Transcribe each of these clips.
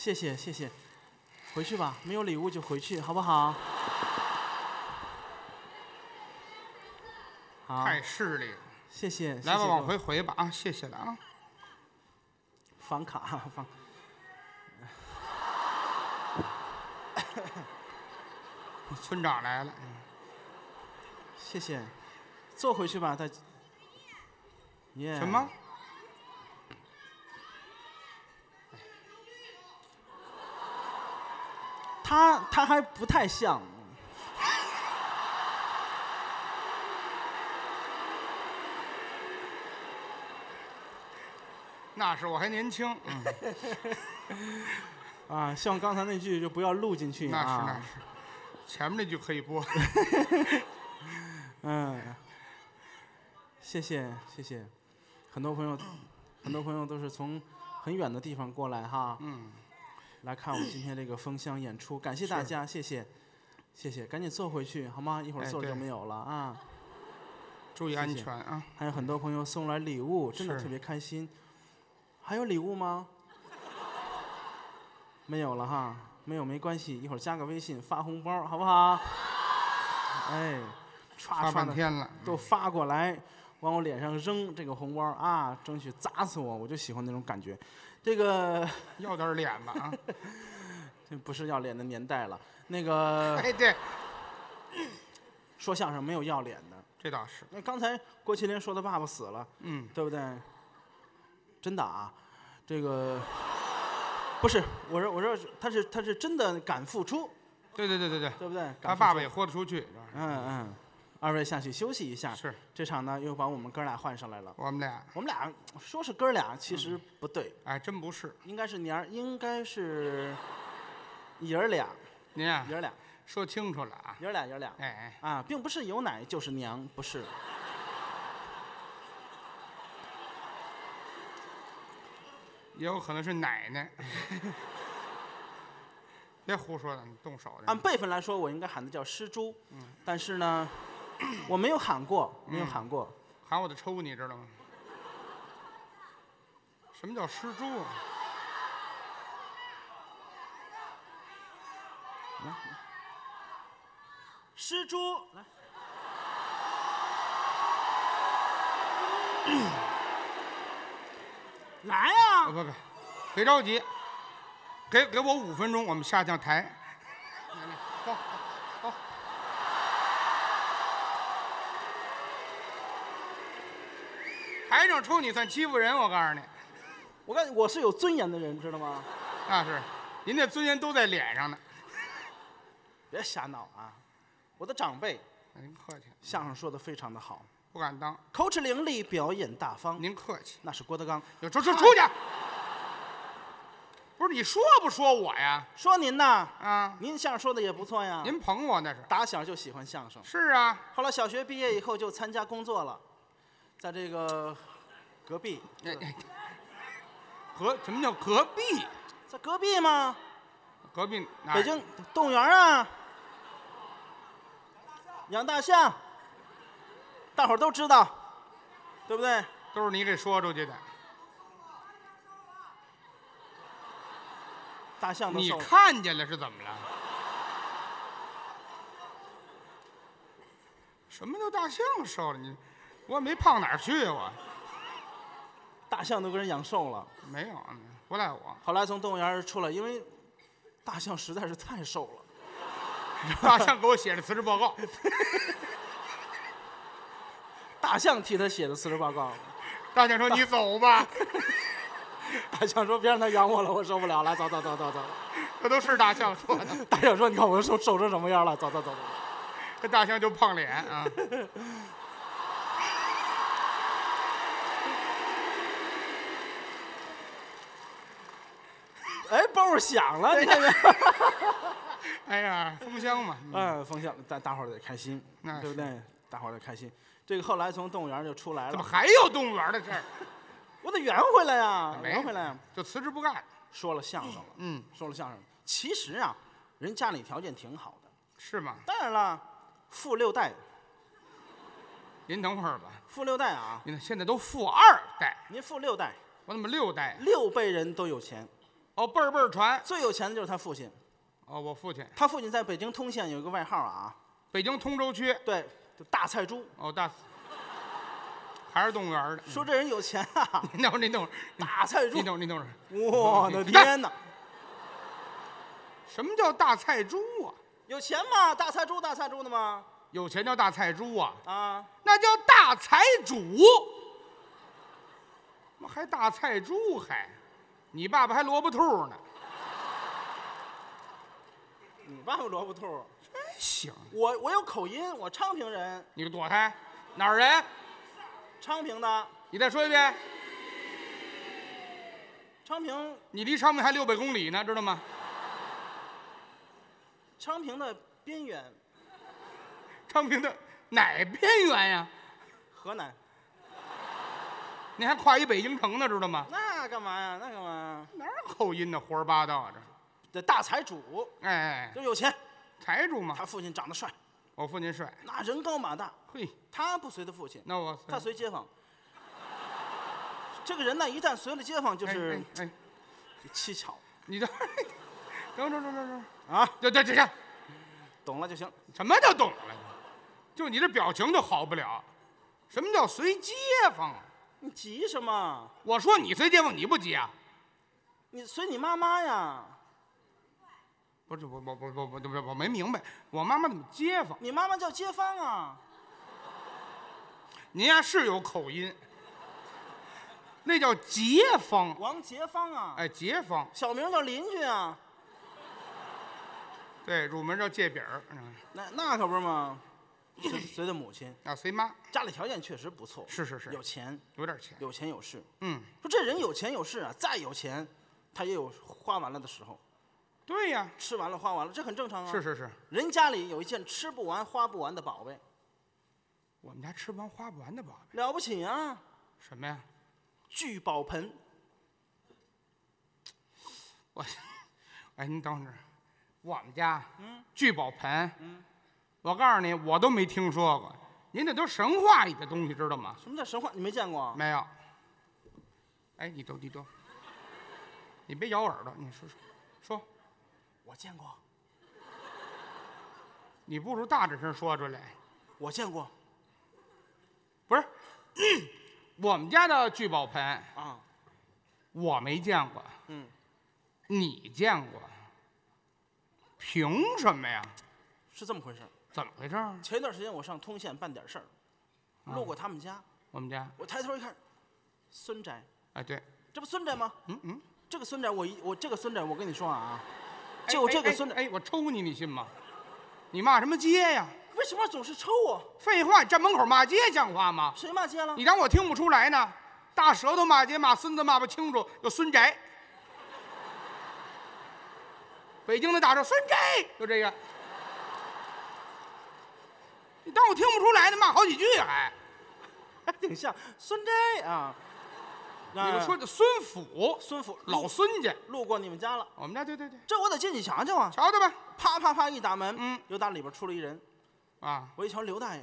谢谢谢谢，回去吧，没有礼物就回去，好不好？好，太势利了。谢谢。来吧，往回回吧啊，谢谢了啊。房卡 房，村长来了，谢谢，坐回去吧，大。耶。什么？？他他还不太像，那是我还年轻，嗯，啊，像刚才那句就不要录进去那是那啊。是。前面那句可以播。嗯，谢谢谢谢，很多朋友，很多朋友都是从很远的地方过来哈，嗯，来看我们今天这个封箱演出，感谢大家，谢谢，谢谢，赶紧坐回去好吗？一会儿哎对座就没有了啊。注意安全啊。还有很多朋友送来礼物，真的特别开心。还有礼物吗？没有了哈，没有没关系，一会儿加个微信发红包，好不好？哎，发歘歘的半天了，都发过来，往我脸上扔这个红包啊，争取砸死我，我就喜欢那种感觉。这个要点脸吧啊！这不是要脸的年代了，那个 哎，对，说相声没有要脸的。这倒是。那刚才郭麒麟说他爸爸死了，嗯，对不对？真的啊，这个不是我说我说他是他是真的敢付出，对对对对对，对不对？他爸爸也豁得出去。嗯嗯，二位下去休息一下。是这场呢又把我们哥俩换上来了。我们俩，我们俩说是哥俩，其实不对，哎，真不是。应该是娘儿，应该是爷儿俩，您啊爷，儿俩，说清楚了啊。爷儿俩，爷儿俩哎，啊，并不是有奶就是娘，不是。也 有可能是奶奶。别胡说了，你动手的。按辈分来说，我应该喊的叫师猪，嗯但是呢，我没有喊过，没有喊过。喊我的抽你知道吗？什么叫失猪啊？失猪，来，来啊呀、不不，别着急，给给我五分钟，我们下降台。来来走走。台上抽你算欺负人，我告诉你，我告诉你，我是有尊严的人，知道吗？那是，您的尊严都在脸上呢。别瞎闹啊！我的长辈您客气，相声说的非常的好，不敢当。口齿伶俐，表演大方，您客气，那是郭德纲。就出出出去。不是你说不说我呀？说您呐，啊，您相声说的也不错呀。您捧我那是。打小就喜欢相声，是啊，后来小学毕业以后就参加工作了，在这个隔壁，哎哎隔什么叫隔壁？在隔壁吗？隔壁哪儿北京动物园啊，养大象，大伙儿都知道，对不对？都是你给说出去的。大象都你瘦了，看见了是怎么了？什么叫大象瘦了？你我也没胖哪儿去啊？我大象都给人养瘦了。没有，不赖我。后来从动物园出来，因为大象实在是太瘦了，大象给我写的辞职报告，大象替他写的辞职报告。大象说：“你走吧。大象说：“别让他养我了，我受不了了，走走走走走。”这都是大象说的。大象说：“你看我瘦瘦成什么样了，走走走走。这大象就胖脸啊。哎，包响了，你看没？哎呀，封箱嘛。嗯封箱大大伙儿得开心，对不对？大伙儿得开心。这个后来从动物园就出来了，怎么还有动物园的事儿？我得圆回来呀，没圆回来呀。就辞职不干。说了相声了，嗯，说了相声。其实啊，人家里条件挺好的。是吗？当然了，富六代，您等会儿吧。富六代啊，您现在都富二代，您富六代，我怎么六代？六辈人都有钱。哦，辈儿辈儿传。最有钱的就是他父亲。哦，我父亲，他父亲在北京通县有一个外号啊，北京通州区。对，就大菜猪。哦，大，还是动物园的。说这人有钱啊，您等会儿，您等会儿，大菜猪您。等会儿，您等会儿。我的天哪！什么叫大菜猪啊？有钱吗？大菜猪，大菜猪的吗？有钱叫大菜猪啊？啊，那叫大财主。怎么还大菜猪还？你爸爸还萝卜兔呢？你爸爸萝卜兔，真行，我我有口音，我昌平人，你个躲开，哪儿人？昌平的，你再说一遍。昌平你离昌平还六百公里呢，知道吗？昌平的边缘，昌平的哪边缘呀？河南。你还跨一北京城呢，知道吗？那干嘛呀？那干嘛呀？哪有口音呢？胡说八道啊！这，这大财主哎哎，就有钱，财主嘛。他父亲长得帅，我父亲帅，那人高马大。嘿，他不随他父亲，那我他随街坊。这个人呢，一旦随了街坊，就是哎哎，哎蹊跷你这，等等等等等，啊。这这这这，懂了就行。什么叫懂了？就你这表情就好不了。什么叫随街坊啊？你急什么？我说你随街坊，你不急啊？你随你妈妈呀。不是，我我我我我我我没明白，我妈妈怎么街坊？你妈妈叫街坊啊。您呀是有口音，那叫街坊。王杰芳啊。哎，街坊，小名叫邻居啊。对，乳名叫借饼儿，嗯那那可不是吗？随随的母亲，啊，随妈，家里条件确实不错，是是是，有钱，有点钱。有钱有势。嗯，说这人有钱有势啊，再有钱，他也有花完了的时候，对呀，吃完了花完了，这很正常啊。是是是，人家里有一件吃不完花不完的宝贝，我们家吃不完花不完的宝贝，了不起啊！什么呀？聚宝盆，我，哎，您等会儿，我们家嗯聚宝盆，嗯，我告诉你，我都没听说过，您这都神话里的东西，知道吗？什么叫神话？你没见过啊？没有。哎，你都你都，你别咬耳朵，你说说，说，我见过，你不如大点声说出来。我见过不是，我们家的聚宝盆啊，我没见过，嗯，你见过？凭什么呀？是这么回事儿。怎么回事儿？前一段时间我上通县办点事儿，啊路过他们家，我们家，我抬头一看，孙宅，哎，对，这不孙宅吗？嗯嗯，这个孙宅，我一我这个孙宅，我跟你说啊，哎就这个哎孙宅，哎，哎我抽你，你信吗？你骂什么街呀？为什么总是抽我？废话，你站门口骂街像话吗？谁骂街了？你当我听不出来呢？大舌头骂街，骂孙子骂不清楚，有孙宅。北京的大舌孙宅，就这个。你当我听不出来呢？骂好几句还。还 挺像孙斋啊。你们说的孙府，孙府老孙家，路过你们家了，我们家对对对，这我得进去瞧瞧啊！瞧瞧吧。啪啪啪一打门，嗯，又打里边出来一人，啊，我一瞧刘大爷，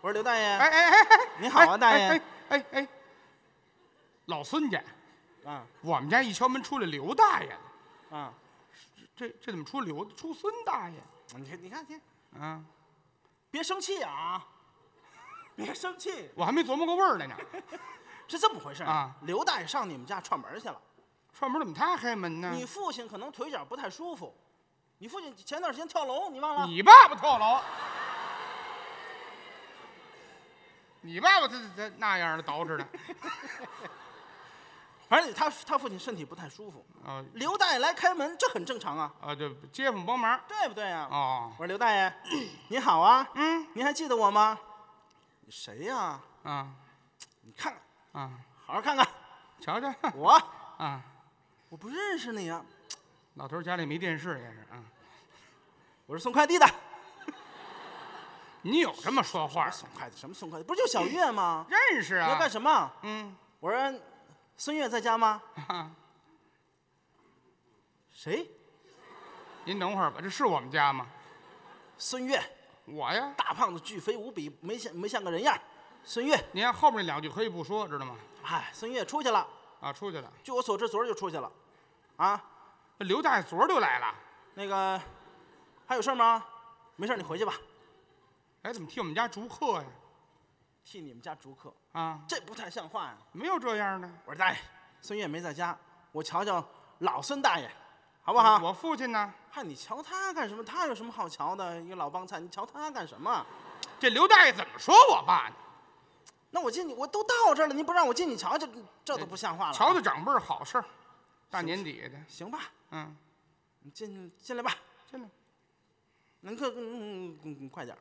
我说刘大爷，哎哎哎哎，你好啊大爷哎哎哎，老孙家，啊我们家一敲门出来刘大爷，啊，这这怎么出刘出孙大爷？你看你看你看，啊，别生气啊，别生气，我还没琢磨过味儿来呢。是这么回事啊。刘大爷上你们家串门去了，串门怎么他开门呢？你父亲可能腿脚不太舒服，你父亲前段时间跳楼，你忘了？你爸爸跳楼，你爸爸他他那样的捯饬的反正他他父亲身体不太舒服，啊刘大爷来开门，这很正常啊，啊，这街坊帮忙对不对呀、哦我，说刘大爷，你好啊，嗯您还记得我吗？你谁呀、啊你看看，啊，好好看看瞧瞧 我，啊，我不认识你呀、老头儿家里没电视也是啊，我是送快递的。你有这么说话的？送快递什么送快递？不是就小月吗？认识啊你要干啊？什么？嗯我说孙悦在家吗？啊，谁？您等会儿吧，这是我们家吗？孙悦，我呀，大胖子，巨肥无比，没像没像个人样。孙悦，您看后面那两句可以不说，知道吗？哎，孙悦出去了。啊，出去了，据我所知，昨儿就出去了。啊，那刘大爷昨儿就来了。那个还有事儿吗？没事儿，你回去吧。哎，怎么替我们家逐客呀？替你们家逐客，啊，这不太像话呀、没有这样的，我说大爷，孙越没在家，我瞧瞧老孙大爷，好不好？我父亲呢？嗨，你瞧他干什么？他有什么好瞧的？一个老帮菜，你瞧他干什么？这刘大爷怎么说我爸呢？那我进去，我都到这儿了，您不让我进去瞧瞧，这都不像话了。瞧瞧长辈儿好事儿，大年底的，行吧，嗯，你进进来吧，进来您可嗯嗯嗯快点儿。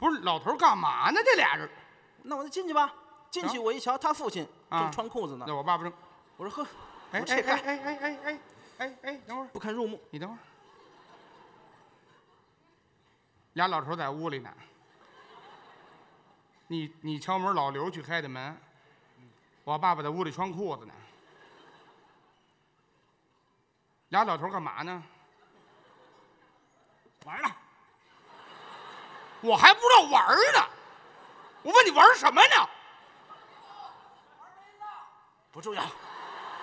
不是老头儿干嘛呢？这俩人，那我就进去吧。进去我一瞧，他父亲啊正穿裤子呢那。我爸爸正，我说呵，哎哎哎哎哎哎哎哎哎，等会儿，不堪入目。你等会儿，俩老头儿在屋里呢。你你敲门，老刘去开的门。我爸爸在屋里穿裤子呢。俩老头儿干嘛呢？玩呢？我还不知道玩呢。我问你玩什么呢？不重要，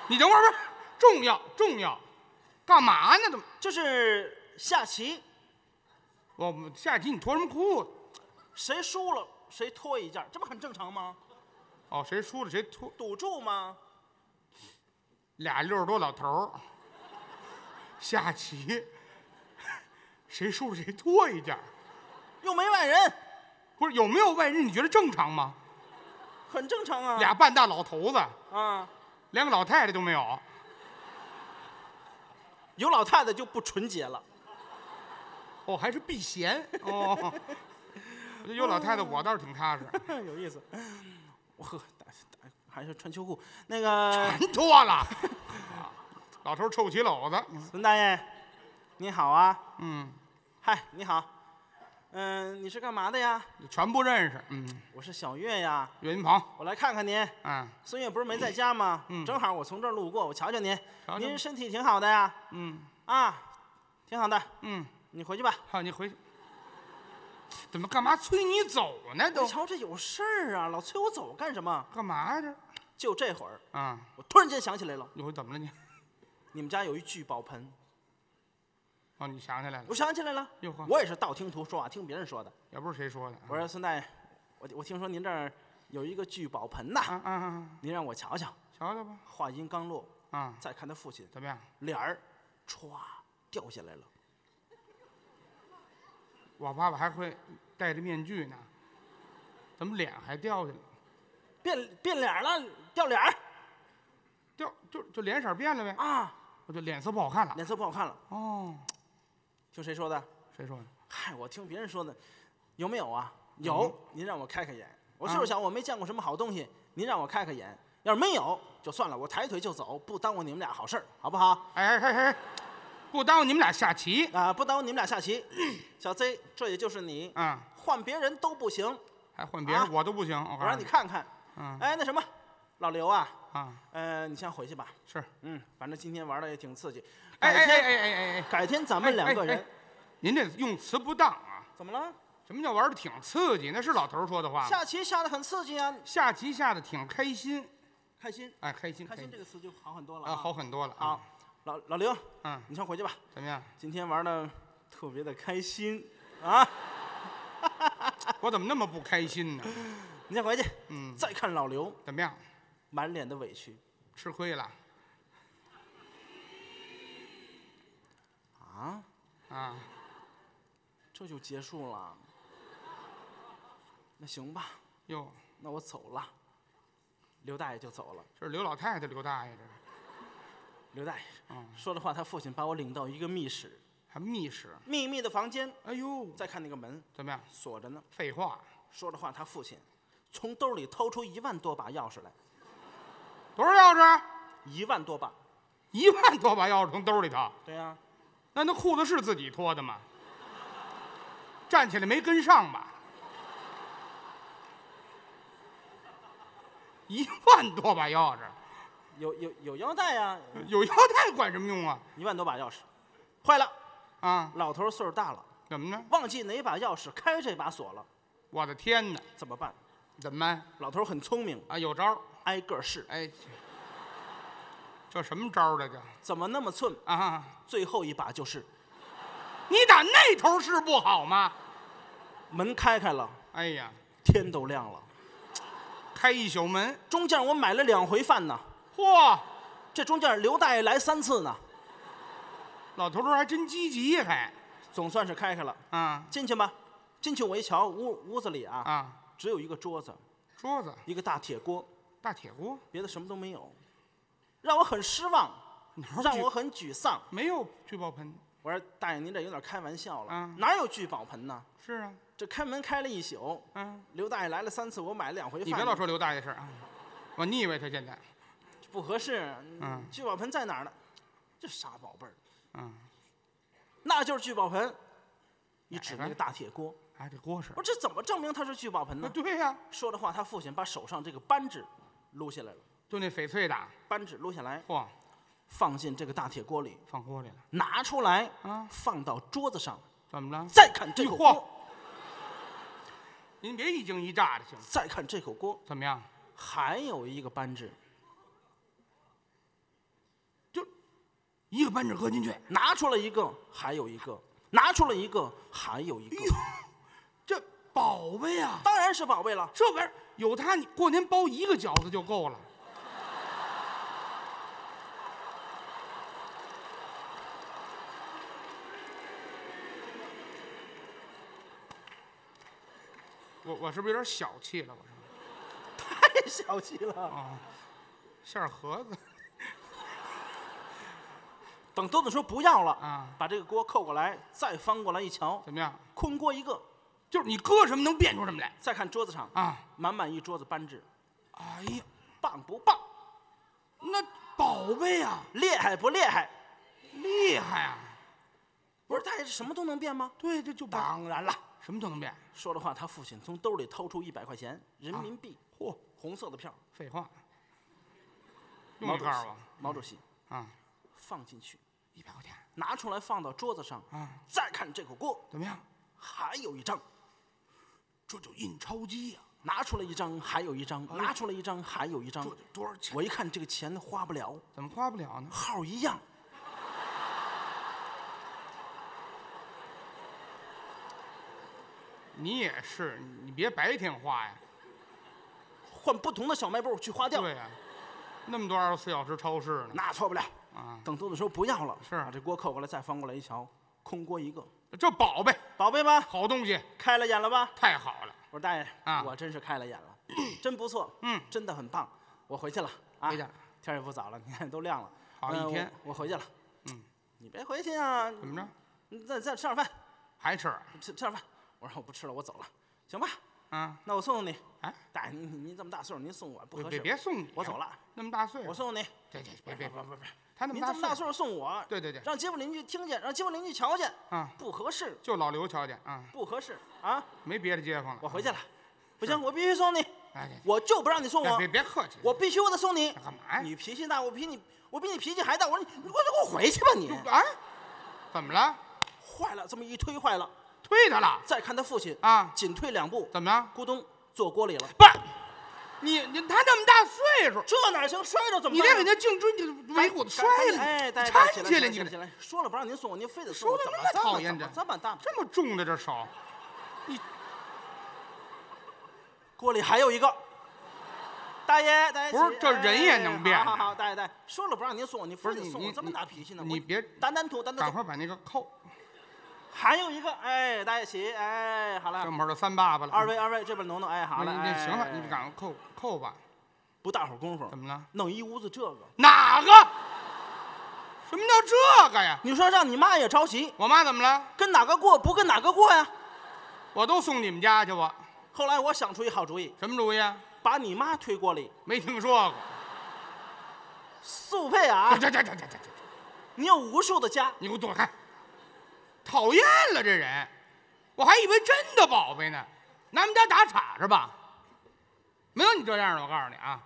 你等会儿，不是重要重要，干嘛呢？怎么？就是下棋，我们下棋你脱什么裤子？谁输了谁脱一件，这不很正常吗？哦，谁输了谁脱。赌注吗？俩六十多老头儿下棋，谁输了谁脱一件儿。又没外人，不是有没有外人？你觉得正常吗？很正常啊。俩半大老头子，啊，连个老太太都没有。有老太太就不纯洁了。哦，还是避嫌哦。有老太太，我倒是挺踏实。有意思。我呵，打打还是穿秋裤。那个全脱了。老头儿臭起篓子，孙大爷，你好啊。嗯，嗨，你好。嗯，你是干嘛的呀？你全不认识。嗯，我是小月呀。岳云鹏，我来看看您。嗯，孙越不是没在家吗？嗯正好我从这儿路过，我瞧瞧您。瞧瞧您身体挺好的呀。嗯啊，挺好的。嗯，你回去吧。好，你回去。怎么干嘛催你走呢？都你瞧这有事儿啊，老催我走干什么？干嘛呀？这就这会儿，啊，我突然间想起来了，哟，怎么了你？你们家有一聚宝盆，哦，你想起来了我，想起来了。哟呵，我也是道听途说啊，听别人说的。也不是谁说的。我说孙大爷，我我听说您这儿有一个聚宝盆呐，啊啊啊，您让我瞧瞧。瞧瞧吧。话音刚落，啊，再看他父亲怎么样？脸儿，歘掉下来了。我爸爸还会戴着面具呢，怎么脸还掉下来了？变变脸了，掉脸儿掉就就脸色变了呗。啊，我就脸色不好看了。脸色不好看了。哦，听谁说的？谁说的？嗨，我听别人说的，有没有啊？有，嗯您让我开开眼。我就是啊想，我没见过什么好东西，您让我开开眼。要是没有，就算了，我抬腿就走，不耽误你们俩好事儿，好不好？哎哎哎哎，不耽误你们俩下棋啊，不耽误你们俩下棋。小 Z，这也就是你，啊，换别人都不行。还换别人啊我都不行。我我让你看看。嗯哎，那什么，老刘啊，啊，呃，你先回去吧。是。嗯，反正今天玩的也挺刺激。哎哎哎，哎哎哎哎，改天咱们两个人您这用词不当啊！怎么了？什么叫玩的挺刺激？那是老头说的话吗。下棋下的很刺激啊，下棋下的挺开心，开心。哎，开心开心这个词就好很多了啊，好很多了啊。，老老刘，嗯，你先回去吧。怎么样？今天玩的特别的开心啊！我怎么那么不开心呢？你先回去。嗯，再看老刘，怎么样？满脸的委屈吃亏了啊，啊？这就结束了。那行吧，哟，那我走了。刘大爷就走了。这是刘老太太，刘大爷这是，刘大爷嗯，说的话，他父亲把我领到一个密室，还密室。秘密的房间。哎呦，再看那个门怎么样？锁着呢。废话，说着话，他父亲从兜里掏出一万多把钥匙来，多少钥匙？一万多把。一万多把钥匙从兜里头。对呀、那那裤子是自己脱的吗？站起来没跟上吧？一万多把钥匙，有有有腰带呀、有腰带管什么用啊？一万多把钥匙，坏了，啊，老头儿岁数大了，怎么呢？忘记哪把钥匙开这把锁了，我的天哪！怎么办？怎么办老头儿很聪明，啊？有招儿？挨个儿试。哎，这什么招儿来着？怎么那么寸？啊，最后一把就是。你打那头是不好吗？门开开了，哎呀，天都亮了。开一宿门，中间我买了两回饭呢，嚯，这中间刘大爷来三次呢，老头儿还真积极还。总算是开开了。啊。进去吧，进去我一瞧，屋屋子里啊，啊，只有一个桌子，桌子、一个大铁锅，大铁锅，别的什么都没有，让我很失望，让我很沮丧。没有聚宝盆？我说大爷，您这有点开玩笑了，嗯哪有聚宝盆呢？是啊，这开门开了一宿，嗯，刘大爷来了三次，我买了两回饭，你别老说刘大爷事儿啊，我腻歪他现在，不合适。嗯聚宝盆在哪儿呢？这傻宝贝儿，嗯，那就是聚宝盆。一哪个指那个大铁锅，哎，这锅是我，这怎么证明它是聚宝盆啊，呢？对呀，说着话，他父亲把手上这个扳指撸下来了，就那翡翠的，扳指撸下来，嚯，放进这个大铁锅里，放锅里了，拿出来，啊，放到桌子上。怎么了？再看这口嚯。锅，您别一惊一乍的行，再看这口锅，怎么样？还有一个扳指，就一个扳指搁进去，拿出来一个，还有一个，拿出来一个，还有一个，这宝贝呀，当然是宝贝了。这玩意儿有它，你过年包一个饺子就够了。我我是不是有点小气了？我是太小气了。啊，馅儿盒子 等豆子说不要了，啊，把这个锅扣过来，再翻过来一瞧，怎么样？空锅一个。就是你搁什么能变出什么来再看桌子上，啊？满满一桌子扳指，哎呀，棒不棒？那宝贝呀，厉害不厉害？厉害啊！不是大爷，这什么都能变吗？对，这就把当然了。什么都能变。说着话，他父亲从兜里掏出一百块钱人民币，嚯，红色的票，废话，用毛主席毛主席啊，放进去，一百块钱拿出来放到桌子上。啊，再看这口锅，怎么样？还有一张，这就印钞机呀、拿出来一张，还有一张，哎拿出来一张，还有一张这。得多少钱？我一看这个钱花不了，怎么花不了呢？号一样。你也是，你别白天花呀。换不同的小卖部去花掉，对呀、那么多二十四小时超市呢。那错不了。啊，等豆子说不要了，是把这锅扣过来，再翻过来一瞧，空锅一个，这宝贝，宝贝吧，好东西，开了眼了吧？太好了。我说大爷，啊我真是开了眼了，真不错，嗯，真的很棒。我回去了啊，回去天也不早了，你看都亮了。好嗯一天我，我回去了。嗯，你别回去啊，怎么着？你再再吃点饭，还吃？吃吃点饭。我说我不吃了，我走了，行吧？啊，那我送送你。哎，大爷，您您这么大岁数，您送我不别别合适。别送你，我走，了，那么大岁数，我送送你。对对别别不不不不，他那么您这么大岁数，送我，对对对，让街坊邻居听见，让街坊邻居瞧见，啊，不合适，就老刘瞧见啊，不合适啊！没别的街坊了。我回去了，不行，我必须送你，哎，我就不让你送我哎别，别客气，我必须我得送你。干嘛呀？你脾气大，我比你我比你脾气还大。我说你，你给我给我回去吧你！啊？怎么了？坏了，这么一推坏了。推他了再看他父亲，啊？紧退两步，怎么了？咕咚坐锅里了。不，你你他那么大岁数，这哪行？摔着怎么你办啊？得给他颈椎你尾骨摔了，哎，搀起来你起来！说了不让您送我，您非得送我，怎么讨厌这么这么大？这么重的这手，你 锅里还有一个。大爷，大爷，不是这人也哎能变好好好，大爷，大爷，说了不让您送我，您非得送我，这么大脾气呢？你别掸掸土，掸掸土。赶快把那个扣，还有一个，哎，大爷起，哎，好了正。门的三爸爸了。二位，二位这边挪挪，哎，好了，行了，哎你赶快扣扣吧。不大会儿功夫怎，么了？弄一屋子这个。哪个？什么叫这个呀？你说让你妈也着急，我妈怎么了？跟哪个过不跟哪个过呀？我都送你们家去，我后来我想出一好主意，什么主意啊？把你妈推锅里，没听说过。速配啊！这这这这这这，你有无数的家，你给我躲开！讨厌了这人，我还以为真的宝贝呢，拿我们家打岔是吧？没有你这样的，我告诉你啊，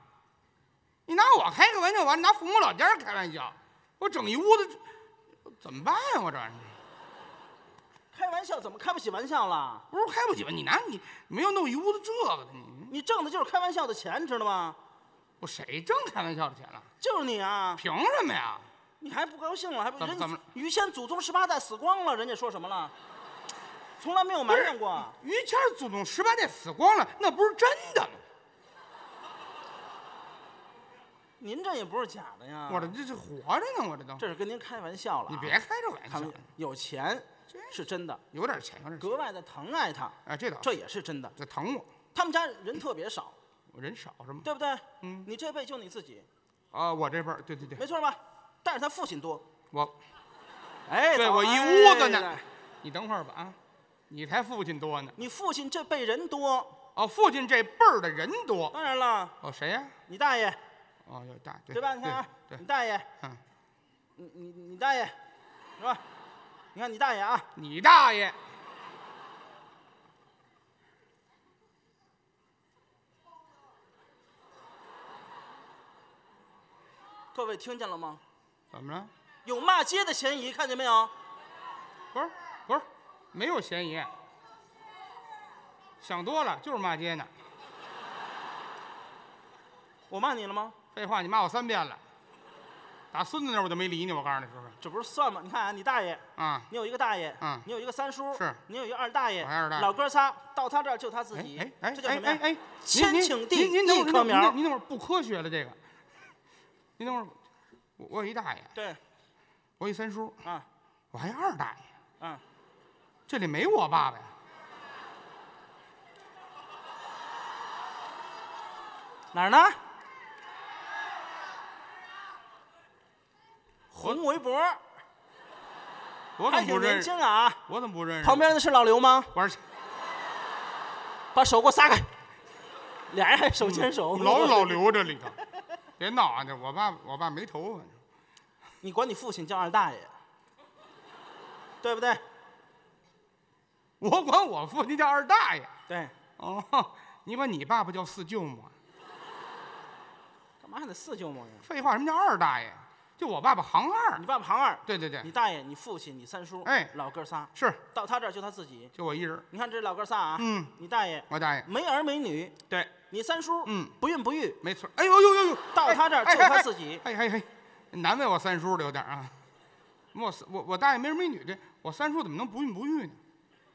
你拿我开个玩笑，完拿父母老家开玩笑，我整一屋子，怎么办呀？我这开玩笑怎么开不起玩笑了？不是开不起吧？你拿你没有弄一屋子这个的，你你挣的就是开玩笑的钱，知道吗？我谁挣开玩笑的钱了？就是你啊！凭什么呀？你还不高兴了？还不人于谦祖宗十八代死光了，人家说什么了？从来没有埋怨过。于谦祖宗十八代死光了，那不是真的吗？您这也不是假的呀。我这这这活着呢，我这都。这是跟您开玩笑了啊。你别开这玩笑，有钱是真的，有点钱，有点钱。格外的疼爱他，哎，这倒这也是真的。这疼我，他们家人特别少，人少是吗？对不对？嗯你这辈就你自己，啊，我这辈儿，对对对，没错吧？但是他父亲多，我，哎，早对我一哎屋子呢你等会儿吧啊，你才父亲多呢。你父亲这辈人多，哦，父亲这辈儿的人多。当然了，哦，谁呀？你大爷哦，有大对对吧？你看啊，对你大爷，嗯，你你你大爷，是吧？你看你大爷啊，你大爷！各位听见了吗？怎么了？有骂街的嫌疑，看见没有？不是不是，没有嫌疑。想多了，就是骂街呢。我骂你了吗？废话，你骂我三遍了。打孙子那儿我就没理你，我告诉你是不是？这不是算吗？你看啊，你大爷，啊，你有一个大爷，嗯你有一个三叔，是你有一个二大爷，二大爷老哥仨到他这儿就他自己，哎哎这叫什么呀？哎哎哎，千您顷地您您等会儿一棵苗您您等会儿不科学了这个。您等会儿，我我有一大爷，对，我一三叔，啊，我还有二大爷，嗯，这里没我爸爸呀？哪儿呢？红围脖，我还挺年怎么不认识？轻啊！我怎么不认识？旁边的是老刘吗？我说把手给我撒开，俩人还手牵手，老有老。刘这里头，别闹啊！这我爸我爸没头发，你管你父亲叫二大爷，对不对？我管我父亲叫二大爷。对，哦，你管你爸爸叫四舅母啊？干嘛还得四舅母呀？废话，什么叫二大爷？就我爸爸行二你。爸爸行二，对对对你，大爷、你父亲、你三叔，哎老哥仨，是到他这儿就他自己。就我一人。你看这老哥仨啊，嗯，你大爷我大爷。没儿没女，对，你三叔，嗯，不孕不育，没错。哎呦呦呦呦，到他这儿就哎哎哎他自己。哎嘿嘿，难为我三叔了有点啊。我我我大爷没儿没女的，我三叔怎么能不孕不育呢？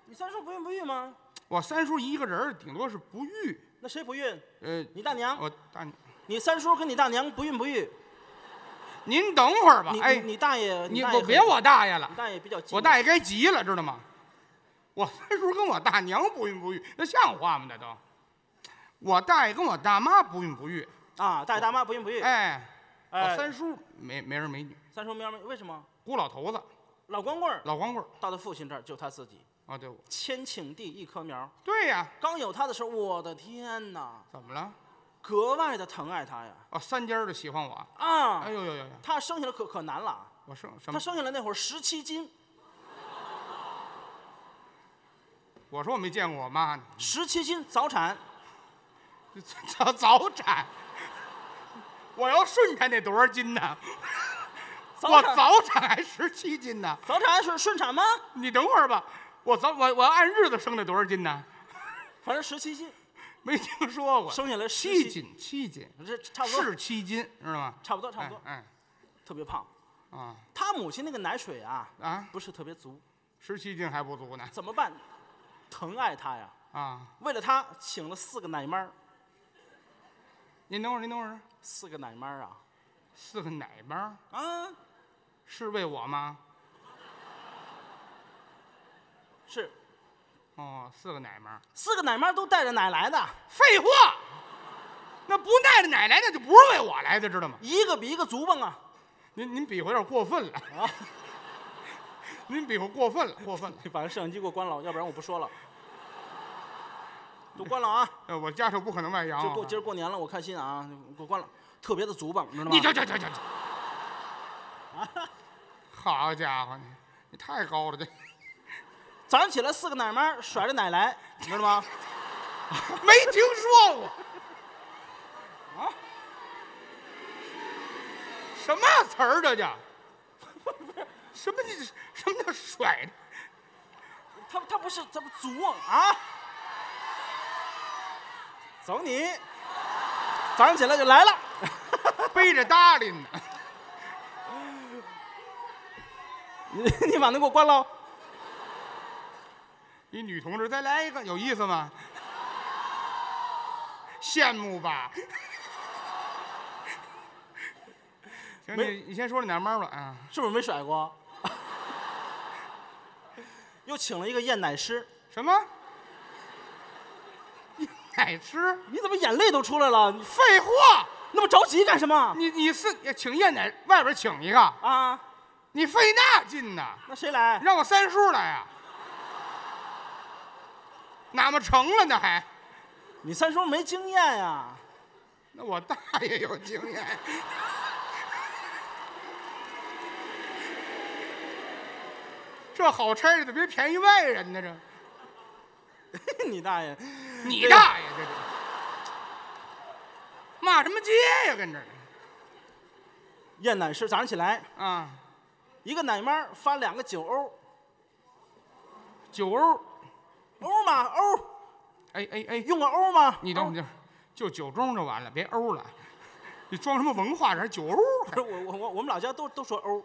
你三叔不孕不育吗？我三叔一个人儿顶多是不育。那谁不孕？呃，你大娘，我大娘，你三叔跟你大娘不孕不育。您等会儿吧。你哎你，大爷，你我别我大爷了你，大爷比较我大爷该急了，知道吗？我三叔跟我大娘不孕不育，那像话吗？那都。我大爷跟我大妈不孕不育，啊，大爷大妈不孕不育。哎，我哎，三叔没没儿没女，三叔没儿没，为什么？孤老头子，老光棍儿老光棍儿到他父亲这儿就他自己，啊，对我，千顷地一棵苗。对呀，刚有他的时候，我的天哪，怎么了？格外的疼爱他呀！哦，三家儿的喜欢我，啊哎，呦呦呦呦，他生下来可可难了，我生什他么？生下来那会儿十七斤，我说我没见过我妈呢，十七斤早产，早 早产。我要顺产得多少斤呢？我早产早产还十七斤呢。早产是顺产吗？你等会儿吧，我早我我要按日子生的多少斤呢？反正十七斤，没听说过。生下来七斤，七斤这差不多，是七斤，知道吗？差不多，差不多，哎特别胖。哎啊他母亲那个奶水啊，啊，不是特别足，十七斤还不足呢怎么办？疼爱他呀，啊！为了他请了四个奶妈儿，您等会儿，您等会儿，四个奶妈儿啊，四个奶妈儿啊，是为我吗？是哦，四个奶妈。四个奶妈都带着奶来的，废话，那不带着奶来，那就不是为我来的，知道吗？一个比一个足蹦啊！您您比划有点过分了啊！您比划过分了，过分了。你把摄像机给我关了，要不然我不说了。都关了啊！呃，我家丑不可能外扬啊。就过今儿过年了，我开心啊，给我关了，特别的足蹦，知道吗？你这这这这这，好家伙，你你太高了，这早上起来四个奶妈甩着奶来，你知道吗？没听说过啊？什么词儿这叫？什么你什么叫甩的？他他不是他不足啊！走你，早上起来就来了。背着搭拎呢。你你把那给我关了。一女同志再来一个，有意思吗？羡慕吧？行，你你先说你哪猫吧啊？是不是没甩过？又请了一个验奶师，什么？奶师？你怎么眼泪都出来了？你废话！那么着急干什么？你你是请验奶，外边请一个，啊，你费那劲呢？那谁来？让我三叔来呀、哪么成了呢还？你三叔没经验呀。那我大爷有经验。这好差事的，别便宜外人呢。这 你大爷！你大爷这是骂什么街呀？跟这儿验奶师早上起来，啊，一个奶妈发两个酒欧，酒欧，欧嘛欧，哎哎哎，用个欧吗？你等会儿，就酒盅就完了，别欧了。你装什么文化？这 还九欧？不是我我我我们老家都都说欧，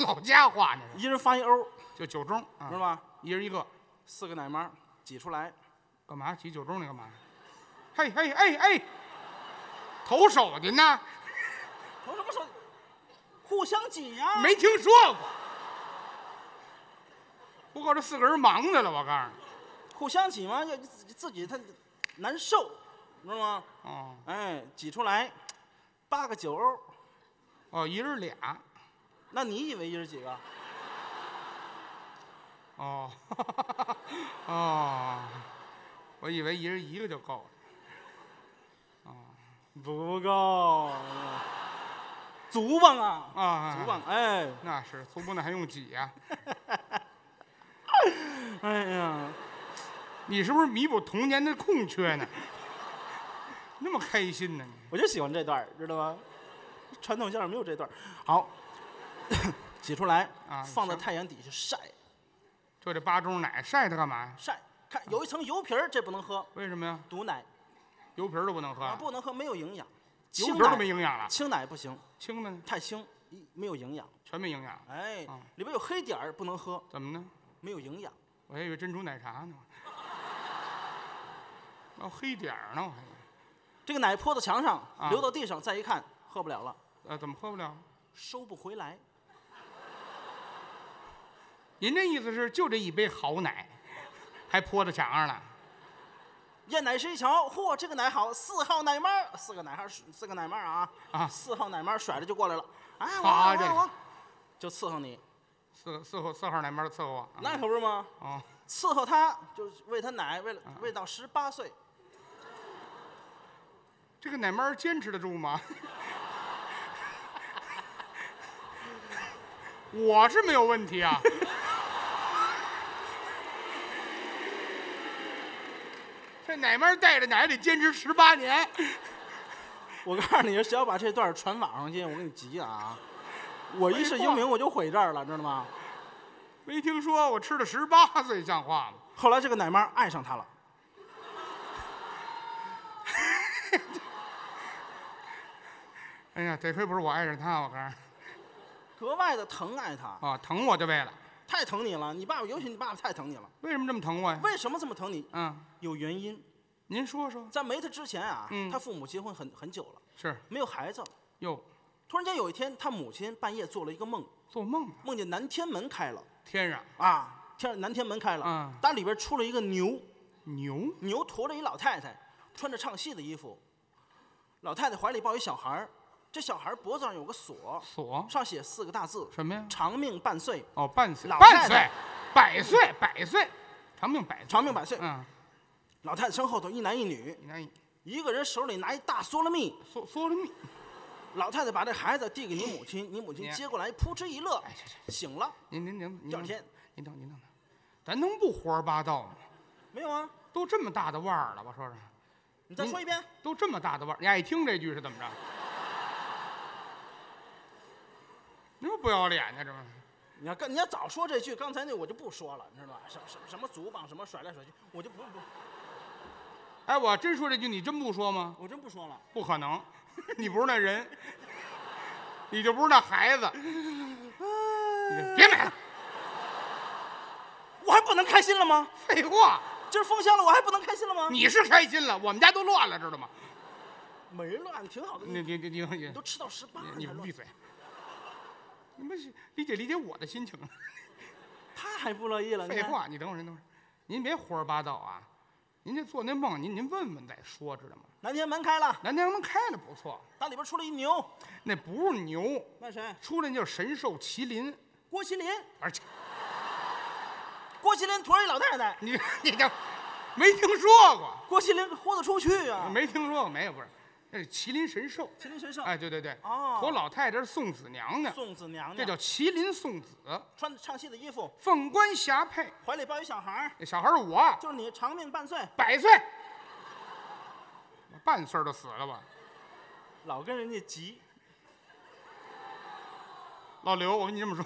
老家话呢？一人发一欧，就九中啊，知道吗？一人一个。四个奶妈挤出来，干嘛挤酒盅？你干嘛？嘿嘿哎哎，投手的呢？投什么手？互相挤呀、没听说过。不过这四个人忙的了，我告诉你。互相挤嘛，要自己自己他难受，知道吗？哦哎，挤出来八个九欧，哦，一人俩。那你以为一人几个？哦 哦，我以为一人一个就够了。哦不够，足棒啊，啊，足棒，哎，那是足不那还用挤呀、哎呀，你是不是弥补童年的空缺呢？那么开心呢你？我就喜欢这段儿，知道吗？传统相声没有这段儿。好，挤出来啊放在太阳底下晒就这八中奶晒它干嘛呀？晒，看有一层油皮儿，这不能喝，为什么呀？毒奶油皮儿都不能喝，啊，不能喝，没有营养。油皮儿都没营养了，清奶不行，清的呢太清，一没有营养。全没营养。哎啊，里边有黑点儿，不能喝，怎么呢？没有营养。我还以为珍珠奶茶呢。哦，黑点儿呢，我还。这个奶泼到墙上，啊流到地上，再一看，喝不了了，呃，怎么喝不了？收不回来。您这意思是就这一杯好奶，还泼到墙上了？验奶师一瞧，嚯，这个奶好，四号奶妈儿，四个奶孩，四个奶妈儿啊，啊四号奶妈儿甩着就过来了，啊，我好这我我，就伺候你，四四号四号奶妈伺候我。啊那可不是吗？哦，伺候他就是喂他奶，喂了啊喂到十八岁，这个奶妈坚持得住吗？我是没有问题啊。这奶妈带着奶得坚持十八年，我告诉你，只要把这段传网上去，我给你急啊！我一世英名我就毁这儿了，知道吗？没听说我吃了十八岁，像话吗？后来这个奶妈爱上他了，哎呀，得亏不是我爱上他，我告诉你 格外的疼爱他，啊，疼我就为了。太疼你了。你爸爸，尤其你爸爸太疼你了。为什么这么疼我呀？为什么这么疼你？嗯，有原因。您说说。在没他之前啊，嗯他父母结婚很很久了，是没有孩子。哟，突然间有一天，他母亲半夜做了一个梦，做梦呢，梦见南天门开了天上啊，天南天门开了，嗯但里边出了一个牛，牛牛驮着一老太太，穿着唱戏的衣服，老太太怀里抱一小孩儿，这小孩脖子上有个锁，锁上写四个大字什么呀“？长命半岁哦，半岁，老半岁太太，百岁，百岁，长命百”，岁，长命百岁。嗯，老太太身后头一男一女，一男一一个人手里拿一大嗦了蜜，嗦嗦了蜜，老太太把这孩子递给你母亲，你母亲接过来，扑哧一乐哎，这这醒了。您您您第二天您等您等等，咱能不胡说八道吗？没有啊？都这么大的腕儿了，我说说，你再说一遍。都这么大的腕儿，你爱听这句是怎么着？那么不要脸呢，这不？你要刚你要早说这句，刚才那我就不说了，你知道吧？什什什么足棒，什么甩来甩去，我就不不。哎，我真说这句，你真不说吗？我真不说了。不可能，你不是那人，你就不是那孩子。你别买了，我还不能开心了吗？废话，今儿封箱了，我还不能开心了吗？你是开心了，我们家都乱了，知道吗？没乱，挺好的。你你你你你你都吃到十八了，你闭嘴！你们是理解理解我的心情。他还不乐意了。废话，你等会儿，您等会儿，您别胡说八道啊！您这做那梦，您您问问再说，知道吗？南天门开了，南天门开了不错，大里边出来一牛，那不是牛，那谁？出来那就是神兽麒麟，郭麒麟，而且郭麒麟驮着一老太太，你你这没听说过，郭麒麟豁得出去啊！没听说过没有？不是，那是麒麟神兽。麒麟神兽，哎，对对对，哦驮老太太是送子娘娘，送子娘娘，这叫麒麟送子，穿着唱戏的衣服，凤冠霞帔。怀里抱一小孩儿，那小孩是我，就是你长命半岁，百岁，我半岁都死了吧？老跟人家急。老刘，我跟你这么说，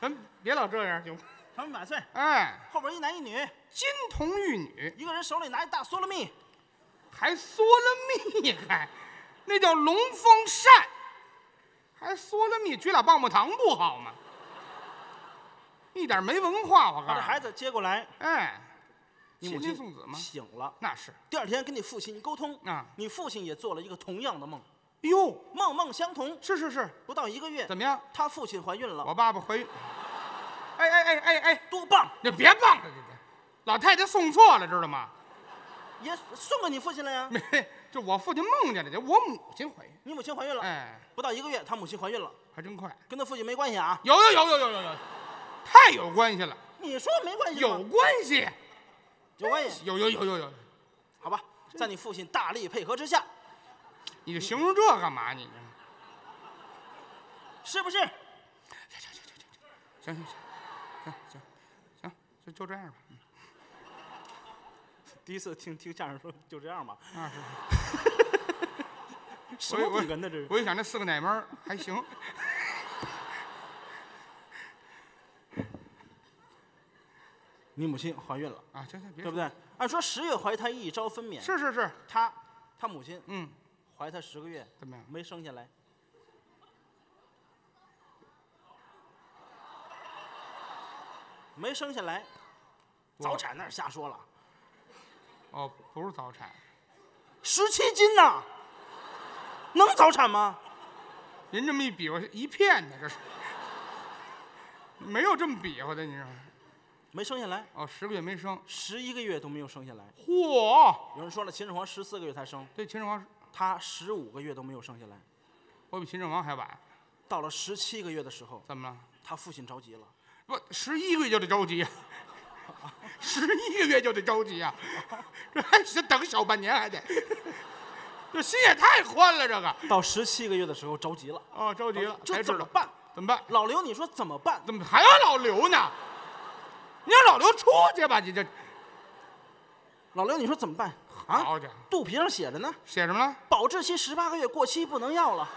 咱别老这样行吗？长命百岁，哎，后边一男一女，金童玉女，一个人手里拿一大梭罗蜜，还嗦了蜜，还那叫龙凤扇，还嗦了蜜，举俩棒棒糖不好吗？一点没文化，我告诉你。把这孩子接过来，哎，母亲麟送子吗？醒了。那是第二天跟你父亲沟通，啊。你父亲也做了一个同样的梦，哟，梦梦相同。是是是，不到一个月，怎么样？他父亲怀孕了，我爸爸怀孕。哎哎哎哎哎，多棒！你别棒了，这这，老太太送错了，知道吗？也送给你父亲了呀。没，这我父亲梦见了，这我母亲怀孕。你母亲怀孕了，哎，不到一个月，他母亲怀孕了，还真快。跟他父亲没关系啊。有有有有有有有，太有关系了，你说没关系有？关系，有关系，有有有有有。好吧，在你父亲大力配合之下，你就形容这干嘛？你是不是？行行行行行行行，就就这样吧。第一次听听相声说就这样吧，啊是，什么鬼跟的这是？我一想这四个奶妈儿还行。你母亲怀孕了，啊，行行，别对不对？按说十月怀胎一朝分娩，是是是，他他母亲嗯，怀他十个月怎么样？没生下来，没生下来，早产那儿瞎说了，哦，不是早产，十七斤呐，能早产吗？您这么一比划，一片呢，这是。没有这么比划的，你知道吗？没生下来，哦，十个月没生，十一个月都没有生下来。嚯！有人说了，秦始皇十四个月才生，对秦始皇，他十五个月都没有生下来。我比秦始皇还晚，到了十七个月的时候，怎么了？他父亲着急了，不，十一个月就得着急呀、十一个月就得着急啊、这还是等小半年还得，这心也太宽了，这个到十七个月的时候着急了，哦，着急了，这才知道怎么办？怎么办？老刘，你说怎么办？怎么还要老刘呢？你让老刘出去吧，你这老刘，你说怎么办？啊，好家伙，肚皮上写着呢，写什么了？保质期十八个月，过期不能要了。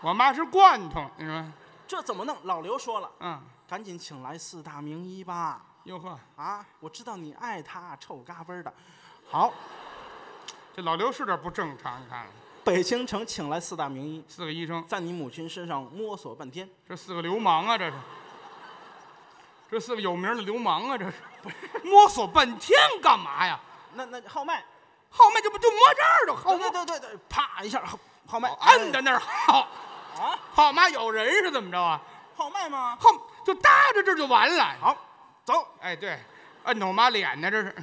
我妈是罐头，你说？这怎么弄？老刘说了，嗯，赶紧请来四大名医吧。哟呵，啊，我知道你爱他，臭嘎嘣儿的。好，这老刘是点不正常，你看看，北京城请来四大名医，四个医生，在你母亲身上摸索半天。这四个流氓啊，这是，这四个有名的流氓啊，这是，摸索半天干嘛呀？那那号脉，号脉这不就摸这儿就号对脉？对对对对，啪一下号号脉，摁在那儿号，啊，号码有人是怎么着啊？号脉吗？号就搭着这儿就完了。好，走。哎，对，摁着我妈脸呢，这是。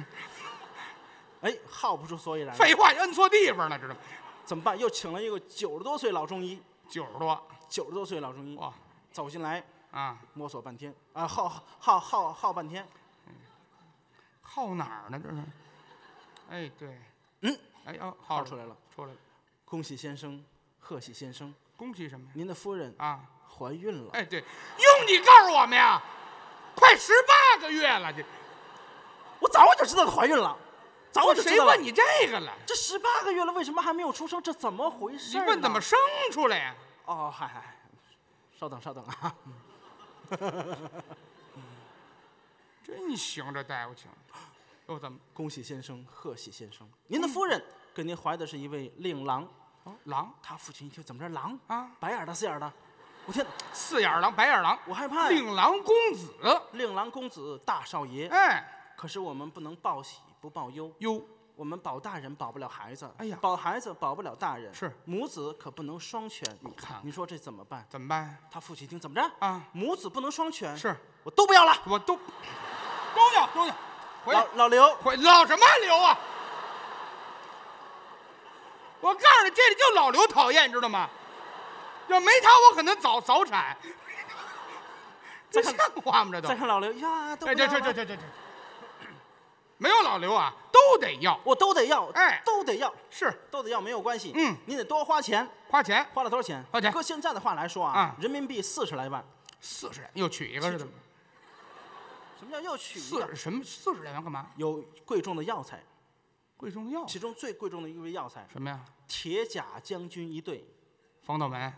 哎，号不出所以然。废话，你摁错地方了，知道吗？怎么办？又请了一个九十多岁老中医，九十多，九十多岁老中医哇走进来啊，摸索半天啊，耗耗耗耗半天。耗哪儿呢？这是。哎，对，嗯，哎呦，号号出来了，出来了，恭喜先生，贺喜先生，恭喜什么呀？您的夫人啊，怀孕了。哎，对，用你告诉我们呀，快十八个月了，这我早就知道她怀孕了，早就知道了谁问。你这个了？这十八个月了，为什么还没有出生？这怎么回事你呢？问怎么生出来呀？哦，嗨嗨，稍等稍等啊！真行，这大夫请。又怎么？恭喜先生，贺喜先生，您的夫人给您怀的是一位令郎。哦，狼他父亲一听，怎么着狼？啊，白眼的，四眼的？我天，四眼狼，白眼狼，我害怕呀！令郎公子。令郎公子，大少爷。哎，可是我们不能报喜不报忧，哟，我们保大人保不了孩子，哎呀保孩子保不了大人，是母子可不能双全。你看你说这怎么办？怎么办？他父亲一听，怎么着？啊，母子不能双全，是我都不要了。我都都要都要，回来老老刘，回老什么刘啊？我告诉你，这里就老刘讨厌，知道吗？要没他，我可能早早产。这再像话吗？这都再看老刘呀，都哎，这这这这这这，没有老刘啊，都得要，我都得要，哎都得要，是都得要，没有关系。嗯你得多花钱，花钱花了多少钱？花钱搁现在的话来说啊啊，人民币四十来万。四十，又娶一个是怎么？什么叫又娶一个？四十什么？四十来万干嘛？有贵重的药材，贵重的药其中最贵重的一味药材，什么呀？铁甲将军一对。防盗门？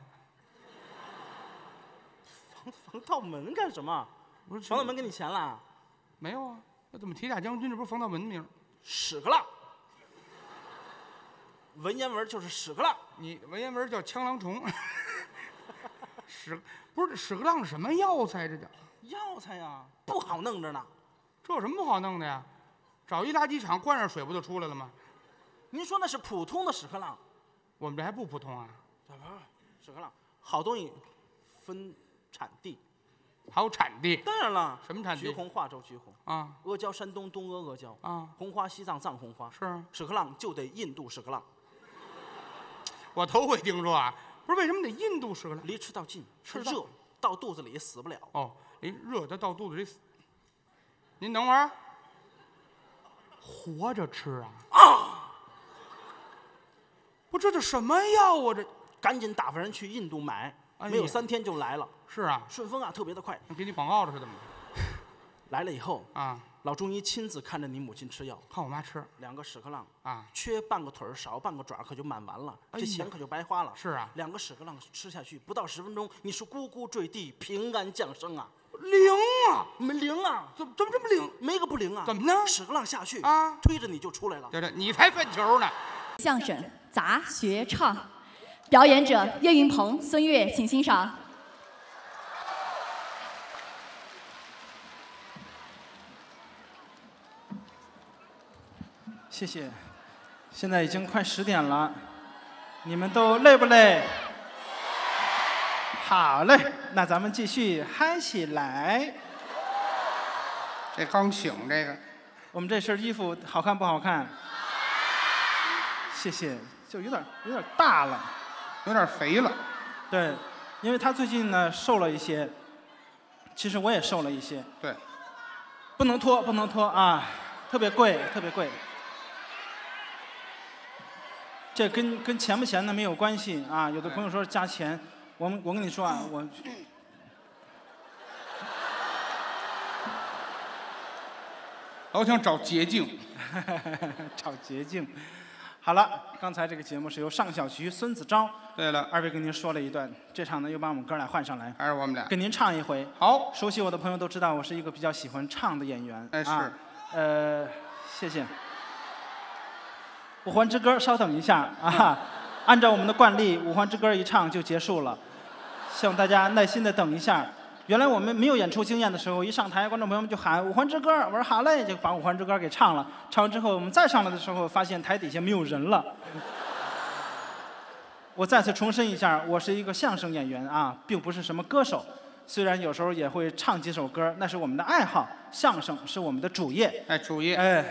防盗门干什么？不是防盗门给你钱了？没有啊？那怎么铁甲将军？这不是防盗门的名？屎壳郎。文言文就是屎壳郎。你文言文叫枪狼虫。屎不是屎壳郎是什么药材？这叫药材呀，不好弄着呢。这有什么不好弄的呀？找一垃圾场灌上水不就出来了吗？您说那是普通的屎壳郎，我们这还不普通啊？屎壳郎，好东西分产地。还有产地当然了，什么产地橘红、化州橘红，啊阿胶山东东阿阿胶，啊！红花西藏藏红花，是啊，屎壳郎就得印度屎壳郎，我头回听说啊，不是为什么得印度屎壳郎？离吃到近，吃到热到肚子里死不了。哦，离，热的到肚子里死。您等会儿，活着吃啊？啊！不，这叫什么药啊？这赶紧打发人去印度买，哎呀没有三天就来了，是啊，顺丰啊特别的快。给你广告的是怎么来了以后，啊？老中医亲自看着你母亲吃药，看我妈吃两个屎壳郎啊？缺半个腿儿少半个爪儿可就满完了，哎呀这钱可就白花了。是啊，两个屎壳郎吃下去不到十分钟，你是咕咕坠地，平安降生啊！灵啊！没灵啊，怎么怎么这么灵？没个不灵啊！怎么呢屎壳郎下去啊推着你就出来了。对对，你才粪球呢。相声杂学唱，表演者岳云鹏、孙越，请欣赏。谢谢。现在已经快十点了，你们都累不累？好嘞，那咱们继续嗨起来。这刚醒，这个我们这身衣服好看不好看？谢谢，就有点有点大了。有点肥了。对，因为他最近呢瘦了一些，其实我也瘦了一些。对，不能脱，不能脱啊，特别贵，特别贵。这跟跟钱不钱的没有关系啊。有的朋友说加钱，我们我跟你说啊，我老想找捷径。找捷径。好了，刚才这个节目是由上小菊、孙子钊对了，二位跟您说了一段，这场呢又把我们哥俩换上来，还是我们俩。跟您唱一回。好，熟悉我的朋友都知道，我是一个比较喜欢唱的演员。哎是啊，呃，谢谢。《五环之歌》，稍等一下啊，按照我们的惯例，《五环之歌》一唱就结束了，希望大家耐心的等一下。原来我们没有演出经验的时候，一上台，观众朋友们就喊《五环之歌》，我说好嘞，就把《五环之歌》给唱了。唱完之后，我们再上来的时候，发现台底下没有人了。我再次重申一下，我是一个相声演员啊，并不是什么歌手。虽然有时候也会唱几首歌，那是我们的爱好，相声是我们的主业。哎，主业哎，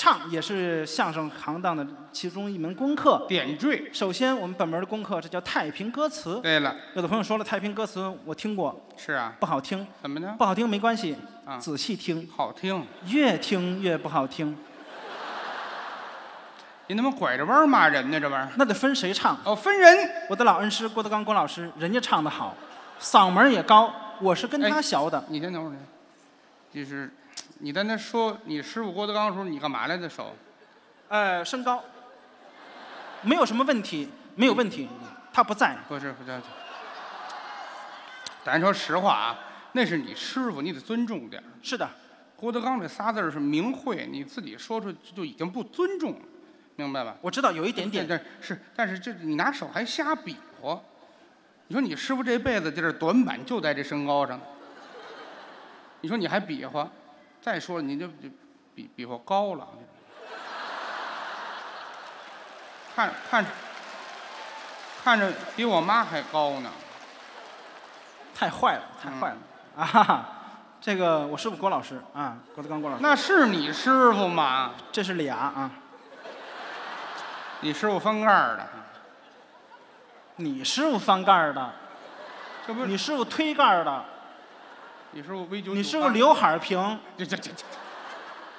唱也是相声行当的其中一门功课。点缀。首先，我们本门的功课，这叫太平歌词。对了，有的朋友说了，太平歌词我听过，是啊，不好听，怎么呢？不好听没关系，啊仔细听，好听。越听越不好听，你他妈拐着弯儿骂人呢？这玩意儿。那得分谁唱。哦，分人。我的老恩师郭德纲郭老师，人家唱得好，嗓门也高，我是跟他哎学的。你先等会儿，就是你在那说你师傅郭德纲的时候，你干嘛来的手？呃，身高没有什么问题，没有问题，他不在。不是，不是。咱说实话啊，那是你师傅，你得尊重点儿。是的，郭德纲这仨字儿是名讳，你自己说出就已经不尊重了，明白吧？我知道有一点点，但，是，但是这你拿手还瞎比划，你说你师傅这辈子就是短板就在这身高上，你说你还比划，再说了你就就比比我高了，看看着看着比我妈还高呢，太坏了，太坏了、啊！这个我师傅郭老师啊，郭德纲郭老师，那是你师傅吗？这是俩啊，你师傅翻盖儿的，你师傅翻盖儿的，这不是你师傅推盖儿的，你师傅 V 九，你师傅刘海儿平，这这这这，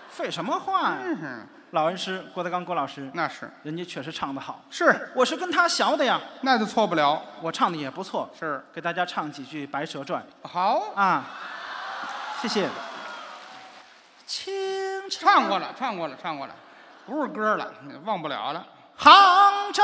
废什么话呀、真是老恩师郭德纲郭老师，那是。人家确实唱得好，是，我是跟他学的呀，那就错不了，我唱的也不错，是。给大家唱几句《白蛇传。好》啊，谢谢。清晨。唱过了，唱过了，唱过了，不是歌了，忘不了了。杭州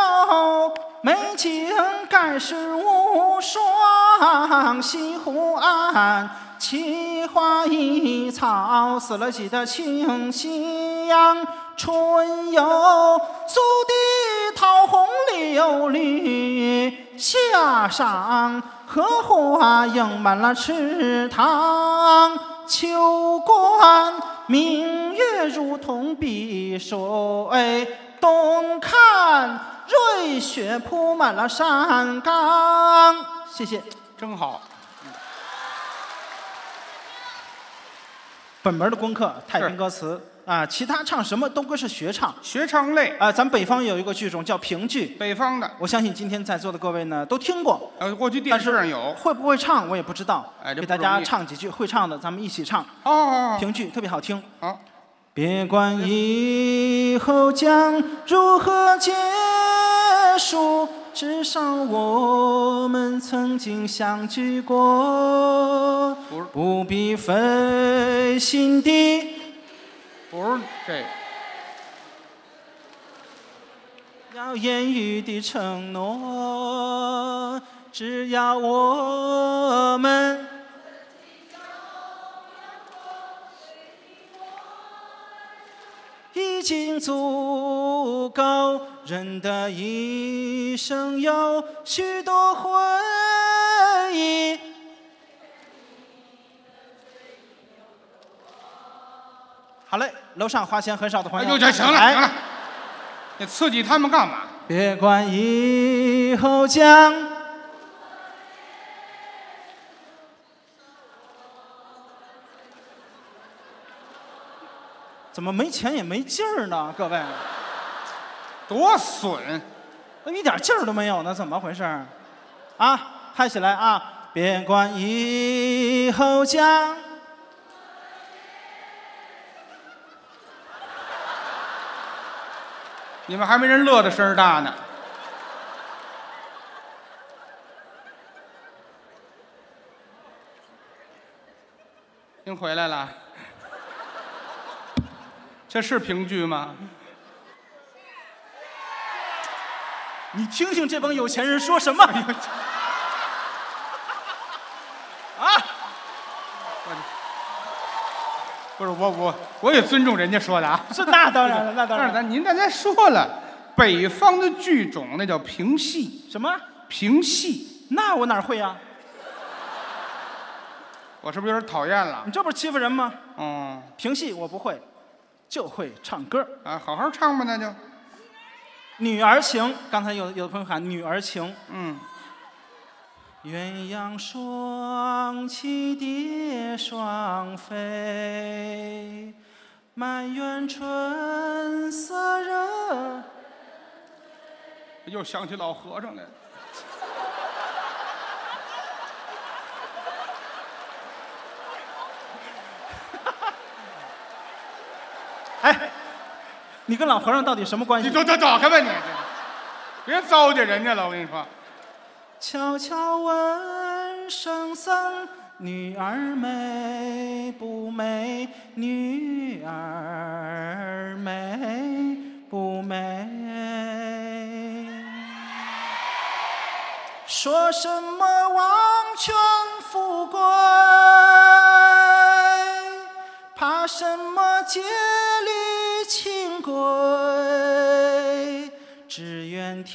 美景盖世无双，西湖岸奇花异草，四了几的清新阳。春有苏堤桃红柳绿，夏赏荷花映满了池塘。秋观明月如同碧水，冬看瑞雪铺满了山岗。谢谢。真好，本门的功课太平歌词啊，其他唱什么都归是学唱学唱类，啊。咱北方有一个剧种叫评剧，北方的，我相信今天在座的各位呢都听过，呃，过去电但是视上有。会不会唱我也不知道。哎这给大家易唱几句会唱的，咱们一起唱。好好好好，评剧特别好听。好，别管以后将如何结束，至少我们曾经相聚过。不必费心地不是这，要言语的承诺，只要我们已经足够。人的一生有许多回忆。好嘞，楼上花钱很少的朋哎友，呦，这行了行了，你刺激他们干嘛？别管以后将。怎么没钱也没劲儿呢？各位，多损！一点劲儿都没有呢，怎么回事儿？啊，嗨起来啊！别管以后将。你们还没人乐的声儿大呢。您回来了？这是评剧吗？你听听这帮有钱人说什么？啊！不是我我我也尊重人家说的啊。是那当然了，那当然了。您刚才说了，北方的剧种那叫评戏，什么？评戏，那我哪会呀、我是不是有点讨厌了你？这不是欺负人吗？嗯评戏我不会，就会唱歌。啊，好好唱吧，那就女儿情，刚才有有的朋友喊女儿情。嗯，鸳鸯双栖蝶双飞，满园春色惹。又想起老和尚来了。你跟老和尚到底什么关系？你走走走开吧你，别糟践人家了，我跟你说。悄悄问圣僧，女儿美不美？女儿美不美？说什么王权富贵？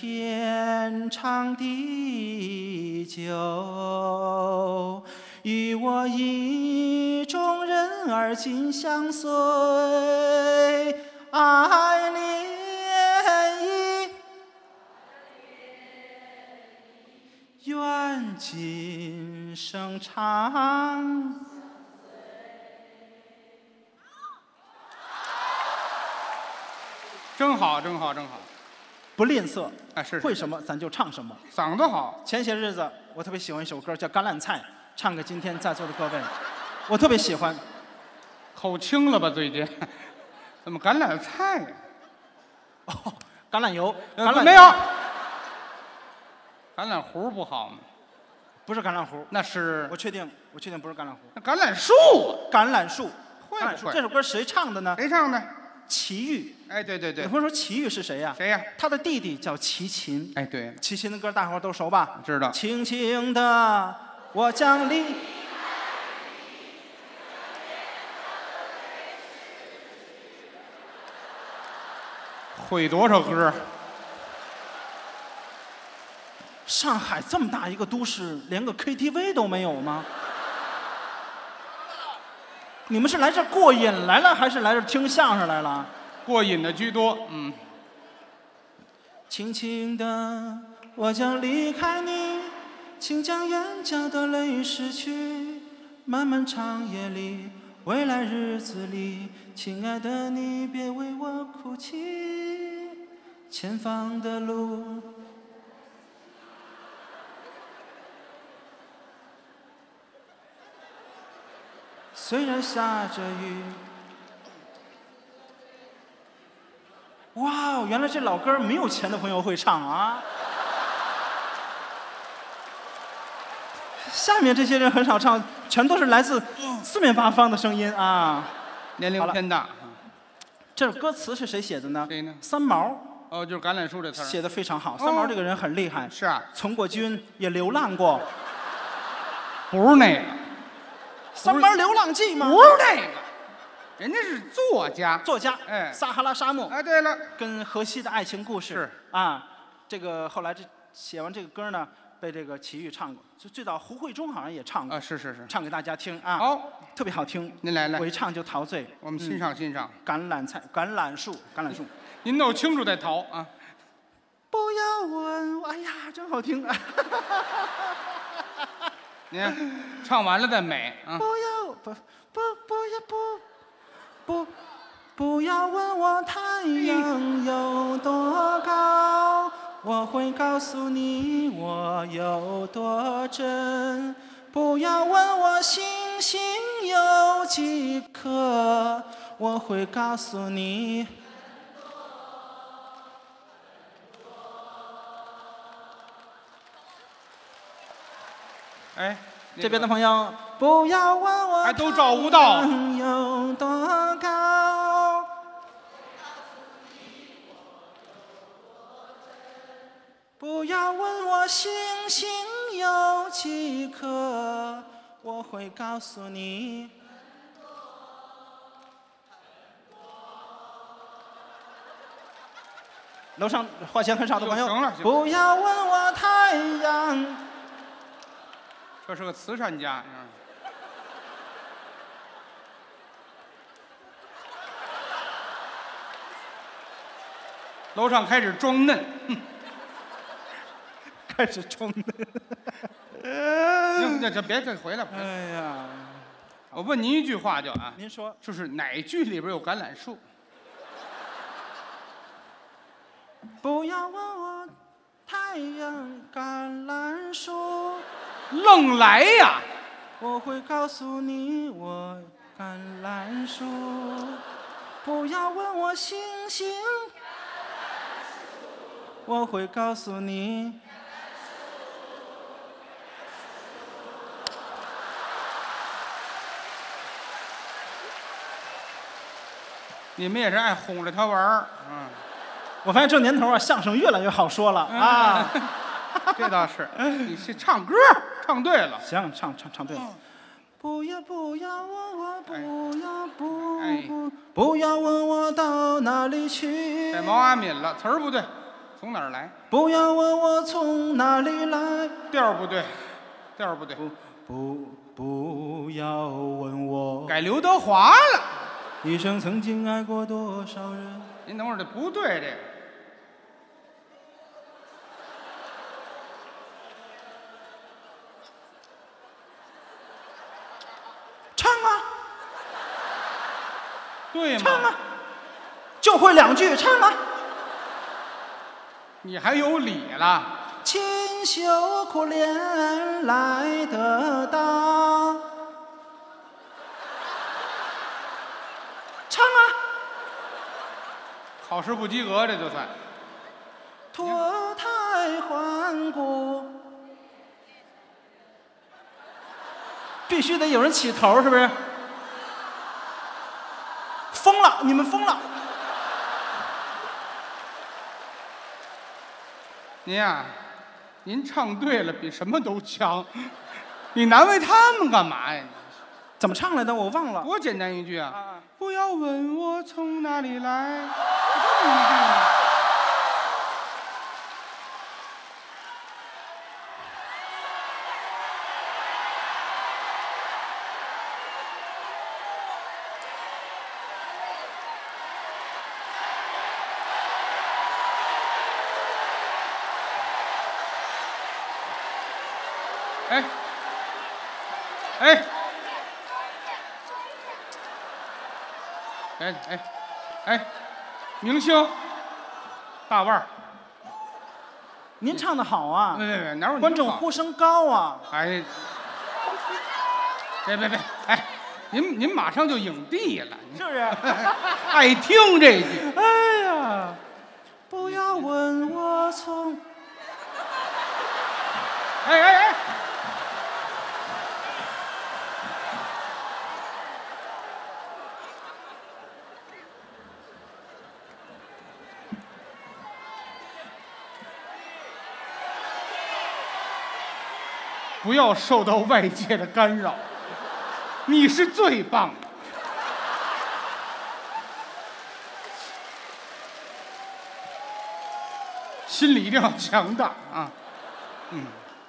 天长地久，与我意中人儿紧相随，爱恋意，愿今生长。真好，真好，真好。不吝啬，哎，是会什么咱就唱什么。嗓子好，前些日子我特别喜欢一首歌，叫《橄榄菜》，唱给今天在座的各位，我特别喜欢。口轻了吧？最近 怎么橄榄菜呀？哦，橄榄油，呃橄榄没有，橄榄核不好吗？不是橄榄核，那是我确定，我确定不是橄榄核，那橄榄树啊，橄榄树。会不这首歌谁唱的呢？谁唱的？齐豫。哎，对对对有，朋友说齐豫是谁呀？谁呀？他的弟弟叫齐秦。哎，对，齐秦的歌大伙儿都熟吧？知道。轻轻的，我将离。会多少歌？上海这么大一个都市，连个 KTV 都没有吗？你们是来这儿过瘾来了，还是来这儿听相声来了？过瘾的居多。嗯，轻轻的，我将离开你，请将眼角的泪拭去。漫漫长夜里，未来日子里，亲爱的你别为我哭泣。前方的路，虽然下着雨。哇哦，原来这老歌儿没有钱的朋友会唱啊！下面这些人很少唱，全都是来自四面八方的声音啊！年龄偏大。这首歌词是谁写的呢？谁呢？三毛哦，就是橄榄树这词儿。写的非常好。三毛这个人很厉害，是啊，从过军，也流浪过。不是那个，三毛流浪记吗？不是那个，人家是作家。作家，哎撒哈拉沙漠哎，对了，跟荷西的爱情故事是啊，这个后来这写完这个歌呢，被这个齐豫唱过，就最早胡慧中好像也唱过，啊，是是是。唱给大家听啊，好，特别好听，您来来我，一唱就陶醉。我们欣赏欣赏。橄榄菜，橄榄树，橄榄树。您弄清楚再陶啊。不要问我，哎呀，真好听啊！您唱完了再美啊不。要不不不要不不不要问我太阳有多高，我会告诉你我有多真。不要问我星星有几颗，我会告诉你。哎，这边的朋友，不要问我还都找不到太阳有多高。不要问我星星有几颗，我会告诉你。楼上花钱很少的朋友不要问我太阳。这是个慈善家。嗯楼上开始装嫩，开始装嫩。那那这别再回来。哎呀，我问您一句话就啊，您说就是哪句里边有橄榄树？不要问我太阳橄榄树，愣来呀！我会告诉你我橄榄树。不要问我星星，我会告诉你。你们也是爱哄着他玩儿，嗯，我发现这年头啊，相声越来越好说了啊。这倒是。你是唱歌唱对了，行，唱唱唱对了。不要不要问我，不要不哎不不要问我到哪里去。带毛阿敏了，词儿不对，从哪儿来？不要问我从哪里来，调儿不对，调儿不对，不不要问我改刘德华了。一生曾经爱过多少人。您等会儿，这不对，这个唱啊对唱啊吗？，就会两句，唱啊。你还有理了？勤修苦练来得到。唱啊，考试不及格，这就算。脱胎换骨。必须得有人起头，是不是？疯了，你们疯了！您呀、您唱对了，比什么都强。你难为他们干嘛呀？怎么唱来的？我忘了。多简单一句啊！啊不要问我从哪里来，就这么一句吗？哎，哎，哎哎哎，明星，大腕儿，您唱的好啊别，别别，哪有观众呼声高啊。哎，别别别，哎，您您马上就影帝了，是不是？爱听这句。哎呀，不要问我从哎哎哎，不要受到外界的干扰，你是最棒的。心里一定要强大啊！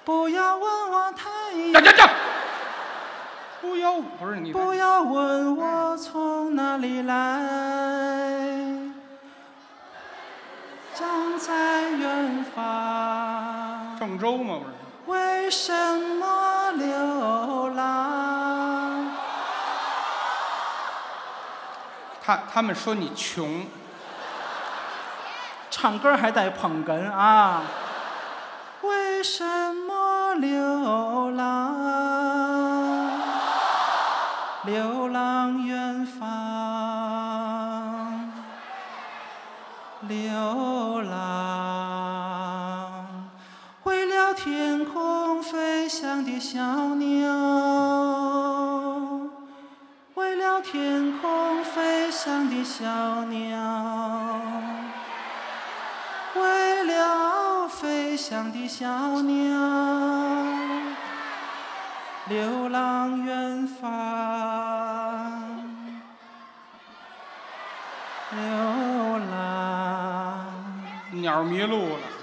不要问我太等等等，不要不是你不要问我从哪里来，长在远方，郑州吗？不是。为什么流浪？他他们说你穷，唱歌还带捧哏啊！为什么流小鸟，为了天空飞翔的小鸟。为了飞翔的小鸟，流浪远方，流浪。鸟迷路了。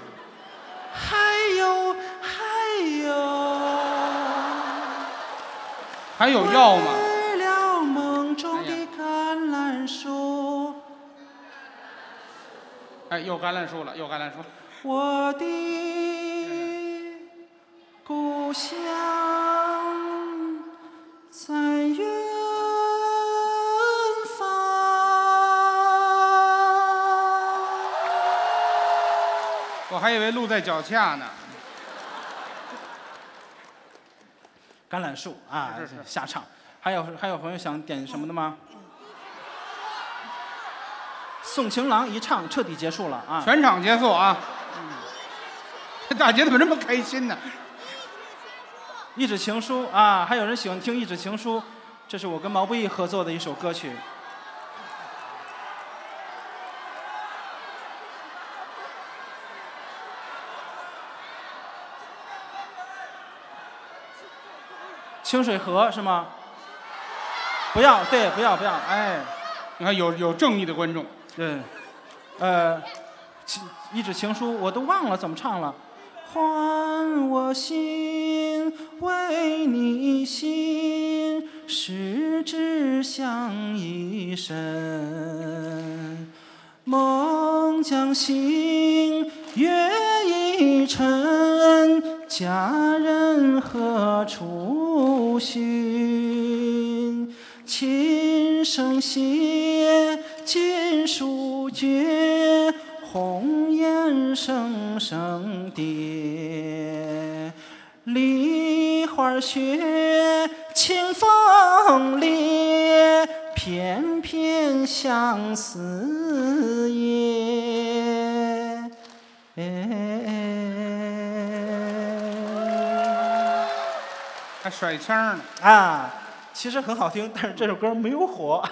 还有药吗？为了梦中的橄榄树，哎，有橄榄树了，有橄榄树。我的故乡在远方。我还以为路在脚下呢。橄榄树啊，是是是下唱。还有还有朋友想点什么的吗？送情郎一唱彻底结束了啊！全场结束啊！这大姐怎么这么开心呢？一纸情书啊，还有人喜欢听一纸情书，这是我跟毛不易合作的一首歌曲。清水河是吗？不要，对，不要，不要，哎，你看有有正义的观众，对，呃，情一纸情书，我都忘了怎么唱了。还我心，为你心，十指相依深。梦将醒，月已沉，佳人何处寻？琴声歇，金书绝，红颜声声叠。梨花雪，清风烈，片片相思夜。还甩腔呢。啊，其实很好听，但是这首歌没有火，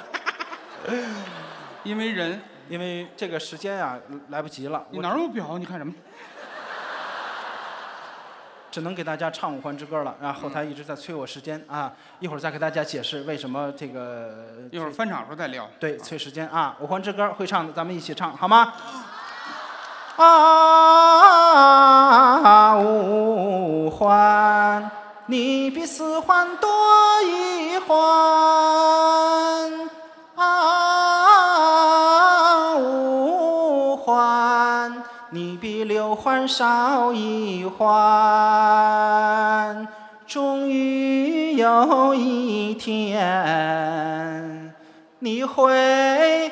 因为人，因为这个时间啊来不及了，你我哪有表？你看什么？只能给大家唱《五环之歌》了。然后后台一直在催我时间啊，一会儿再给大家解释为什么这个一会儿翻场时候再聊。对催时间啊，《五环之歌》会唱的，咱们一起唱好吗？啊，五环，你比四环多一环。啊，五环，你比六环少一环。终于有一天，你会。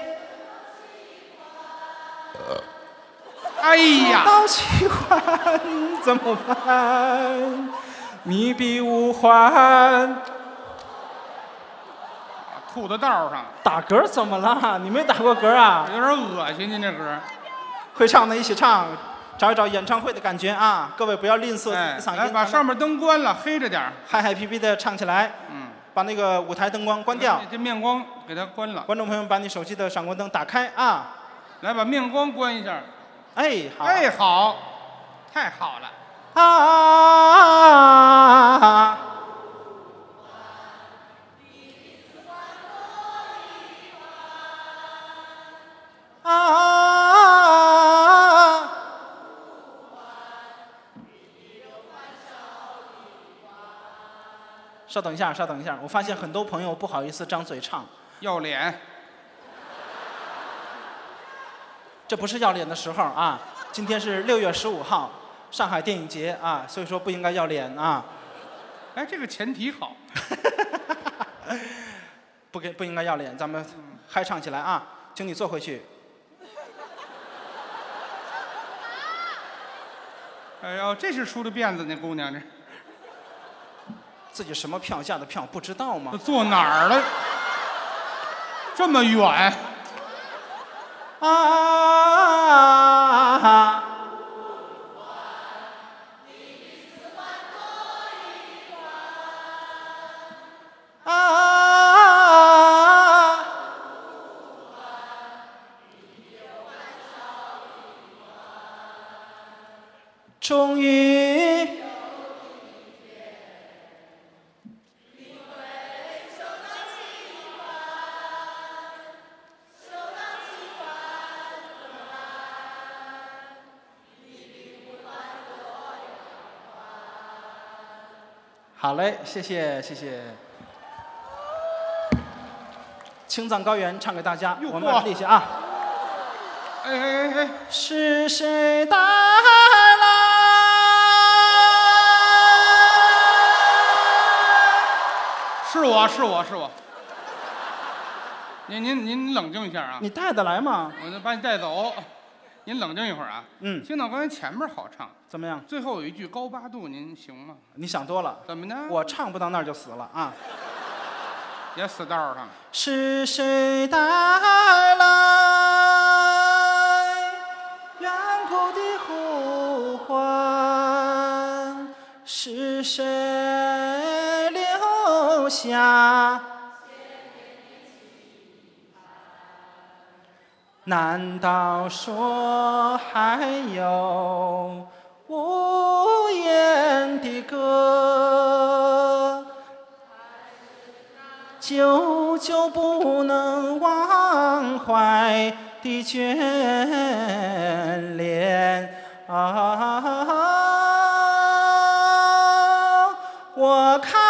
哎呀，到七环怎么办？你比五环吐到道上，打嗝怎么了？你没打过嗝啊？有点恶心。您这歌，会唱的一起唱，找一找演唱会的感觉啊！各位不要吝啬哎自己，嗓音，来把上面灯关了，黑着点儿。嗨嗨皮皮的唱起来，嗯，把那个舞台灯光关掉。这面光给它关了。观众朋友们，把你手机的闪光灯打开啊！来，把面光关一下。哎，好。哎，好，太好了。啊！啊！稍等一下，稍等一下，我发现很多朋友不好意思张嘴唱，要脸，这不是要脸的时候啊！今天是六月十五号，上海电影节啊，所以说不应该要脸啊。哎，这个前提好。不给不应该要脸，咱们嗨唱起来啊！请你坐回去。哎呦，这是梳的辫子，那姑娘这自己什么票价的票不知道吗？坐哪儿了？这么远？啊！啊！终于。好嘞，谢谢谢谢。青藏高原唱给大家，我们嚯立起啊！哎哎哎哎，是谁带是我是我是我。您您您冷静一下啊！你带得来吗？我就把你带走。您冷静一会儿啊。嗯，青岛高原前面好唱，怎么样？最后有一句高八度，您行吗？你想多了，怎么呢？我唱不到那儿就死了啊！也死道上了。是谁带来远古的呼唤？是谁下？难道说还有无言的歌？久久不能忘怀的的眷恋啊！我看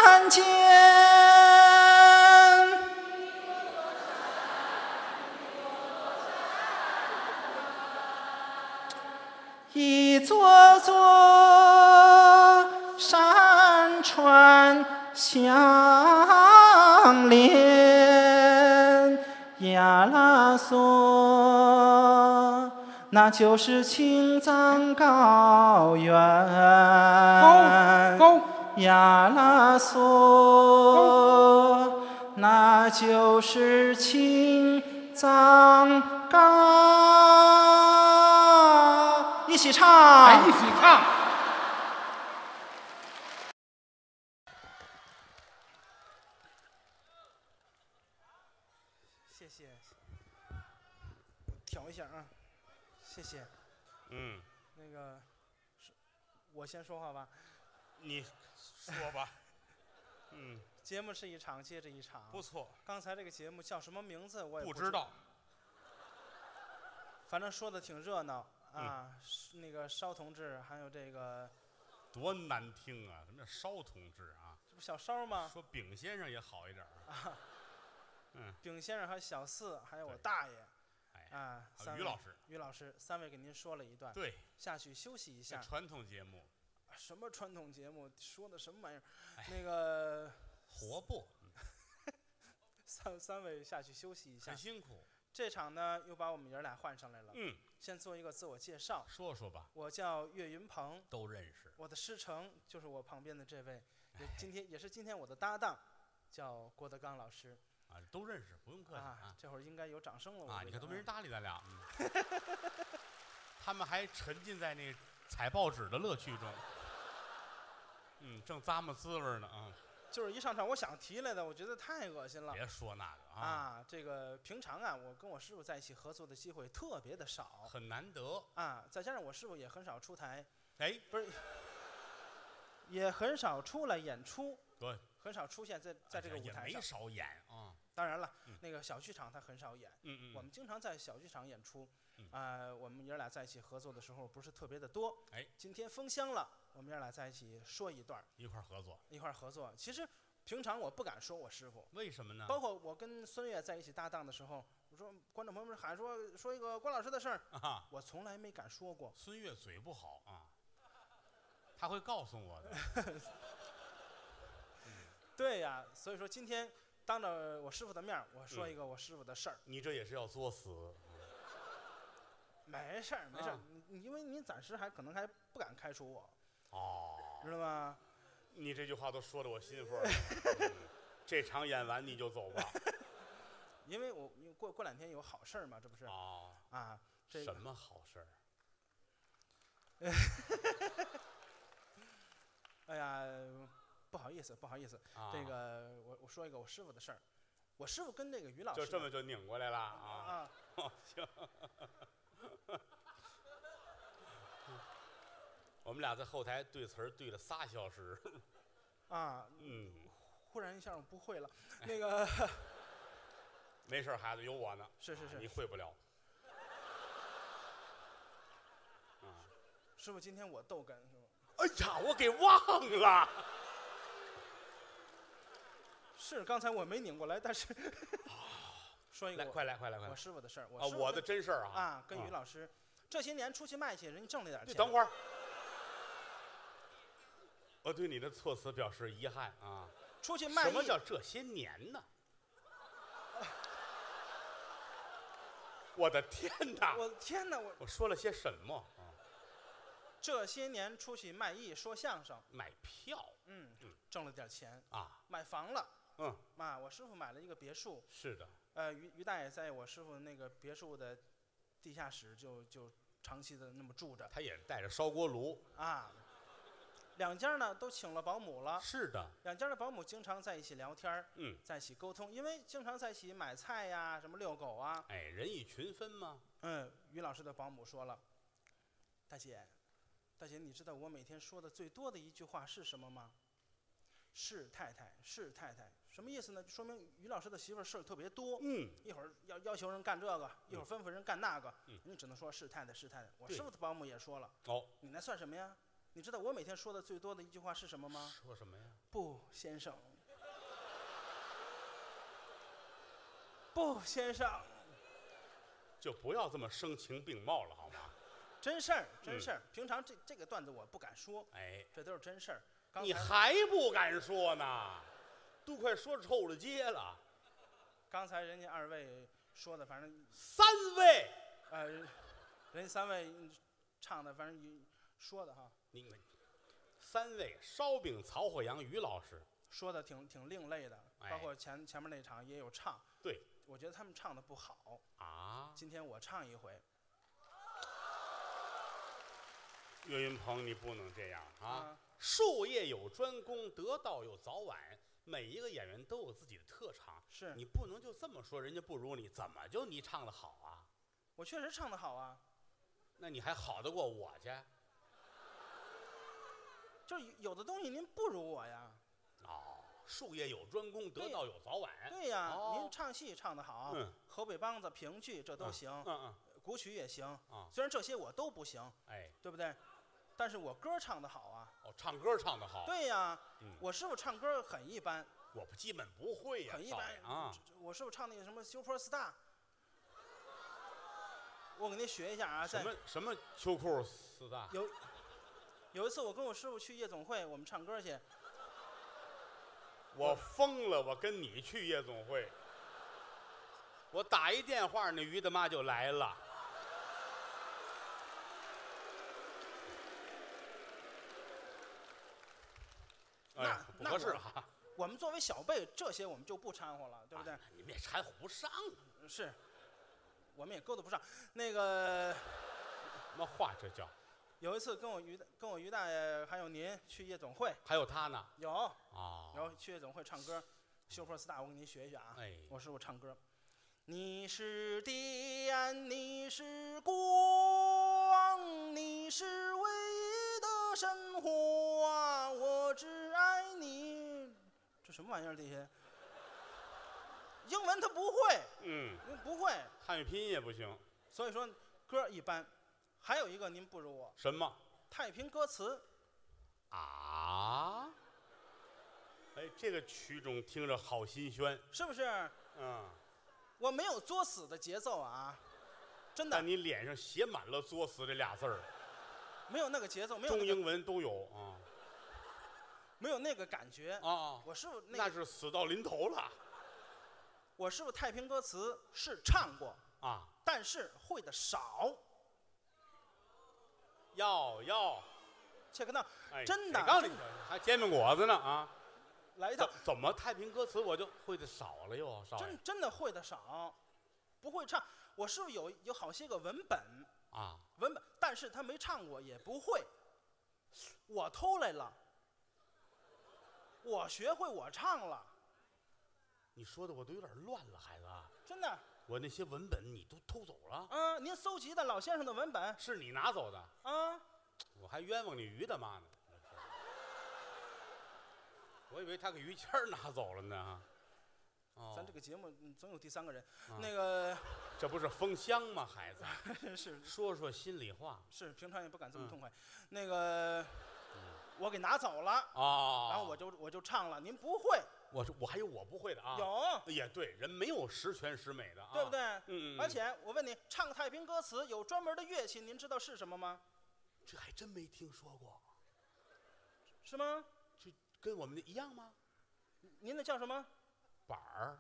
相连，呀啦嗦，那就是青藏高原。高呀啦嗦，那就是青藏高。一起唱。哎，一起唱。谢谢，调一下啊，谢谢。嗯，那个，是我先说话吧。你说吧。嗯，节目是一场接着一场。不错。刚才这个节目叫什么名字？我也不知道。反正说的挺热闹啊，是那个烧同志，还有这个，多难听啊！什么叫烧同志啊？这不小烧吗？说丙先生也好一点啊。嗯，丙先生还有小四，还有我大爷，哎，啊，三位于老师，于老师，三位给您说了一段，对，下去休息一下。传统节目什么传统节目？说的什么玩意儿？哎那个活泼，三三位下去休息一下很。辛苦。这场呢，又把我们爷儿俩换上来了。嗯，先做一个自我介绍，说说吧，我叫岳云鹏，都认识。我的师承就是我旁边的这位，也哎今天也是今天我的搭档，叫郭德纲老师。啊，都认识，不用客气啊啊，。这会儿应该有掌声了。我啊，你看都没人搭理咱俩。嗯 他们还沉浸在那采报纸的乐趣中。嗯，正咂摸滋味呢啊！就是一上场，我想提来的，我觉得太恶心了。别说那个啊，啊，这个平常啊，我跟我师傅在一起合作的机会特别的少很难得。啊，再加上我师傅也很少出台，哎，不是，也很少出来演出，对，很少出现在在这个舞也没台上。少演啊。当然了嗯，那个小剧场他很少演，嗯嗯，我们经常在小剧场演出嗯。啊，我们爷儿俩在一起合作的时候不是特别的多。哎，今天封箱了，我们爷儿俩在一起说一段儿，一块儿合作，一块儿合作。其实平常我不敢说我师傅，为什么呢？包括我跟孙越在一起搭档的时候，我说观众朋友们喊说说一个关老师的事儿，啊，我从来没敢说过。孙越嘴不好啊，他会告诉我的。对呀，所以说今天当着我师傅的面儿，我说嗯一个我师傅的事儿，你这也是要作死。没事儿没事儿因为你暂时还可能还不敢开除我，哦，知道吗？你这句话都说的我心缝儿了。嗯 这场演完你就走吧。因为我因为过过两天有好事儿嘛，这不是哦，啊？这个什么好事儿？哎呀，不好意思不好意思，啊，这个我我说一个我师傅的事儿，我师傅跟那个于老师就这么就拧过来了啊啊？啊，哦行。我们俩在后台对词儿对了仨小时。啊，嗯，忽然一下我不会了，那个没事儿，孩子有我呢。是是是，你会不了。啊，师傅今天我逗哏是吗？哎呀，我给忘了。是刚才我没拧过来，但是 说一个来，我快来，快来，快我！师傅的事儿，我啊，我师傅跟的真事儿啊！啊，跟于老师这些年出去卖去，人家挣了点钱。对等会儿，我对你的措辞表示遗憾啊！出去卖什么叫这些年呢？我的天哪！我的天哪！我我说了些什么啊？这些年出去卖艺说相声，买票嗯嗯，挣了点钱，啊？买房了。嗯，妈，我师傅买了一个别墅，是的，呃，于于大爷在我师傅那个别墅的地下室就就长期的那么住着他也带着烧锅炉。啊。两家呢都请了保姆了，是的，两家的保姆经常在一起聊天儿嗯，在一起沟通，因为经常在一起买菜呀，什么遛狗啊。哎，人以群分嘛。嗯，于老师的保姆说了，大姐，大姐，你知道我每天说的最多的一句话是什么吗？是太太，是太太，什么意思呢？就说明于老师的媳妇儿事儿特别多，嗯，一会儿要要求人干这个，一会儿吩咐人干那个，嗯你只能说是太太，是太太。我师傅的保姆也说了，哦，你那算什么呀？你知道我每天说的最多的一句话是什么吗？说什么呀？不，先生。不，先生，就不要这么声情并茂了，好吗？真事儿，真嗯事儿。平常这这个段子我不敢说，哎，这都是真事儿。你还不敢说呢？都快说臭了街了。刚才人家二位说的，反正三位，呃，人家三位嗯唱的，反正一说的哈，你们三位烧饼曹鹤阳于老师，说的挺挺另类的，哎包括前前面那场也有唱。对我觉得他们唱的不好，啊，今天我唱一回岳云鹏，你不能这样啊！啊术业有专攻，得道有早晚。每一个演员都有自己的特长，是你不能就这么说人家不如你，怎么就你唱的好啊？我确实唱的好啊，那你还好得过我去？就是有有的东西您不如我呀。哦，术业有专攻，得道有早晚。对呀，哦您唱戏唱得好，嗯河北梆子、评剧这都嗯行，嗯嗯，古曲也行。啊虽然这些我都不行，哎，对不对？但是我歌唱的好啊。哦，唱歌唱得好，对呀，嗯我师傅唱歌很一般，我不基本不会呀，很一般啊。我师傅唱那个什么《Super Star》，我给您学一下啊。在什么什么秋裤四大？有有一次我跟我师傅去夜总会，我们唱歌去，我疯了，我跟你去夜总会，我打一电话，那于大妈就来了。哎呀，不那我合适啊，我们作为小辈，这些我们就不掺和了，对不对？哎你们也掺和不上，是，我们也勾搭不上。那个什么话这叫？有一次跟我于大跟我于大爷还有您去夜总会，还有他呢有，啊，然后去夜总会唱歌，Super Star，我给您学一学啊。哎，我师傅唱歌，你是电，你是光，你是唯一的神火啊！我只爱你。这什么玩意儿？这些英文他不会，嗯，不会，汉语拼音也不行，所以说歌一般。还有一个您不如我，什么太平歌词，啊？哎，这个曲种听着好新鲜，是不是？嗯，我没有作死的节奏啊，真的但你脸上写满了“作死”这俩字儿，没有那个节奏，没有中那个英文都有啊没有那个感觉。啊，我师傅那那，是死到临头了我师傅太平歌词是唱过，啊！但是会的少。要要，切克闹，哎，真的谁告诉真你还煎饼果子呢啊？来一套，怎怎么太平歌词我就会的少了又少真真的会的少，不会唱。我师傅有有好些个文本，啊？文本，但是他没唱过，也不会。我偷来了，我学会，我唱了，你说的我都有点乱了，孩子啊，真的。我那些文本你都偷走了，啊，您搜集的老先生的文本是你拿走的，啊，我还冤枉你于大妈呢。我以为他给于谦儿拿走了呢。哦，咱这个节目嗯总有第三个人。啊那个这不是封箱吗？孩子，是说说心里话是，平常也不敢这么嗯痛快。那个我给拿走了，啊。然后我就我就唱了，您不会我说我还有我不会的啊。有也对，人没有十全十美的啊，对不对？嗯而且我问你，唱太平歌词有专门的乐器，您知道是什么吗？这还真没听说过，是吗？这跟我们的一样吗？您那叫什么？板儿，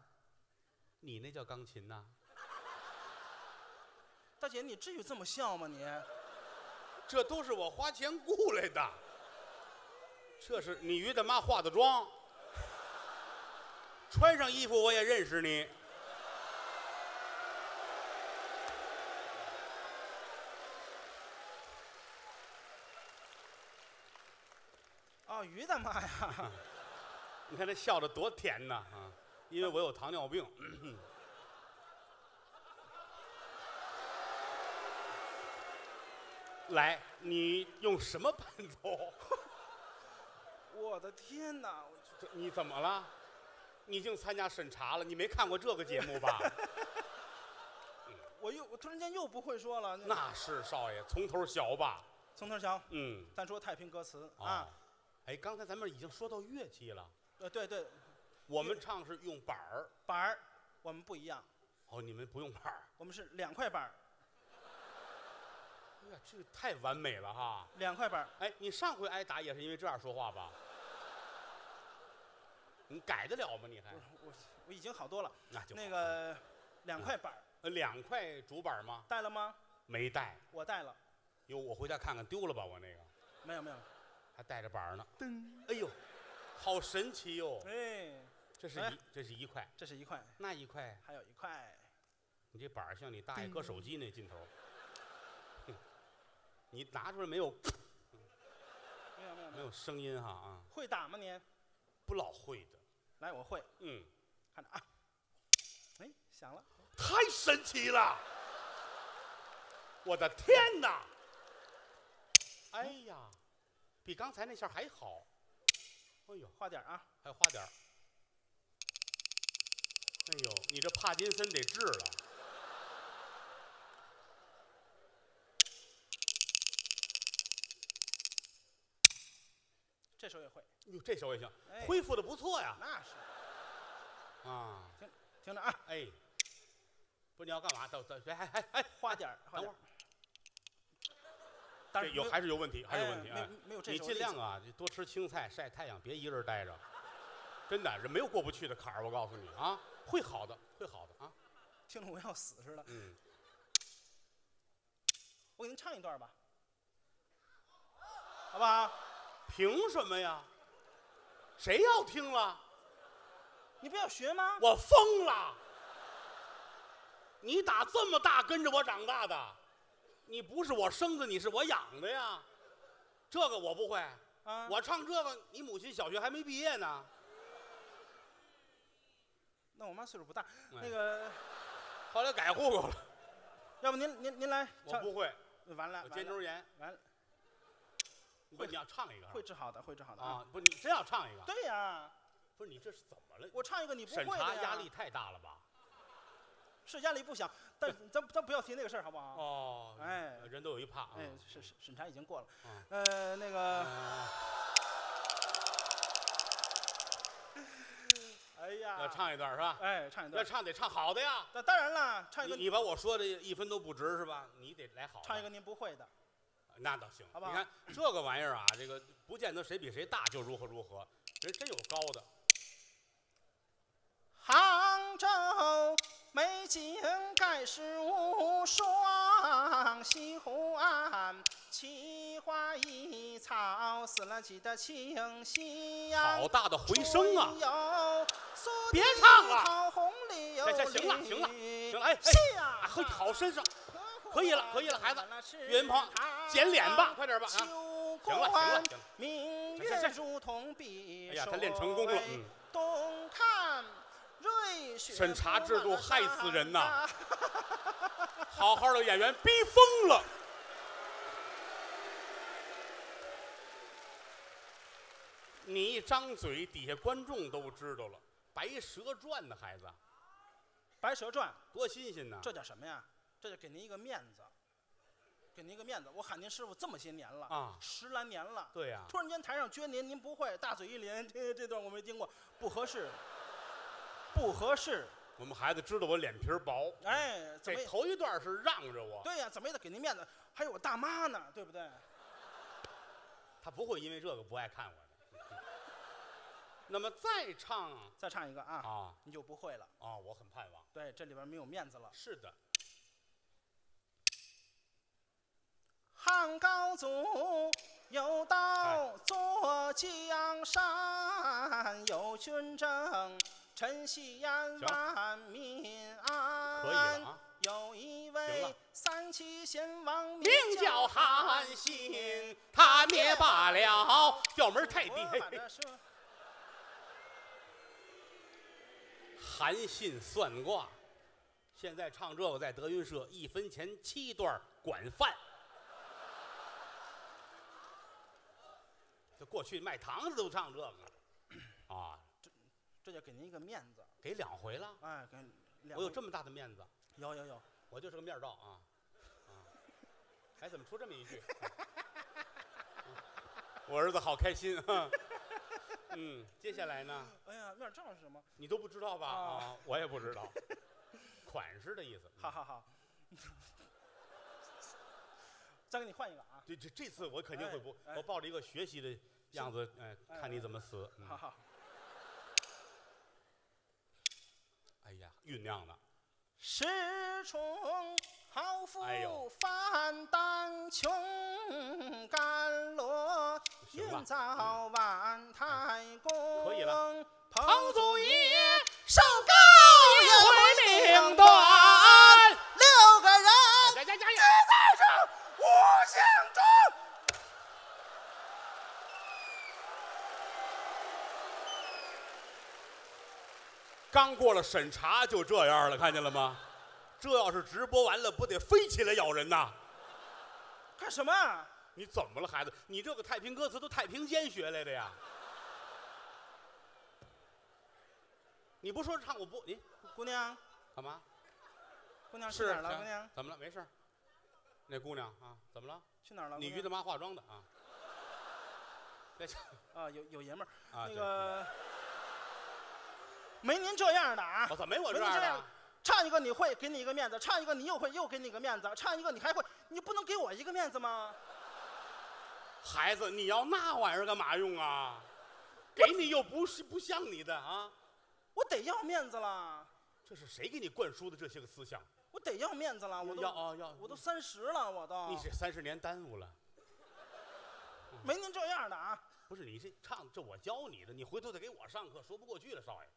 你那叫钢琴呐？大姐，你至于这么笑吗你？这都是我花钱雇来的，这是你于大妈化的妆，穿上衣服我也认识你。哦，于大妈呀，你看他笑的多甜呐啊！因为我有糖尿病。来，你用什么伴奏？我的天哪！我这你怎么了？你已经参加审查了，你没看过这个节目吧？我又我突然间又不会说了。那是少爷，从头学吧。从头学，嗯，咱说太平歌词啊啊。，哎，刚才咱们已经说到乐器了，呃，对对，我们唱是用板儿。板儿我们不一样，哦，你们不用板儿。我们是两块板儿，哎呀，这个太完美了哈！两块板儿。哎，你上回挨打也是因为这样说话吧？你改得了吗？你还我我已经好多了。那就那个两块板儿呃两块主板吗？带了吗？没带，我带了，哟，我回家看看丢了吧，我那个没有没有。还带着板儿呢。噔，哎呦，好神奇哟！哎，哎这是一这是一块，这是一块，那一块还有一块。你这板儿像你大爷搁手机那劲头。哼你拿出来没有？没有没有没有。没有声音哈啊，会打吗您？不老会的。来，我会。嗯，看着啊。哎，响了。太神奇了！我的天哪！哎呀，比刚才那下还好。哎呦，花点儿啊。还花点儿。哎呦，你这帕金森得治了。这手也会。哟，这手也行，哎恢复的不错呀。那是。啊，听着啊，哎，不是你要干嘛？等等，哎哎哎哎，花点儿，花点儿等会儿。但是有还是有问题，还是有问题哎哎没没有这你手力气尽量啊，就多吃青菜，晒太阳，别一个人待着。真的，这没有过不去的坎儿，我告诉你啊，会好的，会好的啊。听着我要死似的。嗯，我给您唱一段吧，好不好？凭什么呀？谁要听了？你不要学吗？我疯了！你打这么大跟着我长大的，你不是我生的，你是我养的呀。这个我不会，啊，我唱这个，你母亲小学还没毕业呢。那我妈岁数不大，哎那个，后来改户口了，要不您您您来唱，我不会，完了，我肩周炎。完了，不，你要唱一个啊会治好的，会治好的啊！！不，你真要唱一个？对呀，不是你这是怎么了？我唱一个你不审会的呀查压力太大了吧？是压力不小，但咱咱不要提那个事儿，好不好？哦，哎人都有一怕啊。哎，是是审查已经过了啊，呃，那个，呃 哎呀，要唱一段是吧？哎，唱一段，要唱得唱好的呀。那当然了，唱一个你你把我说的一分都不值是吧？你得来好的。唱一个您不会的，那倒行，好不好你看这个玩意儿啊，这个不见得谁比谁大就如何如何，人真有高的。杭州美景盖世无双，西湖岸奇花异草，四浪起的清溪呀。好大的回声啊！啊！别唱了行了行了行了哎哎下啊，嘿，好身上，河可以了可以了孩子岳云鹏剪脸吧快点吧啊行了行了行了明行行行月如同碧哎呀他练成功了嗯东看瑞雪审查制度害死人呐呐！好好的演员逼疯了。你一张嘴，底下观众都知道了，《白蛇传》的孩子白蛇传，多新鲜呐！这叫什么呀？这就给您一个面子，给您一个面子。我喊您师傅这么些年了啊十来年了。对呀、突然间台上撅您，您不会，大嘴一咧，这这段我没听过，不合适，不合适。我们孩子知道我脸皮儿薄，哎，怎么这也头一段是让着我，对呀、怎么也得给您面子。还有我大妈呢，对不对？他不会因为这个不爱看我的。那么再唱再唱一个啊，啊你就不会了。啊，我很盼望。对，这里边没有面子了。是的，汉高祖有道坐江山，有军政陈锡安万民安。有一位三七贤王，名叫韩信，他灭罢了调门太低。韩信算卦，现在唱这个在德云社一分钱七段管饭。这过去卖糖的都唱这个啊，这这就给您一个面子，给两回了，哎，给我有这么大的面子，有有有，我就是个面儿罩啊，啊，哎，怎么出这么一句？嗯我儿子好开心啊。嗯，接下来呢，哎呀，面罩是什么？你都不知道吧？啊啊，我也不知道，款式的意思。好好好，再给你换一个啊，这这这次我肯定会不，哎。哎我抱着一个学习的样子，哎，哎看你怎么死。嗯。好。好，哎呀，酝酿的，石冲好富哎呦。范丹琼甘罗，运造万太公。可以了。彭祖爷受高刚过了审查就这样了，看见了吗？这要是直播完了，不得飞起来咬人呐？干什么？你怎么了，孩子？你这个太平歌词都太平间学来的呀？你不说唱我不你姑娘，干嘛？姑娘去是哪儿了？姑娘怎么了？没事儿那姑娘啊，怎么了？去哪儿了？你于大妈化妆的啊？别 讲啊，有有爷们儿。啊！那个没您这样的啊我，怎么没我这样？唱一个你会，给你一个面子；唱一个你又会，又给你一个面子；唱一个你还会，你不能给我一个面子吗？孩子，你要那玩意儿干嘛用啊？给你又不是不像你的啊！我得要面子了，这是谁给你灌输的这些个思想？我得要面子了，我都要啊要，我都三十了，我都你这三十年耽误了。没您这样的啊！不是你这唱这我教你的，你回头再给我上课，说不过去了，少爷。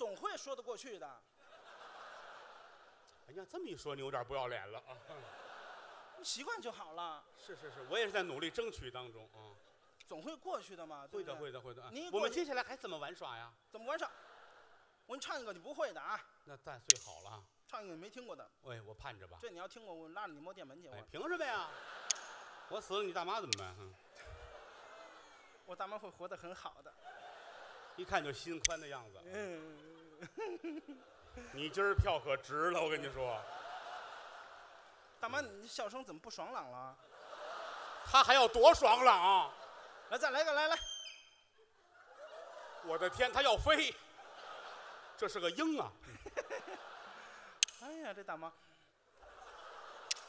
总会说得过去的。哎呀，这么一说，你有点不要脸了啊！你 习惯就好了，是是是，我也是在努力争取当中啊。总会过去的嘛。对会的会的会的。啊你我们接下来还怎么玩耍呀？怎么玩耍？我给你唱一个你不会的啊，那但最好了啊。唱一个你没听过的。喂，我盼着吧。这你要听过，我拉着你摸电门去。哎我，凭什么呀？我死了，你大妈怎么办？嗯，我大妈会活得很好的。一看就心宽的样子。嗯，你今儿票可值了，我跟你说。大妈，你笑声怎么不爽朗了？他还要多爽朗啊！来，再来一个，来来。我的天，他要飞，这是个鹰啊！哎呀，这大妈，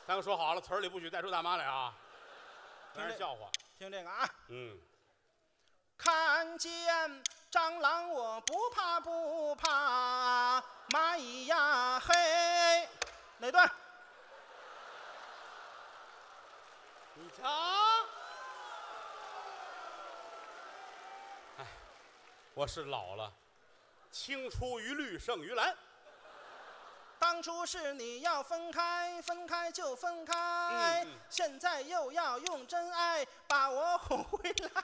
咱们说好了，词儿里不许带出大妈来啊，听这笑话。听这个啊。嗯，看见蟑螂我不怕不怕，蚂蚁呀嘿，哪段？你瞧，哎，我是老了，青出于绿胜于蓝。当初是你要分开，分开就分开，嗯嗯现在又要用真爱把我哄回来。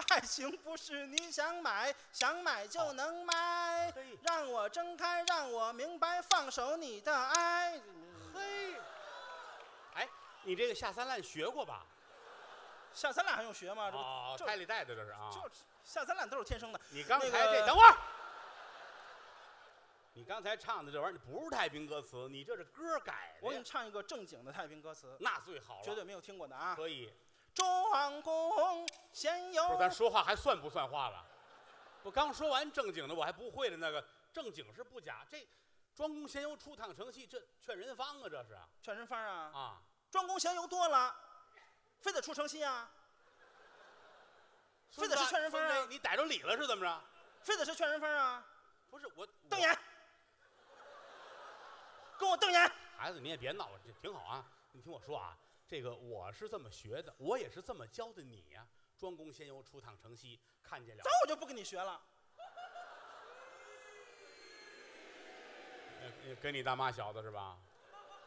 爱情不是你想买，想买就能买嘿，让我睁开，让我明白，放手你的爱。嘿，哎，你这个下三滥学过吧？下三滥还用学吗？这不哦，就胎里带的这是啊。就是下三滥都是天生的。你刚才那个这，等会儿，你刚才唱的这玩意儿不是太平歌词，你这是歌改的我给你。唱一个正经的太平歌词，那最好了，绝对没有听过的啊！可以。庄公先不是，咱说话还算不算话了？我刚说完正经的，我还不会的那个正经是不假。这庄公闲游出趟城戏，这劝人方啊，这是劝人方啊！啊。庄公闲游多了，非得出城西啊？非得是劝人方啊孙子你逮着理了是怎么着？非得是劝人方啊？不是我瞪眼，跟我瞪眼！孩子，你也别闹了，这挺好啊。你听我说啊，这个我是这么学的，我也是这么教的你呀、庄公闲游出趟城西，看见了早我就不跟你学了。呃跟你大妈小子是吧？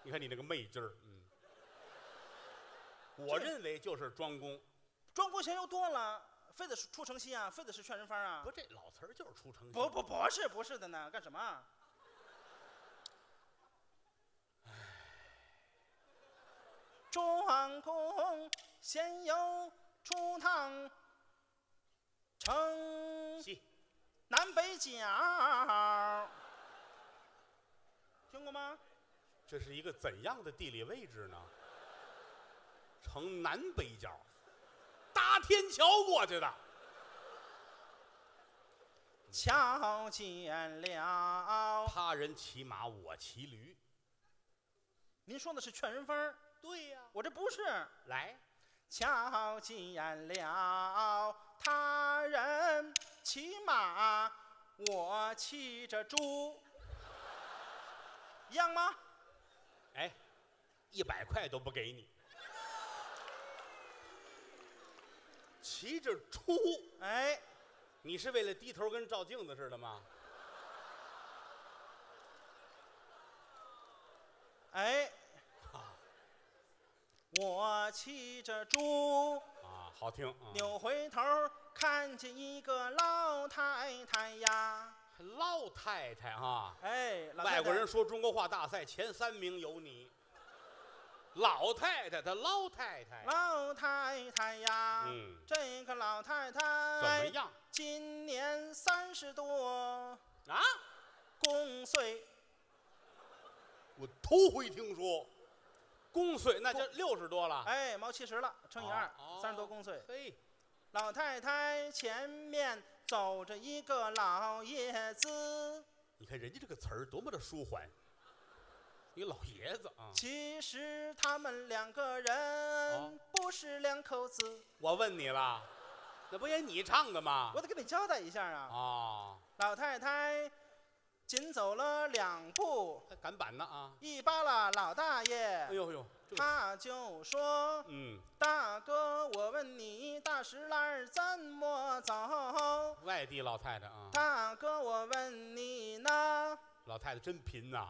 你看你那个媚劲儿，嗯。我认为就是庄公，庄公闲游多了，非得是出城西啊？非得是劝人方啊不？这老词儿就是出城西。不不不是不是的呢，干什么庄公闲游出趟城西南北角，听过吗？这是一个怎样的地理位置呢？城南北角，搭天桥过去的。瞧见了，他人骑马，我骑驴。您说的是劝人风儿对呀、我这不是。来，瞧见了，他人骑马，我骑着猪，一样吗？哎，一百块都不给你。骑着猪，哎，你是为了低头跟照镜子似的吗？哎，我骑着猪，啊，好听啊。扭回头看见一个老太太呀，老太太啊，哎，老太太。外国人说中国话大赛前三名有你。老太太，她老太太。老太太呀，嗯。这个老太太怎么样？今年三十多，啊？公岁，我头回听说，公岁那就六十多了。哎，毛七十了，乘以二哦，三十多公岁。嘿，老太太前面走着一个老爷子，你看人家这个词儿多么的舒缓，一个老爷子啊。其实他们两个哦人不是两口子，我问你了，那不也你唱的吗？我得跟你交代一下啊。啊，老太太紧走了两步，还赶板呢啊！一扒拉老大爷哎，呦呦，这他就说嗯，：“大哥，我问你，大石栏儿怎么走？外地老太太啊，大哥，我问你呢。”老太太真贫呐。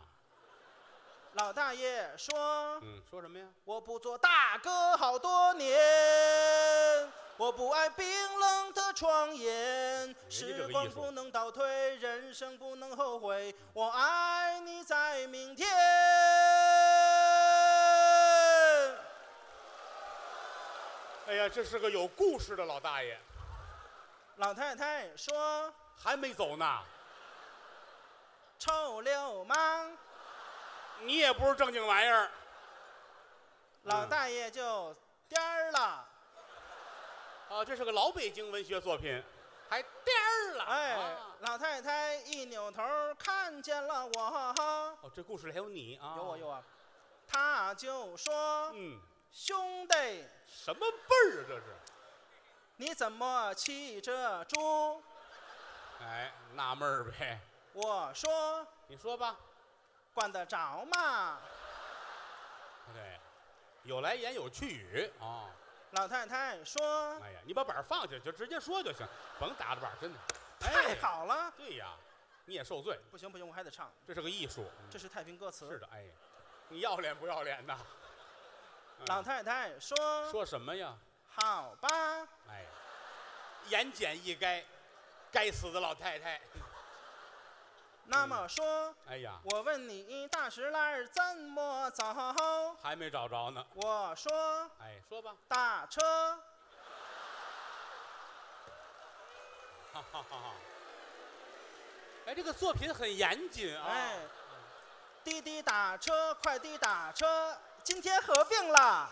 老大爷说嗯，说什么呀？：“我不做大哥好多年，我不爱冰冷的床沿。时光不能倒退，人生不能后悔。我爱你在明天。”哎呀，这是个有故事的老大爷，老太太说还没走呢。：“臭流氓。你也不是正经玩意儿。”老大爷就颠儿了。啊，这是个老北京文学作品，还颠儿了。哎啊，老太太一扭头看见了我，哦，这故事里还有你啊？有我有。啊，他就说嗯，：“兄弟，什么辈儿啊？这是？你怎么骑着猪哎，纳闷儿呗。？”我说你说吧。：“管得着吗对，有来言有去语啊。？”老太太说哎呀，你把板儿放下，就直接说就行，甭打着板儿，真的。：“太哎好了。对呀，你也受罪，”不行不行，我还得唱，这是个艺术。嗯这是太平歌词。是的，哎，你要脸不要脸的？嗯老太太说说什么呀？：“好吧。哎，言简意赅，该死的老太太。”那么说，哎呀，我问你，大石栏怎么走？还没找着呢。我说哎，说吧。打车。哈哈哈哈。哎，这个作品很严谨啊。哎，滴滴打车，快滴打车，今天合并了。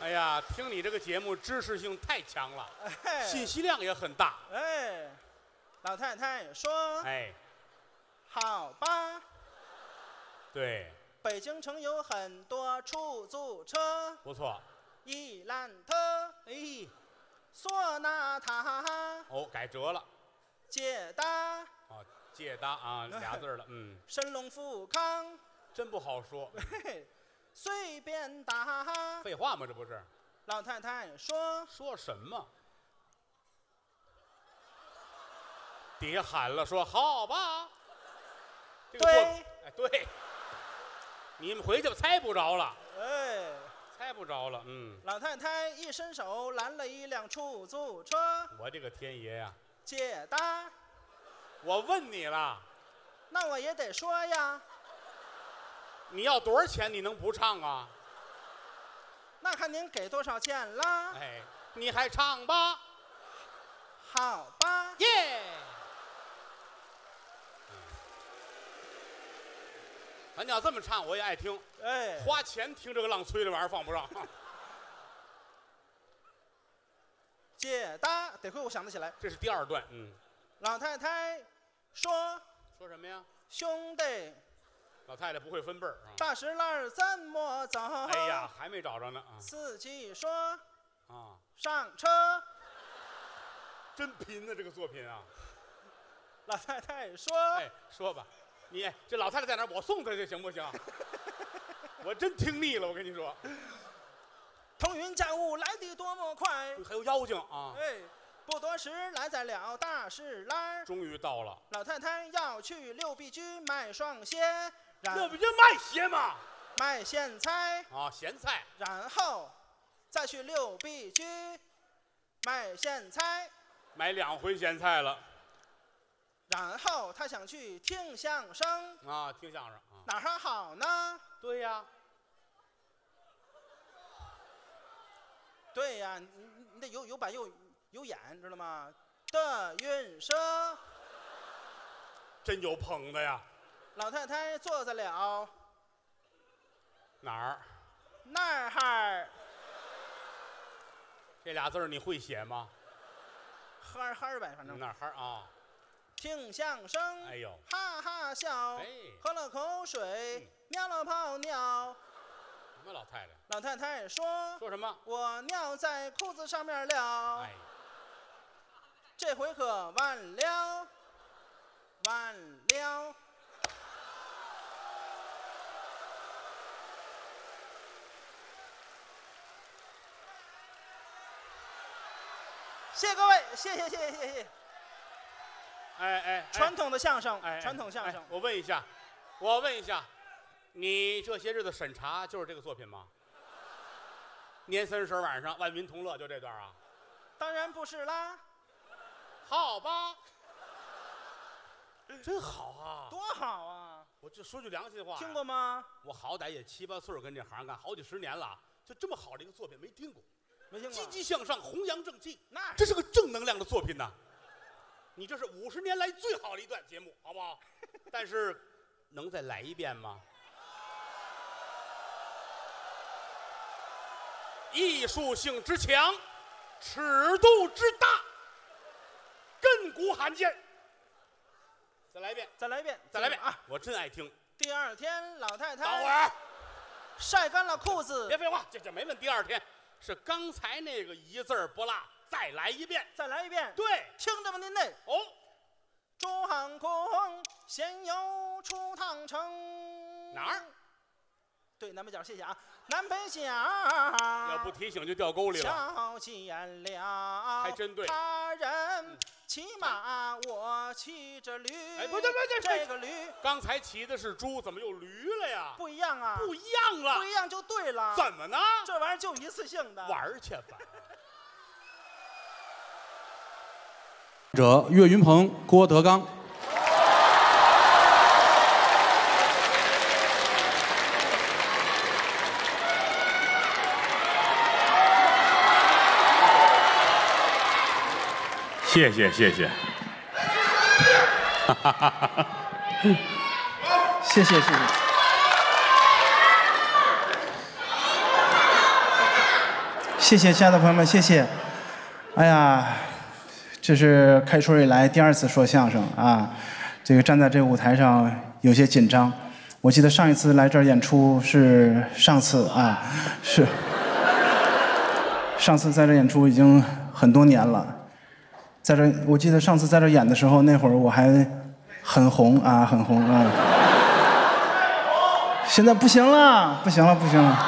哎呀，听你这个节目知识性太强了，哎信息量也很大。哎，老太太说哎，：“好吧，对，北京城有很多出租车，不错。伊兰特、哎，索纳塔、哦，改折了。捷达、哦，捷达啊，俩字儿了。嗯，神龙富康，真不好说。嘿嘿，随便打。废话吗？这不是？老太太说说什么？底下喊了说：“好吧。”这个作对哎，对。你们回去吧，猜不着了，：“哎。”猜不着了。嗯，老太太一伸手拦了一辆出租车，我这个天爷呀、解答。我问你了，那我也得说呀，你要多少钱？你能不唱啊？那看您给多少钱啦？哎，你还唱吧，好吧。耶！咱要这么唱，我也爱听。哎，花钱听这个浪吹的玩意儿放不上。解答，得亏我想得起来。这是第二段，嗯，老太太说说什么呀？：“兄弟，老太太不会分辈儿啊。大石烂儿怎么走？”哎呀，，还没找着呢啊司机说啊！：“上车。真贫呐，这个作品啊！”老太太说哎，说吧，你这老太太在哪儿？我送她去行不行？我真听腻了，我跟你说，：“腾云驾雾来得多么快！”还有妖精啊！哎，不多时来在了大市来。终于到了，老太太要去六必居买双鞋，那然不就卖鞋吗？卖咸菜，啊，咸菜，然后再去六必居买咸菜，买两回咸菜了然后他想去听相声，啊！听相声啊？哪儿好呢？对呀，对呀，你你你得有有板有有眼，知道吗？德云社，真有捧的呀！老太太坐在了哪儿？那儿哈，这俩字儿你会写吗？哈儿哈儿呗，反正哪儿哈儿啊？听相声，哎呦，哈哈笑，哎喝了口水嗯，尿了泡尿。什么老太太？老太太说说什么？：“我尿在裤子上面了，哎，这回可完了，完了。”谢谢各位，谢谢谢谢谢谢。哎哎，哎传统的相声，哎，传统相声哎，我问一下，我问一下，你这些日子审查就是这个作品吗？年三十晚上，万民同乐就这段啊？当然不是啦，好吧，真好啊！多好啊！我这说句良心话，听过？吗？我好歹也七八岁跟这行干好几十年了，就这么好的一个作品没听过。没听过积。极向上，弘扬正气，那这是个正能量的作品呐。你这是五十年来最好的一段节目，好不好？但是，能再来一遍吗？艺术性之强，尺度之大，亘古罕见。再来一遍，再来一遍，再来一遍啊！！我真爱听。第二天，老太太等会儿，晒干了裤子别，废话，这这没问。第二天是刚才那个一字儿不落，再来一遍。再来一遍。对，听着吧，您那哦。朱汉公闲游出唐城哪儿？对，南北角，谢谢啊。南北角要不提醒就掉沟里了。瞧见了，还真对他人骑马，我骑着驴。哎不对不对这个驴刚才骑的是猪，怎么又驴了呀？不一样啊，不一样了不，一样就对了。怎么呢？这玩意儿就一次性的。玩儿去吧。者岳云鹏、郭德纲。谢谢谢谢。谢谢谢谢。谢谢，亲爱的朋友们，谢谢。哎呀，这是开春以来第二次说相声啊，这个站在这个舞台上有些紧张。我记得上一次来这儿演出是上次啊，是上次在这演出已经很多年了。在这，我记得上次在这演的时候，那会儿我还很红啊，很红啊。现在不行了，不行了，不行了。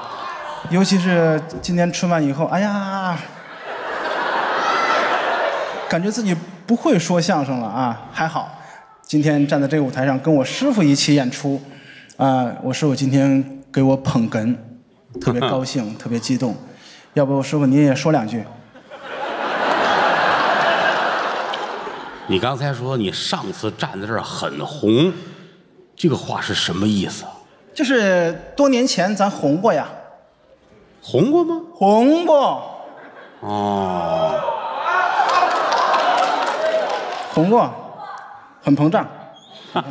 尤其是今年春晚以后，哎呀，感觉自己不会说相声了啊。还好，今天站在这个舞台上跟我师傅一起演出，啊、我师傅今天给我捧哏，特别高兴，特别激动。要不师傅您也说两句？你刚才说你上次站在这儿很红，这个话是什么意思？就是多年前咱红过呀，红过吗？红过，哦，红过，很膨胀。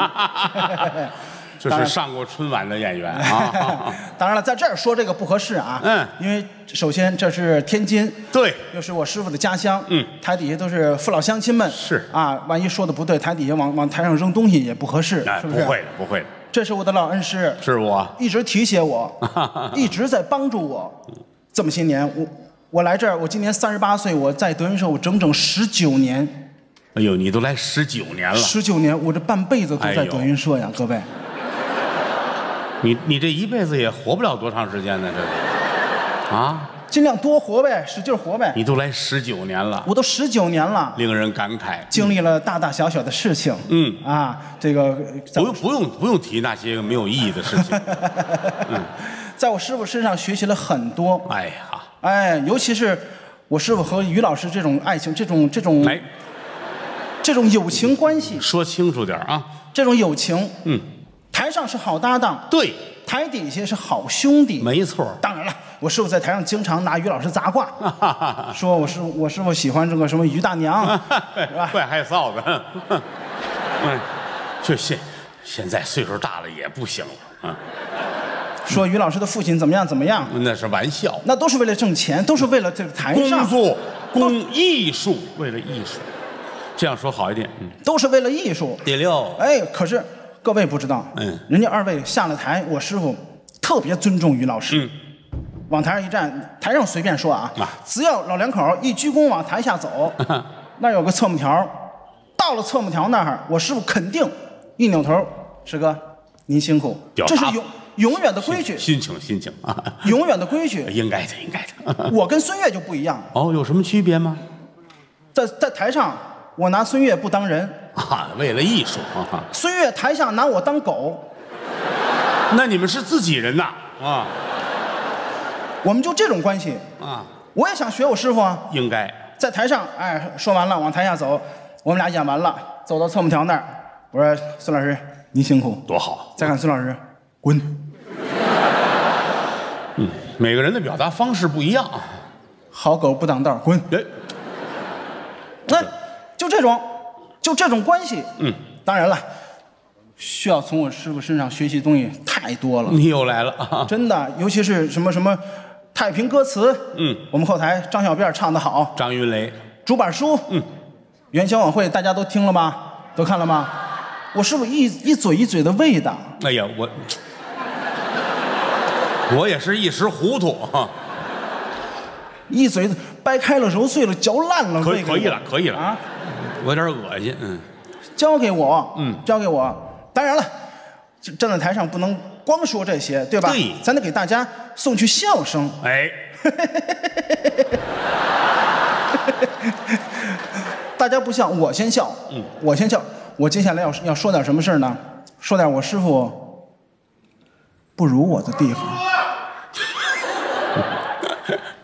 这是上过春晚的演员啊。当然了，在这儿说这个不合适啊。嗯因为首先这是天津，对，又是我师傅的家乡。嗯，台底下都是父老乡亲们。是啊，万一说的不对，台底下往往台上扔东西也不合适，哎？不会的，不会的，这是我的老恩师，是我。一直提携我，一直在帮助我。这么些年，我我来这儿，我今年三十八岁，我在德云社我整整十九年，哎呦，你都来十九年了，十九年，我这半辈子都在德云社呀，各位。你你这一辈子也活不了多长时间呢，这是啊，尽量多活呗，使劲活呗。你都来十九年了，我都十九年了，令人感慨。经历了大大小小的事情。嗯啊，这个在不用不用不用提那些个没有意义的事情。在我师傅身上学习了很多。哎呀，哎，尤其是我师傅和于老师这种爱情，这种这种来这种友情关系，说清楚点啊。这种友情，嗯，台上是好搭档，对，台底下是好兄弟。没错。当然了，我师傅在台上经常拿于老师砸挂，说我师傅我师傅喜欢这个什么于大娘，是吧？怪害臊的。嗯，就现现在岁数大了也不行了啊，说于老师的父亲怎么样怎么样，那是玩笑。那都是为了挣钱，都是为了这个台上工，作、工艺术，为了艺术，这样说好一点。嗯，都是为了艺术。第六，哎，可是各位不知道，嗯人家二位下了台，我师傅特别尊重于老师，嗯往台上一站，台上随便说啊，啊只要老两口一鞠躬往台下走，那有个侧幕条，到了侧幕条那儿，我师傅肯定一扭头，师哥您辛苦，这是永永远的规矩，心情心情啊，永远的规矩。应该的，应该的。我跟孙越就不一样，哦，有什么区别吗？在在台上我拿孙越不当人，啊，为了艺术啊，孙越台下拿我当狗，那你们是自己人呐啊我们就这种关系。啊，我也想学我师傅啊，应该。在台上，哎，说完了往台下走，我们俩演完了，走到侧幕条那儿，我说孙老师您辛苦，多好。再看孙老师滚，嗯每个人的表达方式不一样。好狗不挡道滚，哎，那就这种，就这种关系。嗯，当然了，需要从我师傅身上学习东西太多了，你又来了啊！真的，尤其是什么什么太平歌词，嗯，我们后台张小辫唱得好，张云雷，竹板书，嗯，元宵晚会大家都听了吗？都看了吗？我师傅一一嘴一嘴的味道，哎呀，我我也是一时糊涂啊。一嘴掰开了揉碎了嚼烂了，可以可以了可以了啊！我有点恶心，嗯，交给我，嗯交给我。当然了，站站在台上不能光说这些，对吧？对咱得给大家送去笑声。哎，大家不笑，我先笑。嗯，我先笑。我接下来要要说点什么事儿呢？说点我师傅不如我的地方。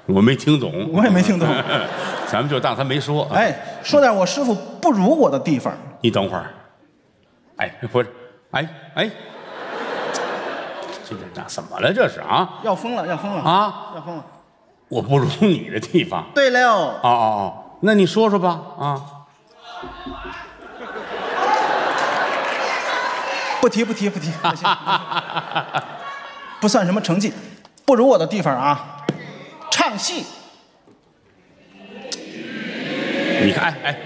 我没听懂，我也没听懂。咱们就当他没说。啊，哎，说点我师傅不如我的地方。你等会儿，哎，不是，哎哎，这这这怎么了？这是啊要疯了，要疯了！啊！要疯了！我不如你的地方。对了，哦哦哦，那你说说吧啊！不提不提不提，不算什么成绩，不如我的地方啊，唱戏。你看，哎哎，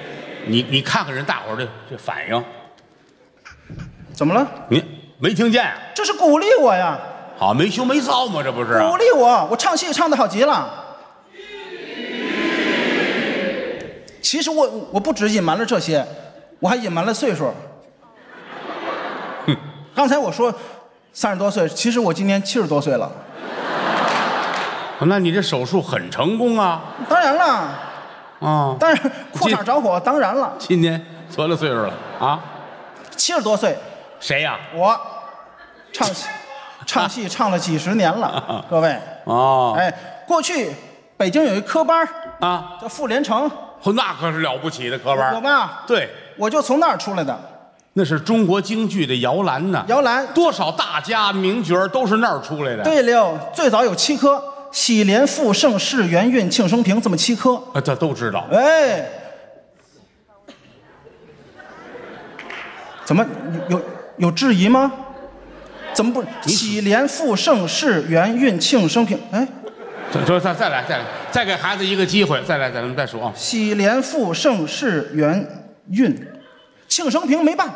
你你看看人大伙儿这这反应，怎么了？你没听见啊？这是鼓励我呀，好，没羞没臊嘛，这不是啊？鼓励我，我唱戏唱的好极了。其实我我不止隐瞒了这些，我还隐瞒了岁数。刚才我说三十多岁，其实我今年七十多岁了。那你这手术很成功啊！当然了，啊，但是裤衩着火，当然了，今年多大岁数了啊？七十多岁，谁呀、我唱戏 唱戏唱了几十年了，各位。哦，哎，过去北京有一科班儿啊，叫傅连城，哦那可是了不起的科班有吧？对，我就从那儿出来的。那是中国京剧的摇篮呐，摇篮多少大家名角儿都是那儿出来的。，对了，最早有七科，喜连富盛世元运庆生平这么七颗。啊，这都知道。哎，怎么有有有质疑吗？怎么不喜连富盛世元运庆生平？哎，这这再再来再来，再给孩子一个机会，再来咱们再说啊。喜连富盛世元运庆生平没办，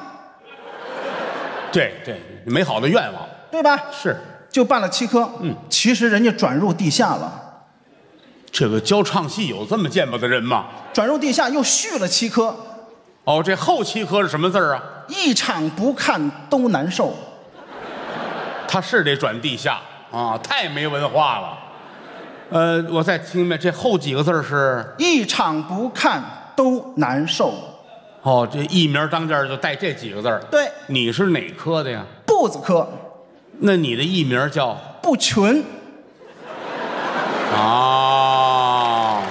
对对，美好的愿望对吧？是就办了七科。嗯，其实人家转入地下了，这个教唱戏有这么见不得人吗？转入地下又续了七科，哦，这后七科是什么字儿啊？一场不看都难受。他是得转地下啊，太没文化了。呃，我再听一遍，这后几个字儿是一场不看都难受。哦，这艺名当间就带这几个字儿。对，你是哪科的呀？步子科那你的艺名叫不群，啊？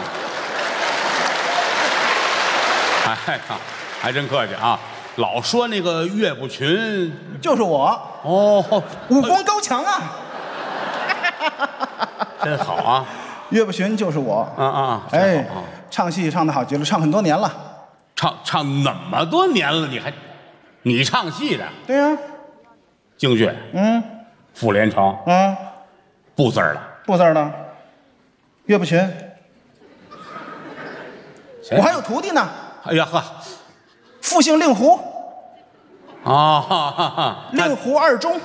哎呀，还真客气啊！老说那个岳不群就是我，哦，武功高强啊。真好啊！岳不群就是我。啊啊！真哎唱戏唱的好极了，唱很多年了。唱唱那么多年了，你还你唱戏的对呀、京剧嗯傅连城啊，不字儿了。不字儿的。岳不群，我还有徒弟呢，哎呀呵复姓令狐，啊哈哈令狐二中。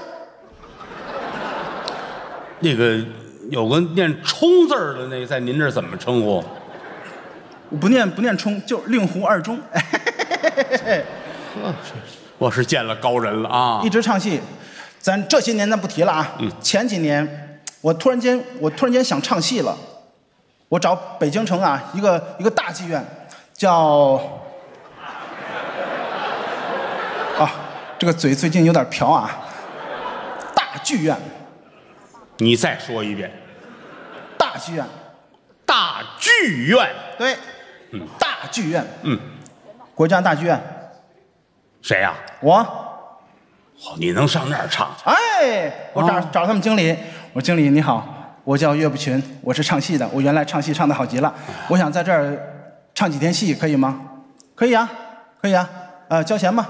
那个有个念“冲”字儿的，那在您这儿怎么称呼？我不念不念冲，就令狐二中。我是见了高人了啊一！直唱戏，咱这些年咱不提了啊。嗯。前几年，我突然间我突然间想唱戏了，我找北京城啊一个一个大剧院，叫啊这个嘴最近有点瓢啊，大剧院。你再说一遍，大剧院大剧院。对，嗯大剧院嗯，国家大剧院，谁呀、我哦，你能上那儿唱去？哎我找哦找他们经理，我说经理你好，我叫岳不群，我是唱戏的，我原来唱戏唱的好极了，我想在这儿唱几天戏，可以吗？可以啊，可以啊，呃，交钱吧，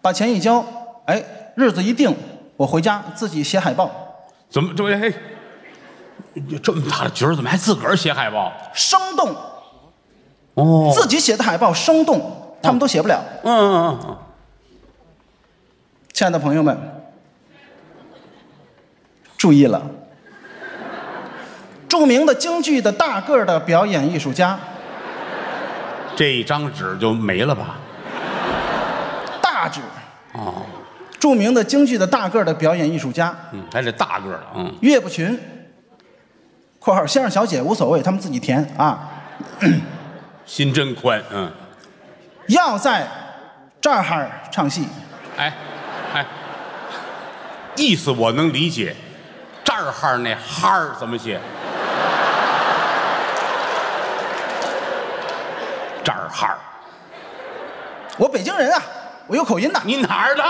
把钱一交，哎，日子一定，我回家自己写海报，怎么这么嘿？这么大的角儿，怎么还自个儿写海报？生动，哦自己写的海报生动，他们都写不了。嗯嗯嗯亲爱的朋友们，注意了，著名的京剧的大个儿的表演艺术家，嗯，这一张纸就没了吧？大纸。哦，著名的京剧的大个儿的表演艺术家嗯，还是大个儿的，嗯，岳不群（括号先生小姐无所谓，他们自己填啊 ）心真宽，嗯，要在这儿哈唱戏，哎，哎，意思我能理解，这儿哈那哈儿怎么写？这儿哈儿，我北京人啊，我有口音的。你哪儿的？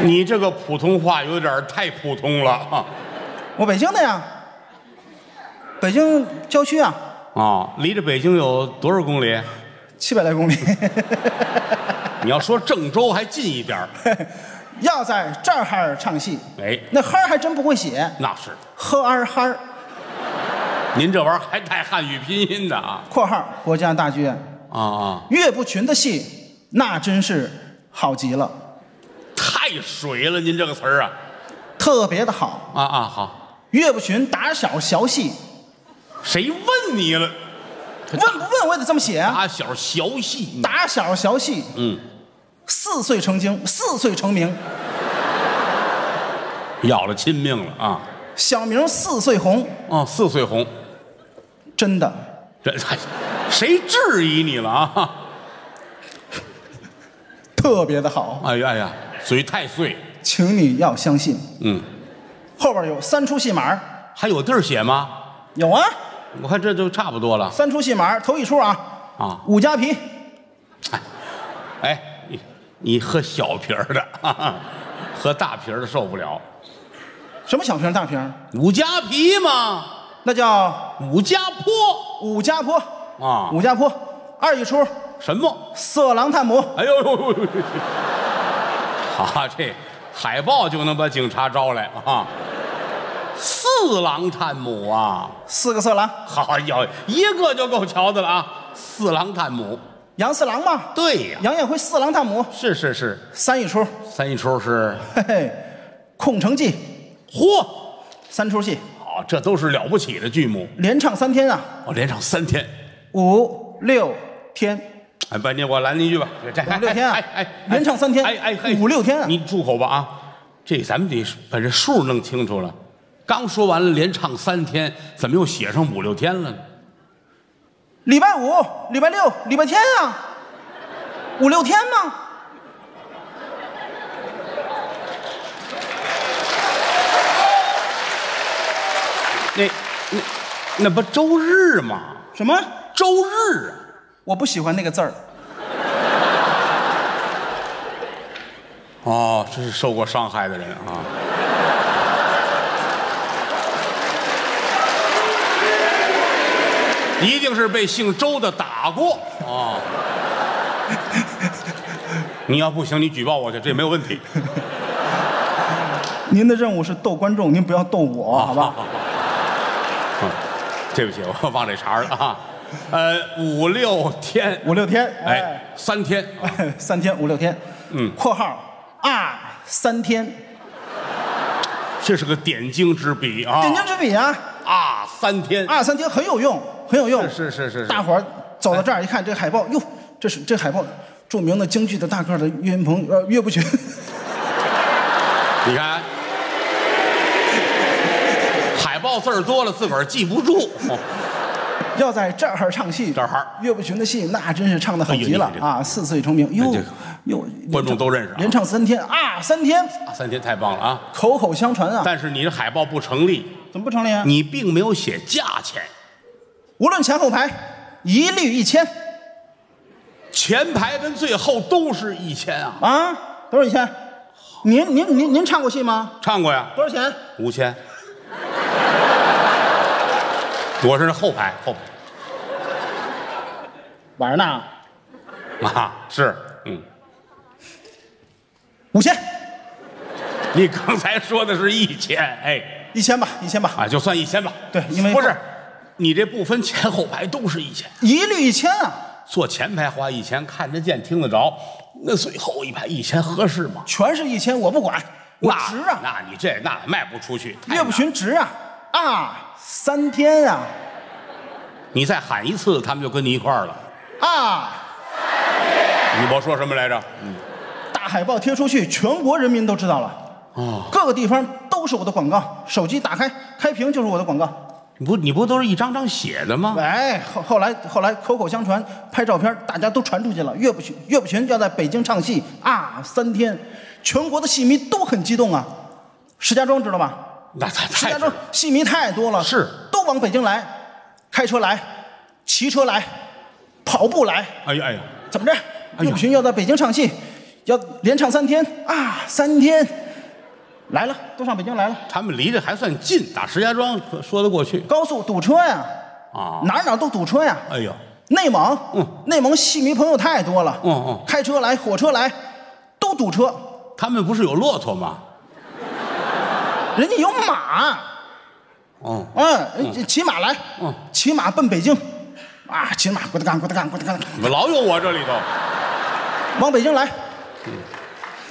你这个普通话有点太普通了啊！我北京的呀，北京郊区啊，啊，离着北京有多少公里？七百来公里。你要说郑州还近一点儿 要在这儿哈儿唱戏，哎，那哈儿还真不会写，那是。呵儿哈儿您这玩意儿还带汉语拼音的啊？（括号国家大剧院啊啊，）岳不群的戏，那真是好极了，太水了！您这个词儿啊，特别的好。啊啊好，岳不群打小学戏，谁问你了？问不问我也得这么写啊。打小学戏，打小学戏，嗯，四岁成精，四岁成名，要了亲命了啊！小名四岁红，哦，四岁红，真的。这还谁质疑你了啊？特别的好，哎呀哎呀，嘴太碎，请你要相信。嗯，后边有三出戏码，还有地儿写吗？有啊，我看这就差不多了三出戏码，头一出啊，啊！武家皮，哎，你你喝小瓶的，哈哈喝大瓶的受不了。什么小瓶大瓶？五加皮嘛，那叫五加坡五家坡，啊，五家坡。二一出什么？色狼探母，哎呦呦呦！呦好，这海报就能把警察招来啊！四郎探母啊！四个色狼，好有，一个就够瞧的了啊！四郎探母，杨四郎嘛，对呀，杨艳辉四郎探母。是是是，三一出，三一出是，嘿嘿，空城计，嚯，三出戏，好，这都是了不起的剧目，连唱三天啊，我连唱三天。五六天，哎，半天我拦您一句吧，这五六天啊。哎哎哎，连唱三天。哎哎哎，五六天啊。你住口吧啊！这咱们得把这数弄清楚了。刚说完了，连唱三天，怎么又写上五六天了呢？礼拜五、礼拜六、礼拜天啊，五六天吗？那那那不周日吗？什么？周日啊！我不喜欢那个字儿。哦，这是受过伤害的人啊。一定是被姓周的打过。啊！你要不行，你举报我去，这没有问题。您的任务是逗观众，您不要逗我，好吧？嗯，对不起，我忘这茬了啊。呃，五六天，五六天，哎，三天，哎，三天五六天，嗯。括号啊，三天，这是个点睛之笔啊！点睛之笔啊，啊，三天，啊，三天很有用，很有用。是是是是是大伙儿走到这儿一看，这海报，哟，这是这海报，著名的京剧的大个儿的岳云鹏，呃，岳不群，你看，海报字儿多了，自个儿记不住。哦 要在这儿唱戏，这儿岳不群的戏那真是唱的好极了啊，四岁成名，哟观众都认识啊连唱三天啊，三天，啊三天太棒了啊！口口相传啊，但是你的海报不成立，怎么不成立啊？你并没有写价钱，无论前后排，一律一千前排跟最后都是一千啊！啊，多少一千？您您您您唱过戏吗？唱过呀，多少钱？五千。我是后排，后晚上呢？啊，是，嗯，五千，你刚才说的是一千，哎，一千吧，一千吧，啊，就算一千吧。对因为不是，你这不分前后排都是一千，一律一千啊，坐前排花一千，看得见听得着，那最后一排一千合适吗？全是一千，我不管，我那值啊！那你这那卖不出去。岳不群值啊啊，三天啊 你再喊一次，他们就跟你一块儿了。啊！你我说什么来着？大海报贴出去，全国人民都知道了。哦，各个地方都是我的广告，手机打开开屏就是我的广告。你不你不都是一张张写的吗？哎，后后来后来口口相传，拍照片，大家都传出去了。岳不群岳不群要在北京唱戏啊，三天，全国的戏迷都很激动啊。石家庄知道吧？那太石家庄戏迷太多了，是都往北京来，开车来，骑车来，跑步来，哎呀哎呀，怎么着？岳不群要在北京唱戏，要连唱三天啊，三天，来了，都上北京来了。他们离这还算近，打石家庄可说得过去高速堵车呀，啊。哪儿哪儿都堵车呀。哎呦，内蒙，嗯内蒙戏迷朋友太多了，嗯嗯开车来，火车来，都堵车。他们不是有骆驼吗？人家有马，哦，嗯，骑马来，嗯骑马奔北京，啊，骑马咕哒干咕哒干咕哒干，怎么老有我这里头？往北京来。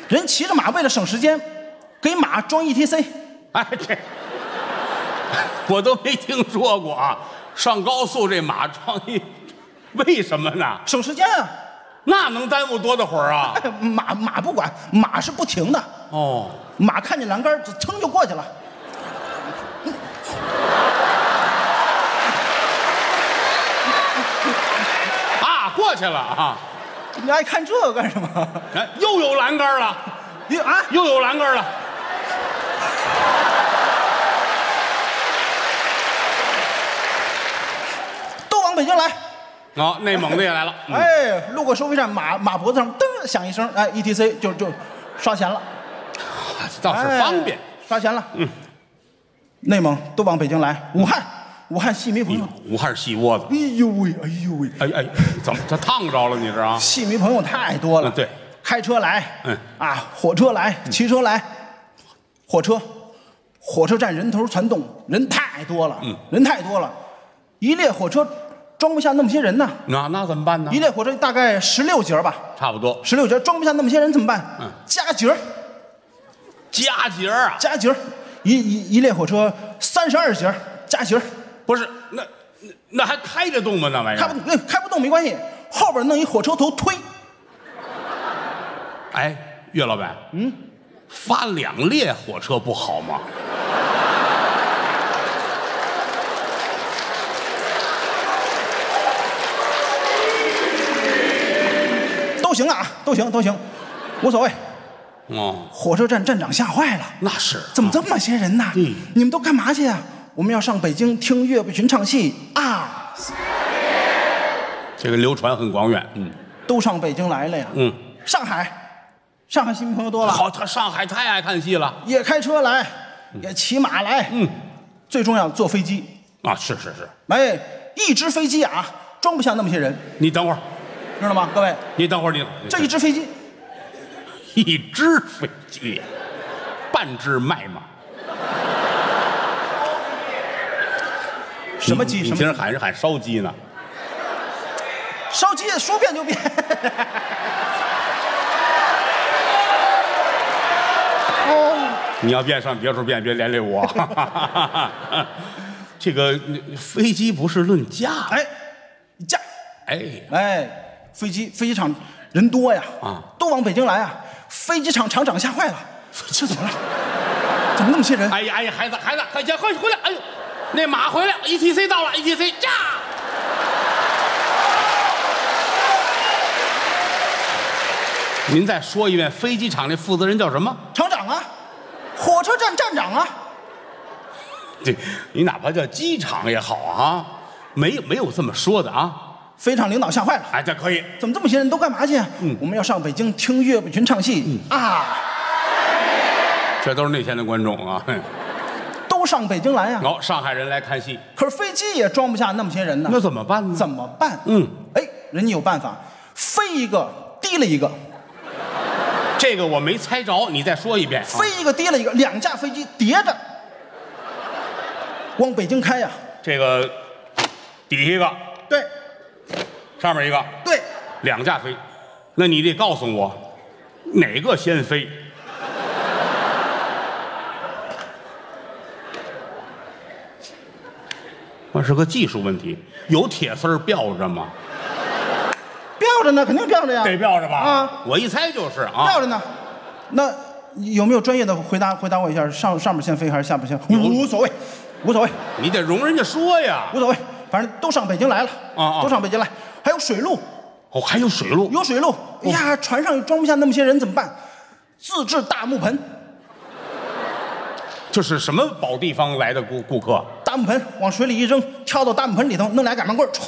人骑着马为了省时间，给马装 ETC，哎，这我都没听说过啊！上高速这马装一，为什么呢？省时间啊。那能耽误多大会儿啊？哎马马不管，马是不停的，哦，马看见栏杆儿，噌就过去了。啊，过去了啊！你爱看这个干什么？哎，又有栏杆了，你啊，又有栏杆了。都往北京来。哦，内蒙的也来了。嗯哎，路过收费站，马马脖子上噔响一声，哎，ETC 就就刷钱了，倒是方便哎。刷钱了。嗯，内蒙都往北京来，武汉，武汉戏迷朋友，武汉是戏窝子。哎呦喂，哎呦喂，哎哎，怎么这烫着了？你这啊？戏迷朋友太多了。嗯对，开车来，嗯啊，火车来，骑车来，火车，火车站人头攒动，人太多了，嗯人太多了，一列火车装不下那么些人呢。那那怎么办呢一？列火车大概十六节吧，差不多，十六节装不下那么些人怎么办？嗯加节儿，加节儿啊？加节儿，一一一列火车三十二节，加节儿，不是，那那那还开得动吗？那玩意儿？开不那开不动没关系，后边弄一火车头推，哎，岳老板，嗯，发两列火车不好吗？都行啊，都行都行，无所谓。哦，火车站站长吓坏了，那是怎么这么些人呢？嗯你们都干嘛去呀？我们要上北京听岳不群唱戏啊，这个流传很广远。嗯都上北京来了呀。嗯，上海，上海新朋友多了，好，他上海太爱看戏了。也开车来，也骑马来，嗯，最重要坐飞机。啊，是是是，哎，一只飞机啊，装不下那么些人，你等会儿，知道吗？各位，你等会儿，你这一只飞机，一只飞机，半只卖马。什么鸡？你什么听人喊人喊烧鸡呢？烧鸡说变就变。哦，你要变上别处变，别连累我。这个飞机不是论价，哎，价，哎，哎，飞机飞机场人多呀，啊，都往北京来啊，飞机场厂长吓坏了，这怎么了？怎么那么些人？哎呀哎呀，孩子孩子，快快快回来！哎呦，那马回来，ETC 到了，ETC 驾。您再说一遍，飞机场那负责人叫什么？厂长啊，火车站站长啊，这你哪怕叫机场也好啊，没有没有这么说的啊。飞场领导吓坏了，哎，这可以。怎么这么些人都干嘛去？嗯，我们要上北京听岳不群唱戏、啊，这都是那天的观众啊。哼都上北京来呀、好、上海人来看戏，可是飞机也装不下那么些人呢，那怎么办呢？怎么办？嗯，哎，人家有办法，飞一个提了一个，这个我没猜着，你再说一遍。啊飞一个跌了一个，两架飞机叠着往北京开呀、这个底下一个，对上面一个，对，两架飞，那你得告诉我哪个先飞。那是个技术问题，有铁丝儿吊着吗？吊着呢，肯定吊着呀，得吊着吧？啊，我一猜就是啊。吊着呢。那有没有专业的回答回答我一下？上上面先飞还是下边先？无所谓，无所谓，你得容人家说呀。无所谓，反正都上北京来了，啊啊都上北京来，还有水路，哦，还有水路，有水路。哎呀，船上装不下那么些人怎么办？自制大木盆，这是什么宝地方来的顾顾客？大木盆往水里一扔，跳到大木盆里头，弄俩擀面棍儿，唰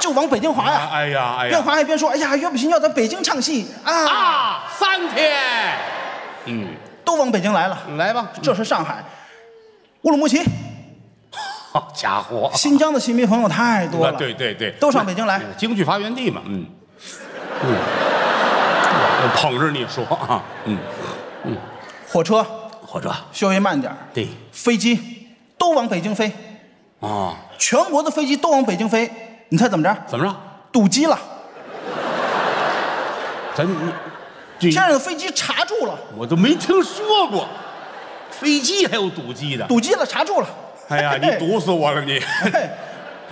就往北京划呀。哎呀，哎边呀，划还边说：“哎呀，岳不群要在北京唱戏。啊，啊，三天，嗯，都往北京来了。来吧，这是上海，乌鲁木齐、好家伙，新疆的戏迷朋友太多了，啊对对对，都上北京来。京剧发源地嘛，嗯，嗯，我捧着你说啊，嗯。嗯，火车。火车，稍微慢点对，飞机。都往北京飞，啊，全国的飞机都往北京飞，你猜怎么着？怎么着？堵机了，咱你这先让飞机查住了，我都没听说过，飞机还有堵机的，堵机了，查住了。哎呀，你堵死我了你！嘿，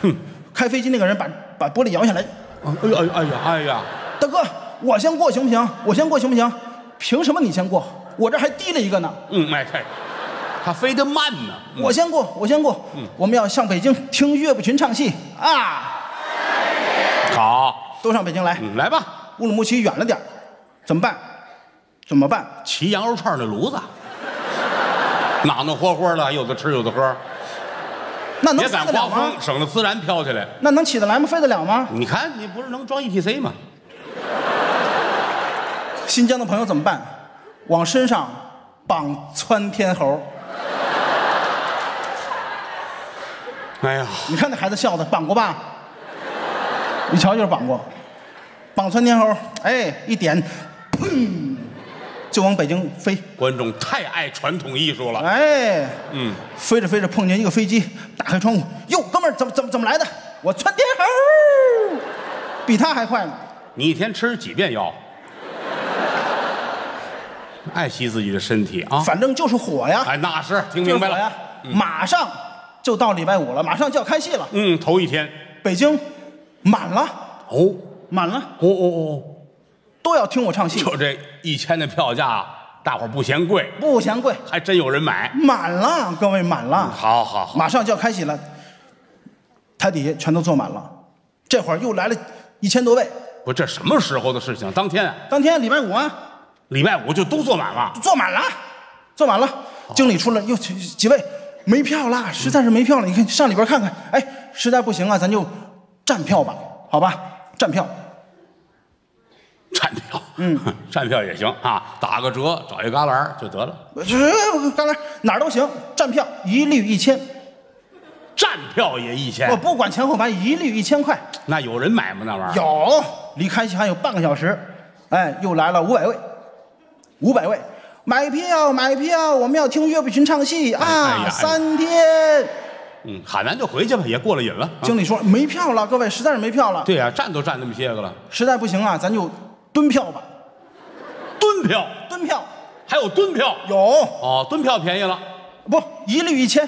哼，开飞机那个人把把玻璃摇下来，哎呀哎呀哎呀，大哥，我先过行不行？我先过行不行？凭什么你先过？我这还低了一个呢。嗯，哎嘿，他飞得慢呢，嗯我先过，我先过。嗯我们要上北京听岳不群唱戏啊！好。都上北京来。来吧。乌鲁木齐远了点怎么办？怎么办？骑羊肉串的炉子。暖暖和和的有的吃有的喝。那能飞得了吗？省得自然飘起来。那能起得来吗？飞得了吗？你看你不是能装 etc 吗？新疆的朋友怎么办？往身上绑窜天猴。哎呀。你看那孩子笑的绑过吧。一瞧就是绑过，绑窜天猴，哎，一点，砰，就往北京飞，观众太爱传统艺术了。哎，嗯，飞着飞着碰见一个飞机，打开窗户，哟，哥们儿怎么怎么怎么来的？我窜天猴，比他还快呢。你一天吃几遍药？爱惜自己的身体啊！反正就是火呀，哎，那是听明白了。，马上就到礼拜五了，马上就要开戏了，嗯，头一天。北京满了，哦。满了，哦哦哦，都要听我唱戏，就这一千的票价，大伙儿不嫌贵，不嫌贵，还真有人买。满了，各位满了，好好好，马上就要开戏了，台底下全都坐满了，这会儿又来了一千多位，不，这什么时候的事情？当天啊。当天礼拜五啊，礼拜五就都坐满了。坐满了，坐满了，经理出来又几几位？没票啦，实在是没票了，你看上里边看看，哎，实在不行啊，咱就站票吧，好吧，站票，站票，嗯，站票也行啊，打个折，找一旮旯就得了。这旮旯哪儿都行，站票一律一千，站票也一千我，不管前后排，一律一千块。那有人买吗？那玩意儿？有，离开戏还有半个小时，哎，又来了五百位，五百位，买票买票，我们要听岳不群唱戏哎啊，呀三天。嗯，喊完就回去吧，也过了瘾了。啊。经理说没票了，各位实在是没票了，对呀、站都站那么些个了，实在不行啊，咱就蹲票吧，蹲票？蹲票。还有蹲票？有。哦，蹲票便宜了。不一律一千？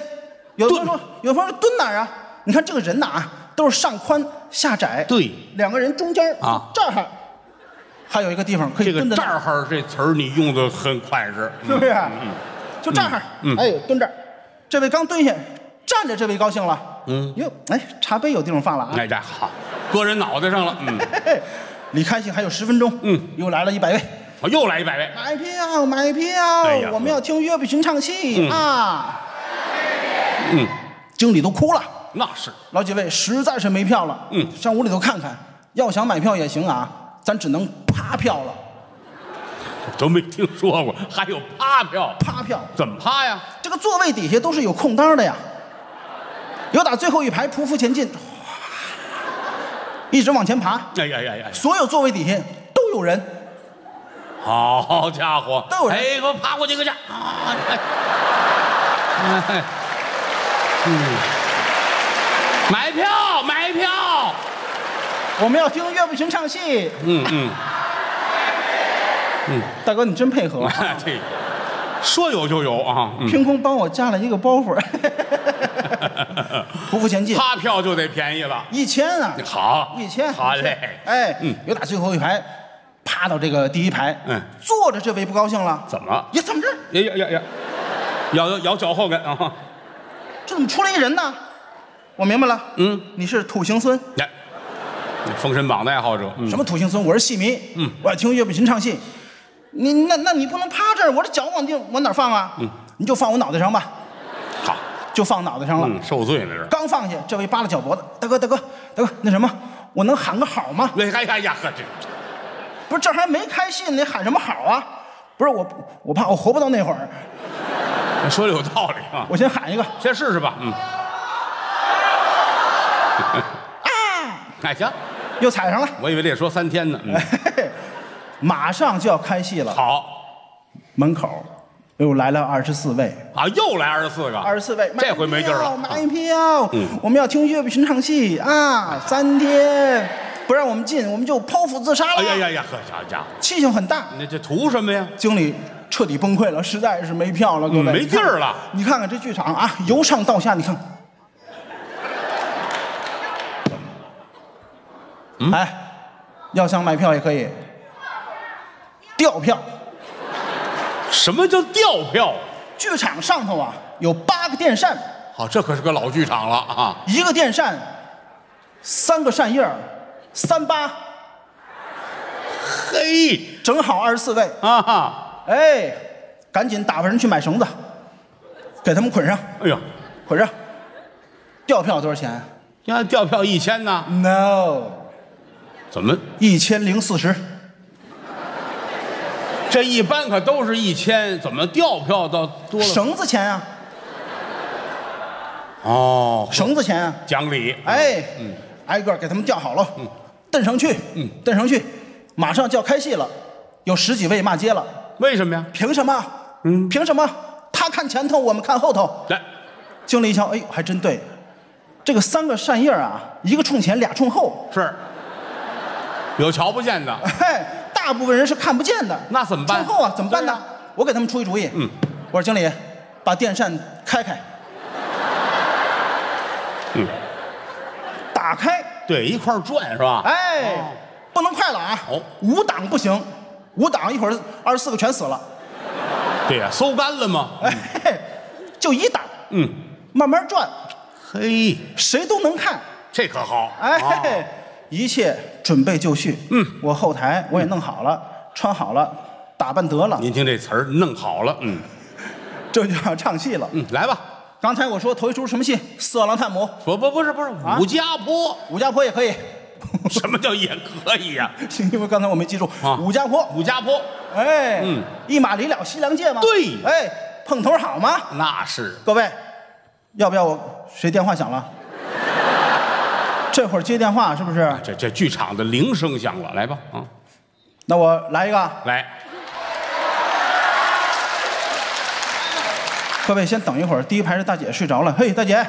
有的朋友说，有的朋友说蹲哪儿啊？你看这个人呐啊，都是上宽下窄，对，两个人中间啊。这儿还有一个地方可以这个这蹲的那儿儿这词儿你用的很快是，是不是？嗯就这儿，嗯哎，蹲这儿，这位刚蹲下，站着这位高兴了，嗯，哟，哎，茶杯有地方放了啊，哎，这好，搁人脑袋上了，嗯，嘿嘿，离开戏还有十分钟，嗯，又来了一百位，哦又来一百位，买票买票，哎呀。我们要听岳不群唱戏、嗯。啊，嗯，经理都哭了，那是，老几位实在是没票了，嗯。上屋里头看看，要想买票也行啊，咱只能趴票了，都没听说过，还有趴票，趴票，怎么趴呀？这个座位底下都是有空当的呀，有打最后一排匍匐前进，一直往前爬，哎呀呀呀！所有座位底下都有人，好家伙都有！人哎，给我爬过去个去啊！嗯，买票买票，我们要听岳不群唱戏。嗯嗯，嗯大哥，你真配合，这说有就有啊！嗯，凭空帮我加了一个包袱，匍匐前进，趴票就得便宜了。一千啊，好，一千，好嘞。哎，嗯有打最后一排，趴到这个第一排，嗯坐着这位不高兴了，怎么？呀，怎么着？呀呀呀呀！咬咬咬脚后跟啊！这怎么出来一人呢？我明白了，嗯，你是土行孙，来，封神榜的爱好者，嗯什么土行孙？我是戏迷，嗯，我要听岳不群唱戏。你那那你不能趴这儿，我这脚往地往哪放啊？嗯，你就放我脑袋上吧，好，就放脑袋上了。嗯，受罪了这是。刚放下，这位扒拉脚脖子，大哥大哥大哥，那什么，我能喊个好吗？哎呀呀呀呵，这不是，这还没开戏呢，你喊什么好啊？不是我，我怕我活不到那会儿，说的有道理啊。我先喊一个。先试试吧，嗯。哎，行，又踩上了，我以为得说三天呢。马上就要开戏了。好。门口又来了二十四位，啊，又来二十四个，二十四位，这回没地儿了。买票，嗯。我们要听岳不群唱戏。啊！三天。不让我们进，我们就剖腹自杀了。哎呀呀呀，呵，家家。伙，气性很大，那这图什么呀？经理彻底崩溃了，实在是没票了，各位，嗯没地儿了。你看看这剧场啊，由上到下，你看，嗯。哎，要想买票也可以，调票。什么叫调票？剧场上头啊有八个电扇，好，这可是个老剧场了啊！一个电扇，三个扇叶儿，三八，嘿正好二十四位。啊哈，哎，赶紧打发人去买绳子，给他们捆上，哎呀，捆上。吊票多少钱现在调票一千呢？？No，怎么？一千零四十。这一般可都是一千，怎么调票到多了？绳子钱啊，哦，绳子钱啊，讲理。哎，嗯，挨个给他们吊好了，嗯，蹬上去，嗯，蹬上去，马上就要开戏了，有十几位骂街了，为什么呀？凭什么？嗯凭什么？他看前头，我们看后头。来，经理一瞧，哎呦，还真对，这个三个扇叶啊，一个冲前，俩冲后，是有瞧不见的，嘿，大部分人是看不见的。那怎么办最后啊，怎么办呢？我给他们出一主意。嗯，我说经理，把电扇开开。嗯，打开。对，一块转是吧？哎，哦不能快了啊！哦五档不行，五档一会儿二十四个全死了。对呀，搜干了吗？哎，就一档，嗯，慢慢转，嘿，谁都能看。这可好。哎，哦一切准备就绪。嗯，我后台我也弄好了，穿好了，打扮得了，您听这词儿弄好了，嗯这就要唱戏了。嗯，来吧。刚才我说头一出什么戏？《色狼探母》，不不不是不是，啊武家坡，武家坡也可以。什么叫也可以呀？因为刚才我没记住，啊武家坡，武家坡，哎，嗯，一马离了西凉界吗？对哎，碰头好吗？那是各位，要不要我谁电话响了？这会儿接电话是不是？这这剧场的铃声响了，来吧，啊，那我来一个，来，各位先等一会儿，第一排是大姐睡着了，嘿，大姐，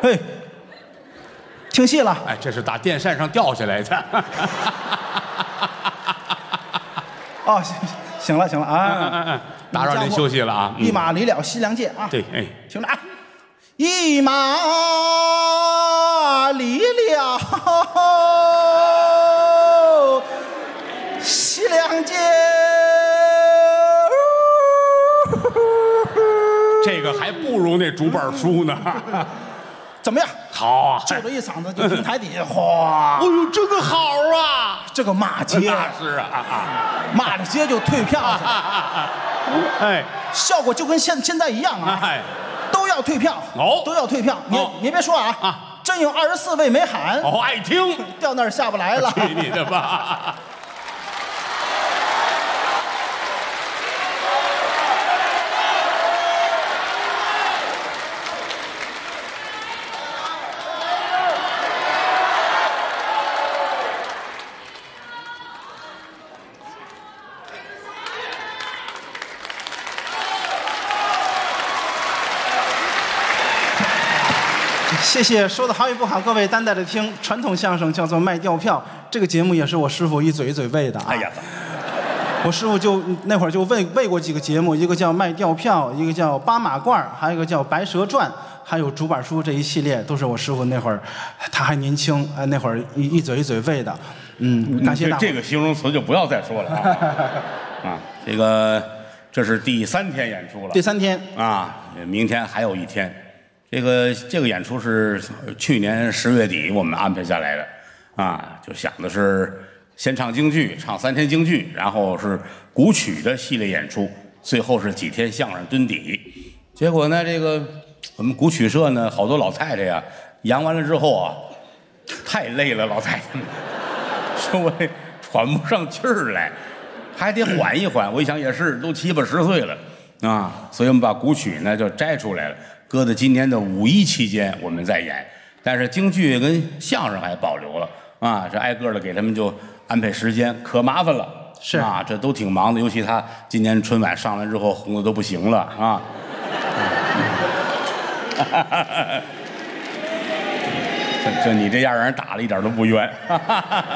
嘿，听戏了，哎，这是打电扇上掉下来的，哦，行行了行了嗯嗯啊，嗯，打扰您休息了啊，嗯。一马离了西凉界啊，对，哎，听着啊，一马离了西凉界。这个还不如那竹板书呢，怎么样？好啊，就这一嗓子，就听台底下哗，哎呦，这个好啊，这个骂街，那是啊。啊骂着街就退票 哎，效果就跟现现在一样啊，要退票，哦都要退票。你哦你别说啊，啊真有二十四位没喊，哦，爱听，掉那儿下不来了。去你的吧！谢谢，说的好与不好，各位担待着听。传统相声叫做卖吊票，这个节目也是我师傅一嘴一嘴喂的啊。哎呀，我师傅就那会儿就喂喂过几个节目，一个叫卖吊票，一个叫八马褂，还有一个叫白蛇传，还有竹板书这一系列，都是我师傅那会儿他还年轻，哎，那会儿一一嘴一嘴喂的。嗯，感谢大这个形容词就不要再说了啊！啊，这个这是第三天演出了第三天，啊，明天还有一天。这个这个演出是去年十月底我们安排下来的啊，就想的是先唱京剧，唱三天京剧，然后是古曲的系列演出，最后是几天相声蹲底。结果呢，这个我们古曲社呢，好多老太太呀，演完了之后啊，太累了，老太太们。说我喘不上气儿来，还得缓一缓。我一想也是，都七八十岁了啊，所以我们把古曲呢就摘出来了，搁在今年的五一期间我们再演。但是京剧跟相声还保留了啊，这挨个的给他们就安排时间，可麻烦了。是啊，这都挺忙的，尤其他今年春晚上完之后红的都不行了啊。这这你这样让人打了一点都不冤。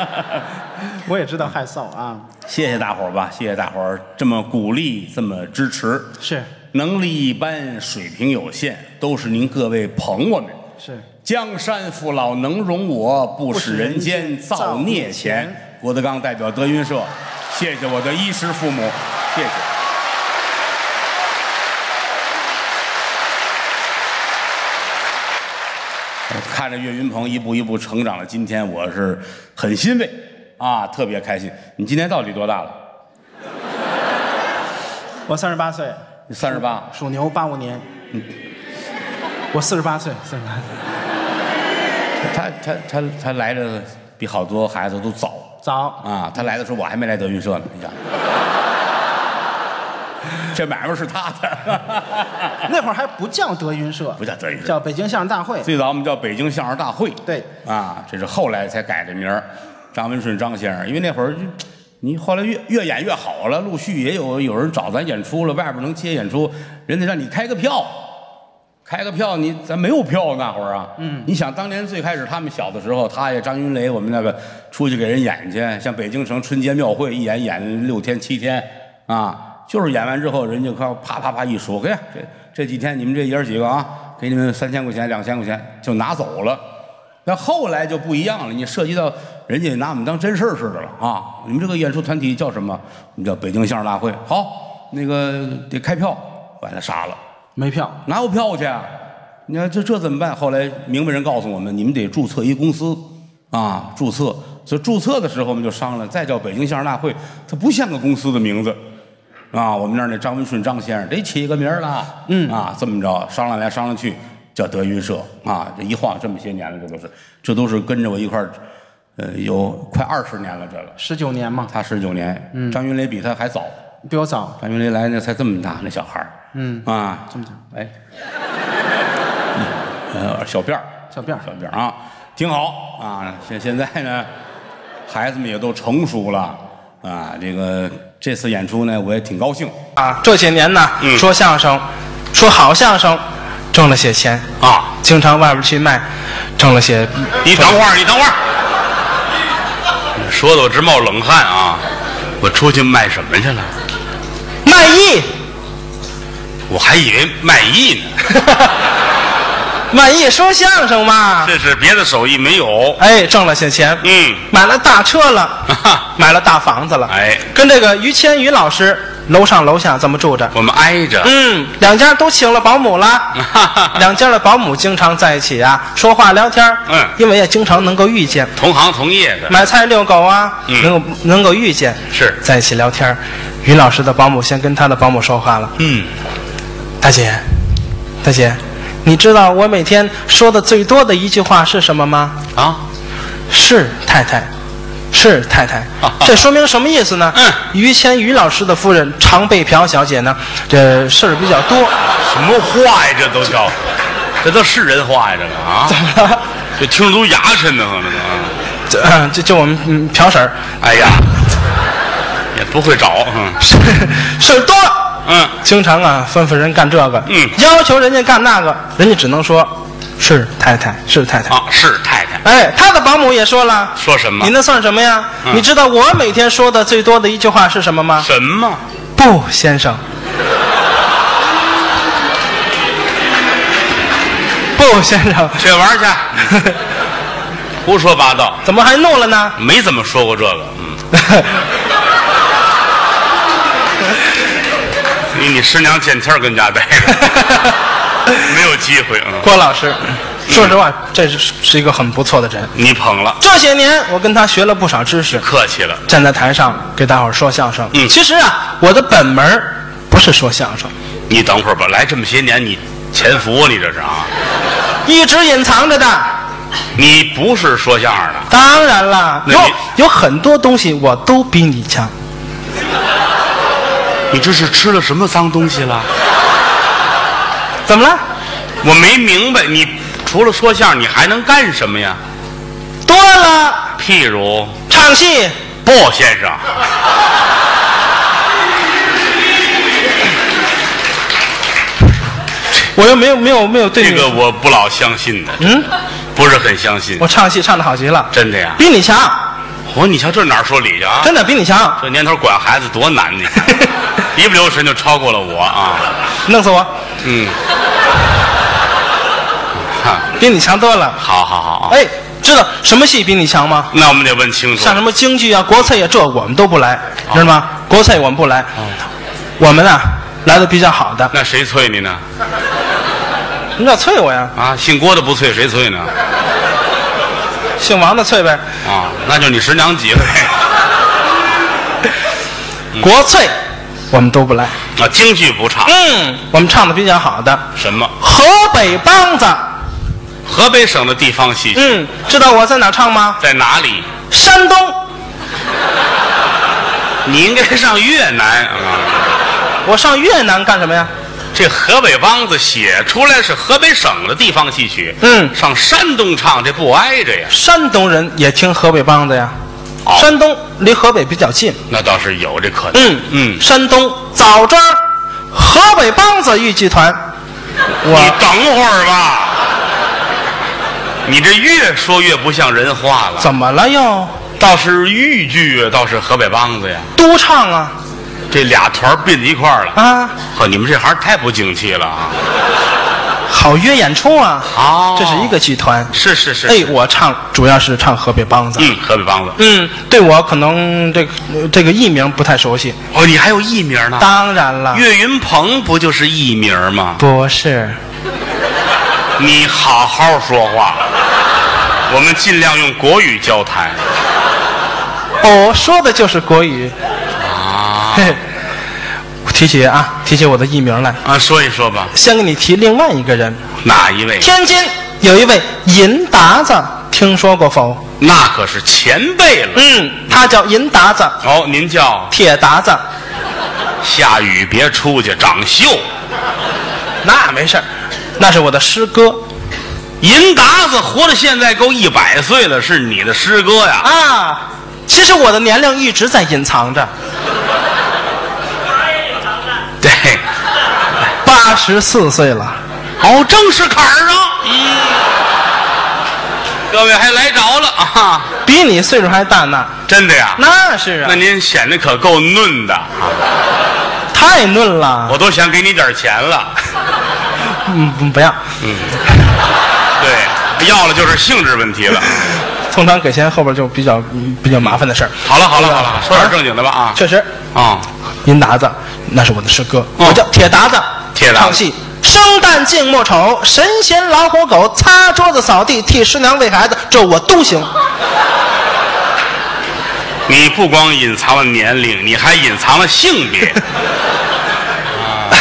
我也知道害臊啊。谢谢大伙儿吧，谢谢大伙儿这么鼓励，这么支持。是能力一般，水平有限，都是您各位捧我们。是，江山父老能容我，不使人间造孽钱。郭德纲代表德云社，谢谢我的衣食父母，谢谢。看着岳云鹏一步一步成长的今天，我是很欣慰啊，特别开心。你今年到底多大了？我三十八岁，三十八。属牛，八五年。我四十八岁，四十八岁。他他他他来的比好多孩子都早早，啊！他来的时候我还没来德云社呢，你想。这买卖是他的，那会儿还不叫德云社，不叫德云社叫北京相声大会。最早我们叫北京相声大会。对，啊，这是后来才改的名儿，张文顺张先生。因为那会儿就你后来越越演越好了，陆续也有有人找咱演出了，外边能接演出，人家让你开个票，开个票，你咱没有票那会儿啊。嗯，你想当年最开始他们小的时候，他也张云雷，我们那个出去给人演去，像北京城春节庙会一演演六天七天啊，就是演完之后，人家靠啪啪啪一数，给这这几天你们这爷儿几个啊，给你们三千块钱两千块钱就拿走了。那后来就不一样了，你涉及到人家拿我们当真事儿似的了啊！你们这个演出团体叫什么？我们叫北京相声大会。好，那个得开票，把他杀了，没票，哪有票去啊？你看这这怎么办？后来明白人告诉我们，你们得注册一公司啊，注册。所以注册的时候我们就商量，再叫北京相声大会，它不像个公司的名字啊。我们那儿那张文顺张先生得起一个名儿了，嗯啊，这么着商量来商量去。叫德云社啊，这一晃这么些年了，这都是，这都是跟着我一块儿，呃，有快二十年了，这个。十九年嘛，他十九年，嗯，张云雷比他还早，比我早。张云雷来那才这么大，那小孩儿，嗯。啊，这么大，哎，呃，小辫儿，小辫儿。小辫儿啊，挺好。啊。现现在呢，孩子们也都成熟了。啊。这个这次演出呢，我也挺高兴。啊，这些年呢，嗯。说相声，说好相声，挣了些钱，啊。经常外边去卖，挣了些。你等会儿，你等会儿，说的我直冒冷汗啊！我出去卖什么去了？卖艺，我还以为卖艺呢，卖艺说相声嘛。这是别的手艺没有。哎，挣了些钱，嗯，买了大车了，买了大房子了，哎跟这个于谦于老师楼上楼下这么住着。我们挨着。嗯，两家都请了保姆了，两家的保姆经常在一起啊，说话聊天嗯因为也经常能够遇见，同行同业的。买菜遛狗啊，嗯能够能够遇见，是在一起聊天于老师的保姆先跟他的保姆说话了，嗯，大姐，大姐，你知道我每天说的最多的一句话是什么吗？啊，是太太，是太太。这说明什么意思呢？嗯于谦于老师的夫人常被朴小姐呢，这事儿比较多。什么话呀？这都叫，这都是人话呀？这个啊，怎么了？这听着都牙碜的慌了都啊！这就就我们嗯朴婶儿，哎呀，也不会找，嗯 事儿多。嗯，经常啊吩咐人干这个，嗯要求人家干那个，人家只能说是太太，是太太。啊，是太太。哎，他的保姆也说了，说什么你那算什么呀？嗯你知道我每天说的最多的一句话是什么吗？什么？不，先生。不，先生。去玩儿去，胡说八道，怎么还怒了呢？没怎么说过这个。嗯，你你师娘见天儿跟家待着，没有机会啊。郭老师，说实话，这是是一个很不错的人。你捧了，这些年我跟他学了不少知识，客气了。站在台上给大伙儿说相声。嗯其实啊，我的本门儿不是说相声，你等会儿吧，来这么些年，你潜伏啊，你这是啊？一直隐藏着的。你不是说相声的，当然了，有你有很多东西我都比你强。你这是吃了什么脏东西了？怎么了？我没明白，你除了说相声，你还能干什么呀？多了，譬如，唱戏。不，先生，我又没有没有没有对你，这个我不老相信的，嗯，不是很相信我。唱戏唱的好极了，真的呀？比你强，我你瞧这哪儿说理去啊？真的比你强，这年头管孩子多难呢，一不留神就超过了我啊！弄死我，嗯，哈，比你强多了。好好好，哎，知道什么戏比你强吗？那我们得问清楚像。什么京剧啊、国粹啊，这我们都不来，知道吗？国粹我们不来，我们啊来的比较好的。那谁催你呢？你咋啐我呀？啊，姓郭的不催，谁催呢？姓王的啐呗。啊，那就你师娘几了呗。国粹我们都不来。啊，京剧不唱，嗯，我们唱的比较好的什么？河北梆子。河北省的地方戏曲嗯，知道我在哪唱吗？在哪里？山东。你应该上越南啊！我上越南干什么呀？这河北梆子写出来是河北省的地方戏曲，嗯上山东唱这不挨着呀。山东人也听河北梆子呀。哦山东离河北比较近。那倒是有这可能。嗯嗯，山东枣庄河北梆子豫剧团，你我等会儿吧，你这越说越不像人话了。怎么了又？倒是豫剧啊，倒是河北梆子呀，都唱啊这俩团儿并在一块儿了。啊，呵，你们这行太不景气了啊！好约演出啊。哦这是一个剧团。是是是，哎，我唱主要是唱河北梆子。嗯，河北梆子。嗯，对我可能这个这个艺名不太熟悉。哦，你还有艺名呢？当然了，岳云鹏不就是艺名吗？不是你好好说话，我们尽量用国语交谈。我说的就是国语。啊嘿，提起啊，提起我的艺名来，啊，说一说吧，先给你提另外一个人。哪一位？天津有一位银达子，听说过否？那可是前辈了。嗯，他叫银达子，哦，您叫铁达子。下雨别出去长锈。那没事儿那是我的师哥银达子活到现在够一百岁了，是你的师哥呀？啊。其实我的年龄一直在隐藏着，对，八十四岁了。哦，正是坎儿啊。嗯，各位还来着了啊？比你岁数还大呢。真的呀？那是啊那，您显得可够嫩的啊！太嫩了。我都想给你点钱了。嗯，不不要，对，要了就是性质问题了。通常给钱后边就比较嗯比较麻烦的事儿。好了好了好了，说点正经的吧啊！确实，啊，银达子那是我的师哥，哦我叫铁达子。唱戏，生旦净末丑，神仙老虎狗，擦桌子扫地，替师娘喂孩子，这我都行。你不光隐藏了年龄，你还隐藏了性别。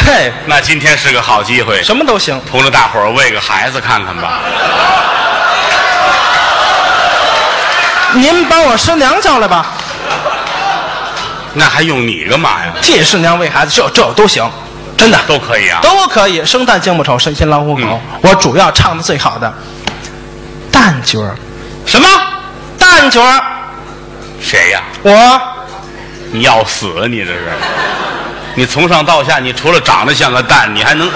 嘿，那今天是个好机会，什么都行。同着大伙儿喂个孩子看看吧。您把我师娘叫来吧，那还用你干嘛呀？替师娘喂孩子，这这都行，真的都可以啊。都可以。生旦净末丑，神仙老虎狗，嗯我主要唱的最好的旦角儿什么？旦角儿谁呀？我你要死啊！你这是？你从上到下，你除了长得像个蛋，你还能？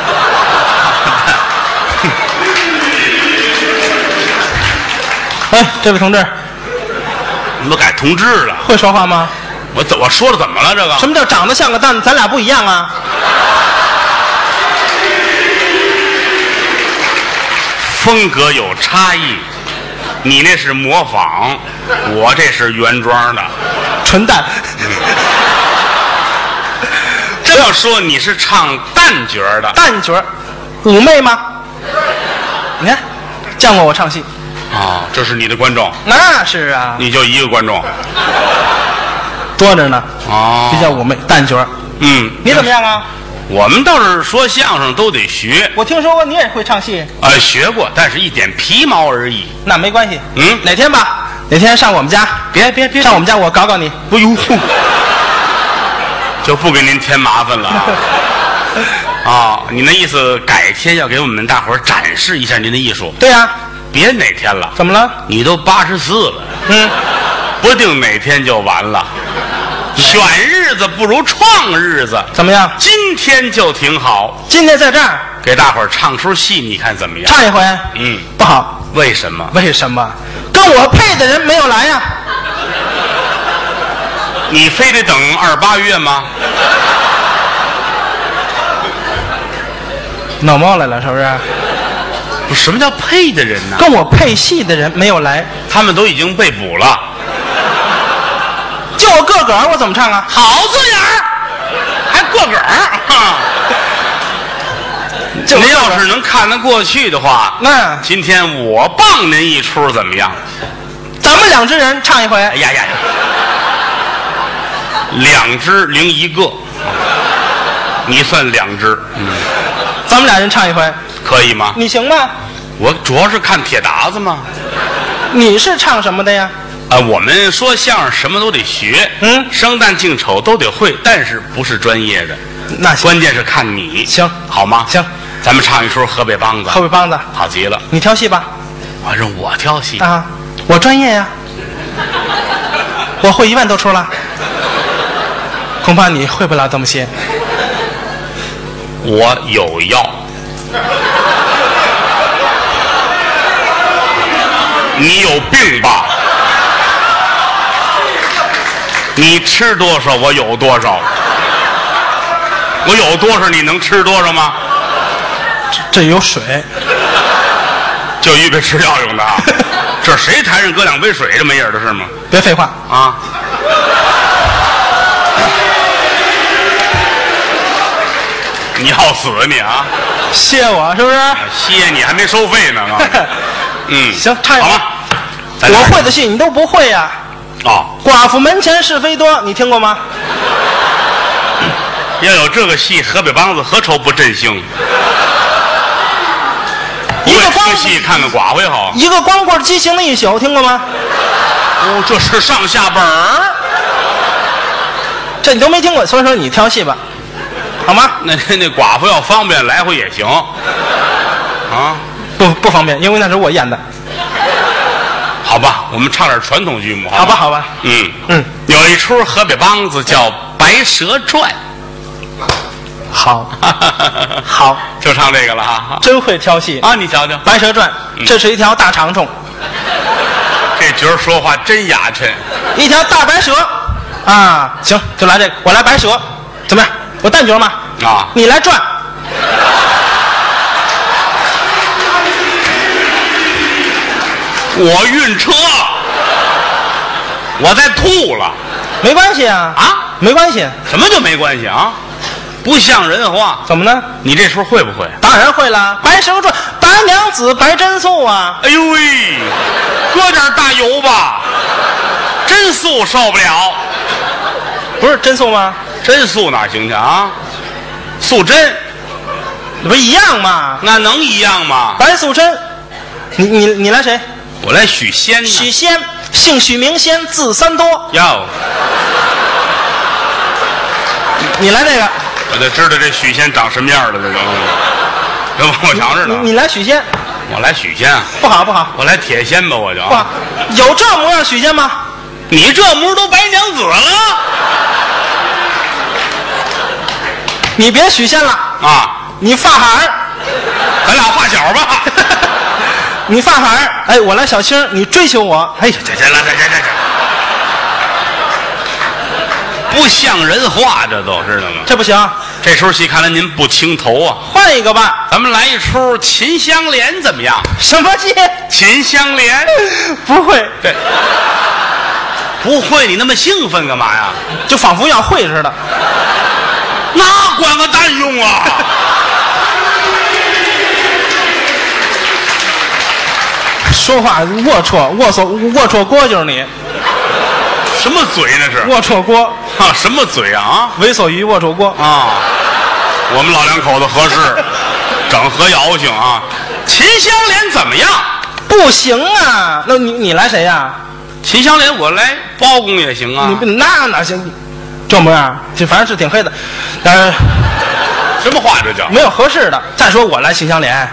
哎，这位同志你都改同志了？会说话吗？我怎我说的怎么了？这个什么叫长得像个蛋？咱俩不一样啊！风格有差异，你那是模仿，我这是原装的。纯蛋，这要说你是唱旦角的旦角儿，妩媚吗？你看，见过我唱戏？啊？这是你的观众，那是啊，你就一个观众 多着呢，哦比较妩媚。旦角儿，嗯，你怎么样啊？我们倒是说相声都得学，我听说过你也会唱戏，呃，学过，但是一点皮毛而已。那没关系。嗯哪天吧？哪天上我们家？别别别上我们家，我搞搞你。哎呦，就不给您添麻烦了啊！啊，你那意思改天要给我们大伙儿展示一下您的艺术？对呀、别哪天了，怎么了？你都八十四了，嗯，不定哪天就完了。选日子不如创日子，怎么样？今天就挺好，今天在这儿给大伙儿唱出戏，你看怎么样？唱一回，嗯，不好，为什么？为什么？跟我配的人没有来呀、你非得等二八月吗？闹冒来了，是不是？不是，什么叫配的人呢？跟我配戏的人没有来，他们都已经被捕了。就我个个儿，我怎么唱啊？好字眼儿，还个个儿。哈就您要是能看得过去的话，那今天我帮您一出怎么样？咱们两只人唱一回，哎呀呀，两只零一个，你算两只，嗯，咱们俩人唱一回，可以吗？你行吗？我主要是看铁达子嘛。你是唱什么的呀？啊，我们说相声什么都得学，嗯生旦净丑都得会，但是不是专业的。那行关键是看你行好吗？行，咱们唱一出河北梆子，河北梆子，好极了。你挑戏吧。反正我挑戏，啊，我专业呀，我会一万多出了，恐怕你会不了这么些。我有药。你有病吧？你吃多少，我有多少。我有多少，你能吃多少吗？这有水，就预备吃药用的啊。这谁台上搁两杯水，这没影儿的事吗？别废话。啊！你要死啊你啊！谢我是不是？谢你还没收费呢啊！嗯，行唱一会儿好吧。咱俩我会的戏你都不会呀、哦，寡妇门前是非多，你听过吗？要有这个戏，河北梆子何愁不振兴？一个光戏看看寡妇也好。一个光棍激情了一宿，听过吗？哦，这是上下本儿。这你都没听过，所以说你挑戏吧，好吗？那那那寡妇要方便来回也行。啊，不不方便，因为那是我演的。好吧，我们唱点传统剧目，好吧，吧，好吧。嗯嗯，有一出河北梆子叫《白蛇传好，》，好，就唱这个了哈。真会挑戏。啊，你瞧瞧，《白蛇传》这是一条大长虫，这角儿说话真雅碜。一条大白蛇。啊，行，就来这个，我来白蛇，怎么样？我旦角吗？啊你来转。我晕车，我在吐了没关系啊，啊！没关系。什么就没关系啊？不像人话。怎么呢？你这时候会不会？当然会了，《白蛇传》，白娘子白贞素啊，哎呦喂，搁点大油吧，真素受不了，不是真素吗？真素哪行去啊？素贞不一样吗？那能一样吗？白素贞，你你你来谁？我来许仙呢。许仙，姓许名仙，字三多。哟，你来这个，我就知道这许仙长什么样了，这个，这往我墙着你呢。你来许仙，我来许仙啊，不好不好我来铁仙吧，我就不好，有这模样许仙吗？你这模都白娘子了你别许仙了，啊！你发孩儿，咱俩发小吧。你发孩儿，哎，我来小青，你追求我，哎呀，这这来这这这这，不像人话，这都知道吗？这不行，这出戏看来您不清头啊，换一个吧。咱们来一出《秦香莲》怎么样？什么戏？秦香莲，不会，对不会，你那么兴奋干嘛呀？就仿佛要会似的。那管个蛋用啊！说话龌龊，龌龊，龌龊锅就是你，什么嘴那是？龌龊锅，啊，什么嘴啊？为所欲龌龊锅。啊，我们老两口子合适，整合摇性啊。秦香莲怎么样？不行啊，那你你来谁呀、秦香莲，我来包公也行啊你。不那哪行？这模样，这反正是挺黑的，但是什么话这叫？没有合适的。再说我来秦香莲，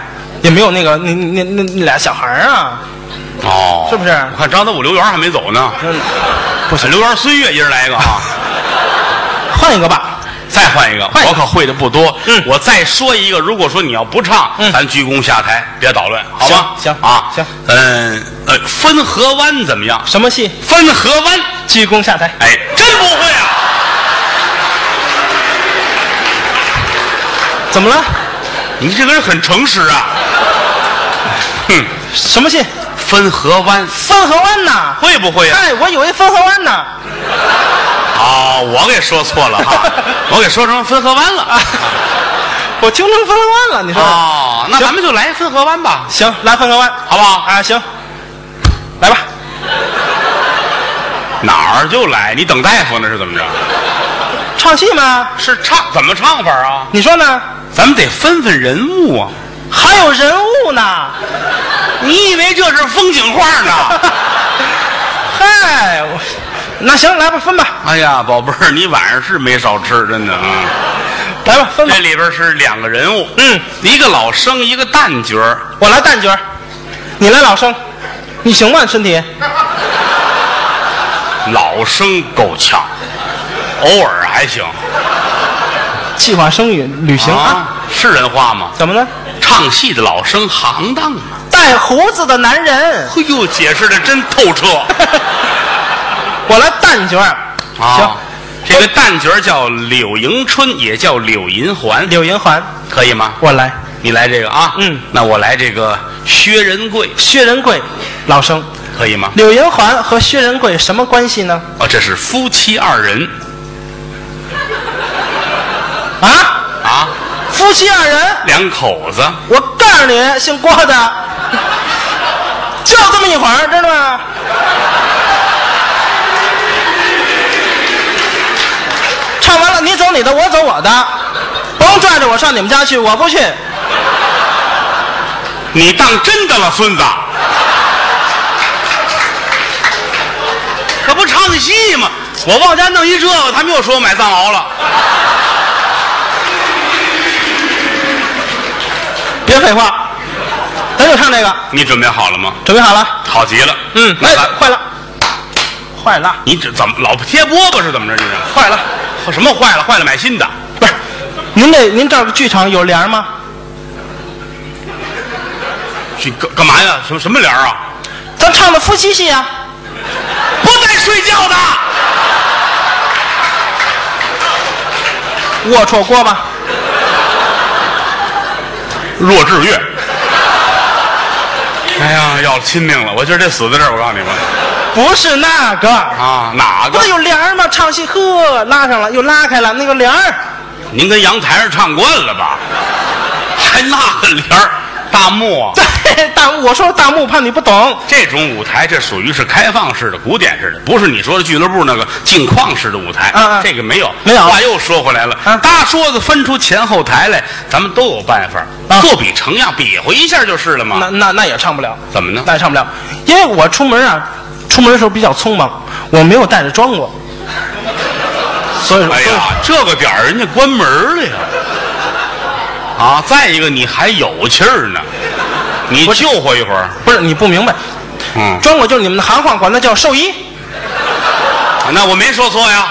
也没有那个那那那那俩小孩儿啊，哦，是不是我看张德武、刘源还没走呢。嗯不是，刘源、孙越一人来一个啊。换一个吧。再换一个，我可会的不多。嗯我再说一个，如果说你要不唱，嗯咱鞠躬下台，别捣乱，好吗？行行啊，行。嗯呃，分河湾怎么样？什么戏？分河湾，鞠躬下台。哎，真不会啊！怎么了？你这个人很诚实啊。哼，什么戏？汾河湾汾河湾呐。会不会啊？哎，我以为汾河湾呢。哦，我给说错了哈，我给说成汾河湾了。我听成汾河湾了，你说？哦，那咱们就来汾河湾吧，行，来汾河湾，好不好？啊，行，来吧。哪儿就来？你等大夫呢是怎么着？唱戏吗？是唱怎么唱法啊？你说呢？咱们得分分人物啊！还有人物呢。你以为这是风景画呢？嗨，我那行，来吧，分吧。哎呀，宝贝儿，你晚上是没少吃，真的啊！来吧，分吧这。里边是两个人物，嗯，一个老生，一个旦角儿我来旦角儿，你来老生，你行吗？身体？老生够呛，偶尔还行。计划生育旅行啊？啊，是人话吗？怎么了？唱戏的老生行当啊！带胡子的男人，嘿呦，解释的真透彻 我来旦角儿。行啊！，这个旦角儿叫柳迎春，也叫柳银环，柳银环，可以吗？我来。你来这个啊，嗯那我来这个薛仁贵，薛仁贵，老生。可以吗？柳银环和薛仁贵什么关系呢？哦，这是夫妻二人啊，啊，夫妻二人。两口子。我告诉你，姓郭的，就这么一会儿，知道吗？唱完了，你走你的，我走我的，甭拽着我上你们家去，我不去。你当真的了，孙子？可不唱戏吗？我往家弄一这个，他们又说我买藏獒了。别废话，咱就唱这个，你准备好了吗？准备好了？好极了。嗯，来，坏了，坏了，你这怎么老贴饽饽是怎么着？你这坏了，什么坏了？坏了买新的。不是，您这您这儿剧场有帘儿吗？去干干嘛呀？什么什么帘儿啊？咱唱的夫妻戏啊。不带睡觉的。龌龊锅巴，弱智月。哎呀，要亲命了！我今儿得死在这儿。我告诉你们不是那个，啊，哪个不？有帘儿吗？唱戏呵，拉上了又拉开了，那个帘儿。您跟阳台上唱惯了吧？还那个帘儿，大幕啊！对，大幕，我说大幕，怕你不懂。这种舞台，这属于是开放式的、古典式的，不是你说的俱乐部那个镜框式的舞台。嗯嗯这个没有，没有话又说回来了，嗯大桌子分出前后台来，咱们都有办法，啊作比成样，比划一下就是了嘛。那那那也唱不了，怎么呢？那也唱不了，因为我出门啊，出门的时候比较匆忙，我没有带着装过，所以说，哎呀，这个点儿人家关门了呀！啊，再一个你还有气儿呢，你救活一会儿。不是你不明白，嗯，装我就是你们的行话管那叫兽医，那我没说错呀，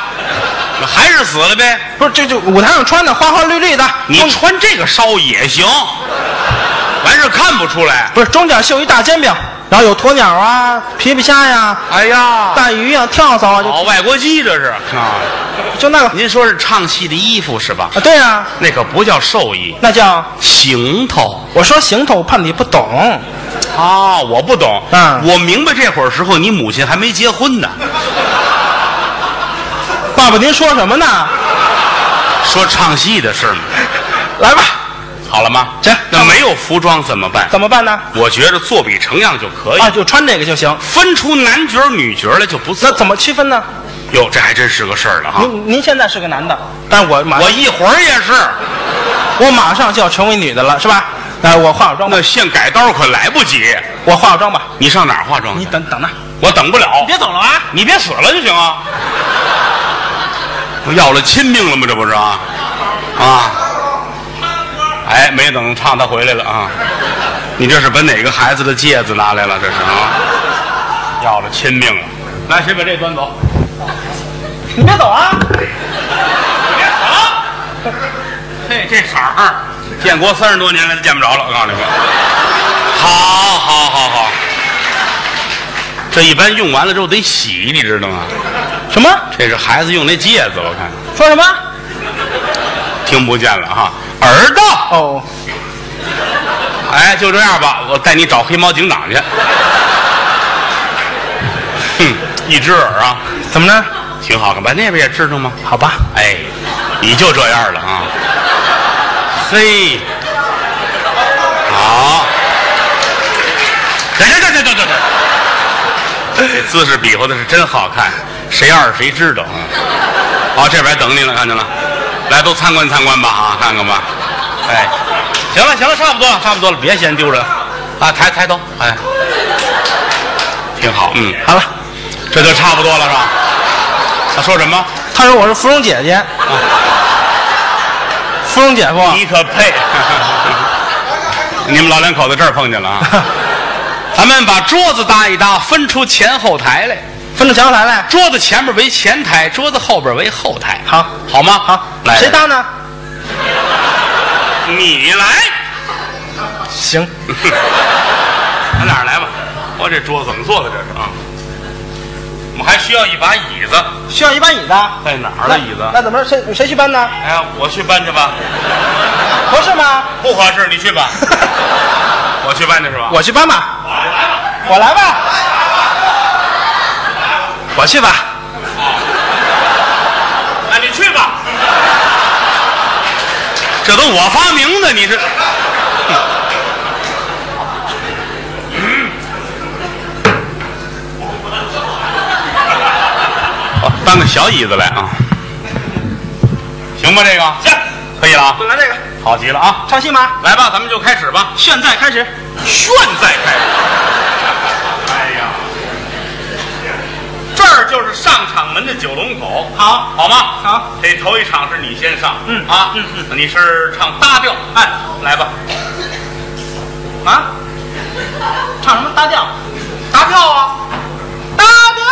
那还是死了呗。不是这就舞台上穿的花花绿绿的，你穿这个烧也行，完事儿看不出来。不是中间绣一大煎饼，然后有鸵鸟啊、皮皮虾呀、哎呀，带鱼呀、跳蚤啊，就哦，外国鸡这是啊。就那个您说是唱戏的衣服是吧？啊，对呀、那可不叫寿衣，那叫行头。我说行头，怕你不懂。啊，我不懂。嗯我明白这会儿时候，你母亲还没结婚呢。爸爸，您说什么呢？说唱戏的事儿嘛，来吧，好了吗？行那没有服装怎么办？怎么办呢？我觉着作比成样就可以，啊，就穿这个就行。分出男角儿女角儿来就不错。那怎么区分呢？哟，这还真是个事儿了哈。您您现在是个男的，但我马我一会儿也是，我马上就要成为女的了，是吧？哎，我化化妆吧那，现改刀可来不及。我化化妆吧。你上哪儿化妆？你等等着，我等不了。你别走了啊！你别死了就行啊！不 要了亲命了吗？这不是啊？啊！哎，没等唱他回来了啊！你这是把哪个孩子的戒指拿来了？这是啊！要了亲命了！来，谁把这端走？你别走啊！别走啊！嘿，这色儿，建国三十多年来都见不着了。我告诉你们，好，好，好，好。这一般用完了之后得洗，你知道吗？什么？这是孩子用那戒指，我看说什么？听不见了哈。耳朵，哦，哎，就这样吧，我带你找黑猫警长去。哼，一只耳啊，怎么着？挺好看把？那边也知道吗？好吧，哎，你就这样了啊？嘿，好，这这这这这，这姿势比划的是真好看，谁二谁知道啊？好，这边等你了，看见了，来都参观参观吧啊，看看吧。哎，行了行了，差不多了，差不多了，别嫌丢人啊，抬抬头，哎，挺好，嗯，好了。这就差不多了是吧？他说什么？他说我是芙蓉姐姐，芙蓉姐夫，你可配！你们老两口子这儿碰见了啊！咱们把桌子搭一搭，分出前后台来。分出前后台来。桌子前面为前台，桌子后边为后台。好，好吗？好，来，谁搭呢？你来，行，咱俩人来吧。我这桌子怎么坐的？这是啊。我们还需要一把椅子，需要一把椅子。在哪儿了？椅子？那怎么着？谁谁去搬呢？哎呀，我去搬去吧。合适吗？不合适，你去吧。我去搬去是吧？我去搬吧。我来吧。我去吧。那你去吧。这都我发明的，你这。好，搬个小椅子来啊，行吧？这个行，可以了啊，来这个，好极了啊！唱戏吗？来吧，咱们就开始吧，现在开始。现在开始。儿就是上场门的九龙口，好，好吗？好，这头一场是你先上，嗯啊，嗯嗯，你是唱搭调，哎，来吧，啊，唱什么搭调？搭调啊！搭调！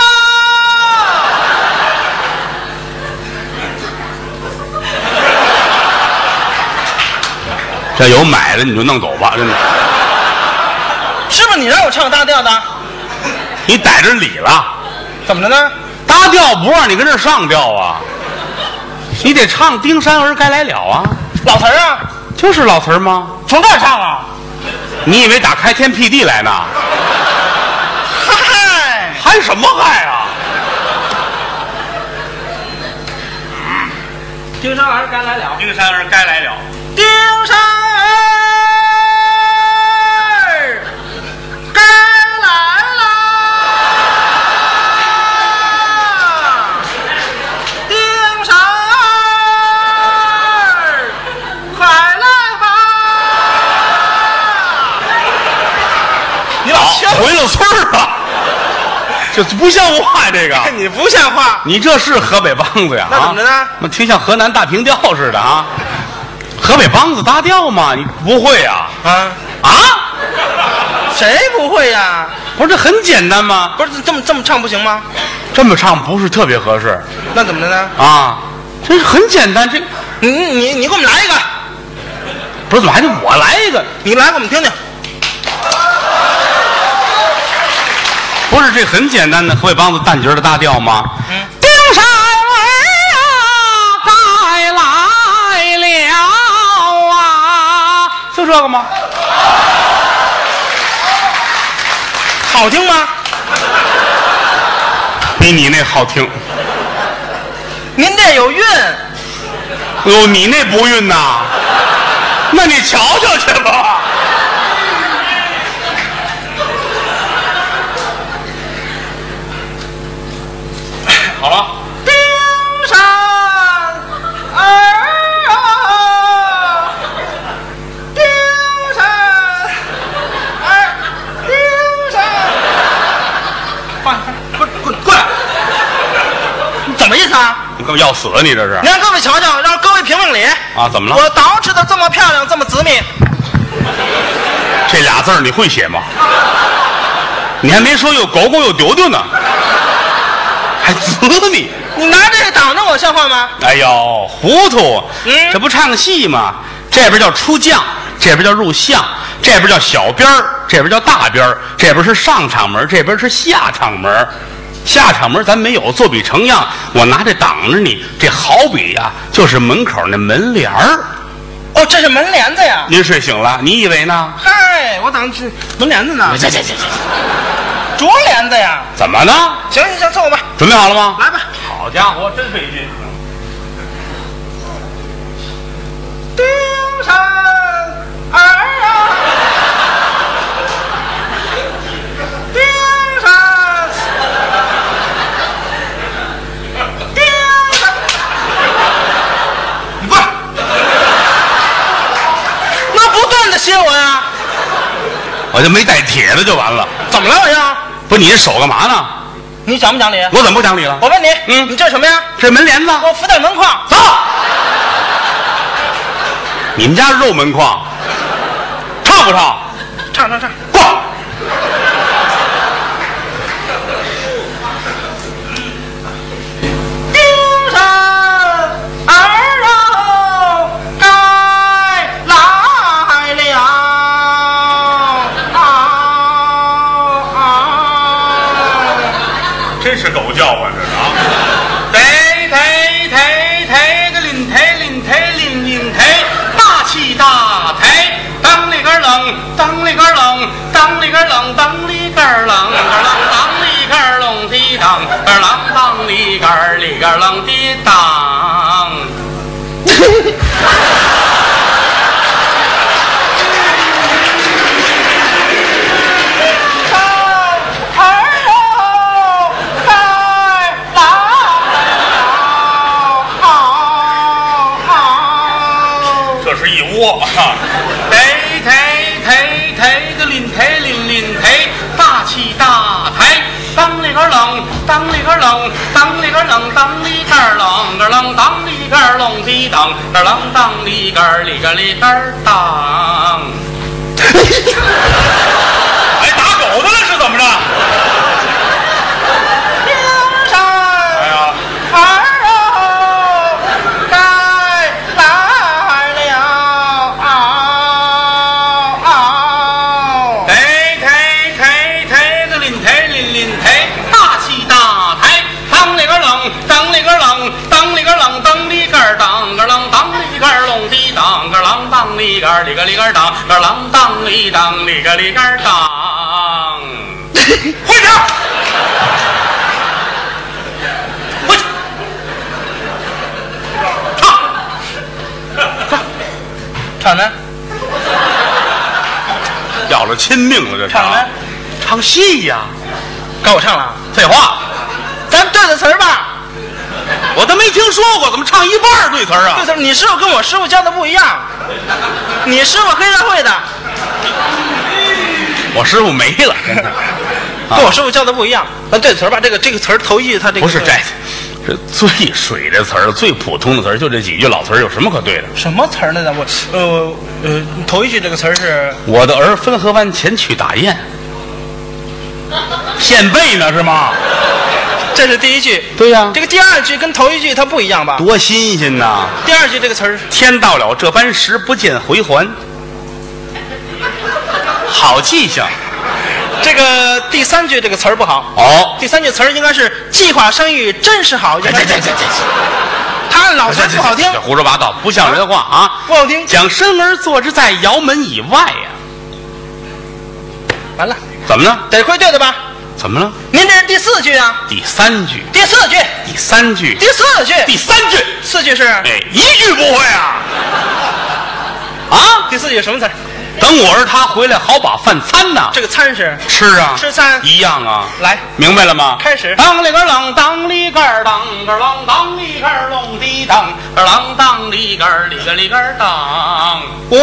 这有买的你就弄走吧，真的，是不是你让我唱搭调的？你逮着理了，怎么了呢？搭调不让你跟这儿上调啊，你得唱《丁山儿该来了》啊，老词儿啊，就是老词儿吗？从这儿唱啊！你以为打开天辟地来呢？嗨，嗨什么嗨啊？丁山儿该来了。丁山儿该来了。丁山回了村儿了，这不像话！这个，你不像话！你这是河北梆子呀？那怎么着呢啊那挺像河南大平调似的啊！河北梆子搭调吗？你不会呀？啊，啊？谁不会呀？不是这很简单吗？不是这么这么唱不行吗？这么唱不是特别合适那怎么的呢？啊？这是很简单，这你你你给我们来一个，不是怎么还得我来一个？你来给我们听听。不是这很简单的河北梆子旦角的大调吗？嗯丁山儿啊，该来了啊，就这个吗？好听吗？比你那好听。您这有韵，哟，你那不韵呐？那你瞧瞧去吧。你干嘛要死啊？你这是你让各位瞧瞧，让各位评评理。啊？怎么了？我捯饬的这么漂亮，这么紫密，这俩字儿你会写吗？你还没说又狗狗又丢丢呢，还紫你。你拿这个挡着我像话吗？哎呦，糊涂！嗯这不唱戏吗？这边叫出将，这边叫入相，这边叫小边儿，这边叫大边儿，这边是上场门，这边是下场门。下场门咱没有，作笔成样，我拿这挡着你，这好比呀、就是门口那门帘儿。哦，这是门帘子呀。您睡醒了，你以为呢？嗨，我当是门帘子呢，这这这这，竹帘子呀。怎么呢？行行行，凑合吧，准备好了吗？来吧。好家伙，真费劲。丁山儿啊，丁山，丁山，你过来，那不断的歇我呀？我就没带铁的就完了。怎么了我呀？不，你这手干嘛呢？你讲不讲理？我怎么不讲理了？我问你，嗯你这什么呀？这门帘子。我扶在门框。走。你们家肉门框，唱不唱？唱唱唱。过。二啷，个啷当里个啷滴当，个啷当里个里个啷滴当。个冷，当里个啷滴当，个冷当里个里个里个当。里个里个里个当个啷当里当里个里个儿当。回去，唱，唱，唱呢？要了亲命了，这是唱？唱戏呀！该我唱了，废话，咱对对词儿吧。我都没听说过，怎么唱一半对词儿啊对？词，你师傅跟我师傅教的不一样，你师傅黑社会的，我师傅没了，真的。啊跟我师傅教的不一样。咱对词儿吧，这个这个词儿头一句他这个不是这，这最水的词儿，最普通的词儿，就这几句老词儿，有什么可对的？什么词儿呢？我呃呃头一句这个词儿是我的儿分河湾前去打雁，现背呢是吗？这是第一句，对呀这个第二句跟头一句它不一样吧？多新鲜呐！第二句这个词儿天到了这般时，不见回还，好记性这个第三句这个词儿不好。哦。第三句词儿应该是计划生育真是好，应这该这这这这，他按老词儿不好听，这胡说八道，不像人话啊！不好听。讲生儿坐之在窑门以外呀、完了，怎么了？得亏对的吧？怎么了？您这是第四句啊，第三句，第四句，第三句，第四句，第三句，四句是。哎，一句不会啊！啊，第四句什么词儿？等我儿他回来，好把饭餐呐。这个餐是吃啊，吃餐一样啊。来明白了吗？开始当里个啷，当里个儿当个啷，当里个儿隆的当个啷，当里个儿里个里个儿当。我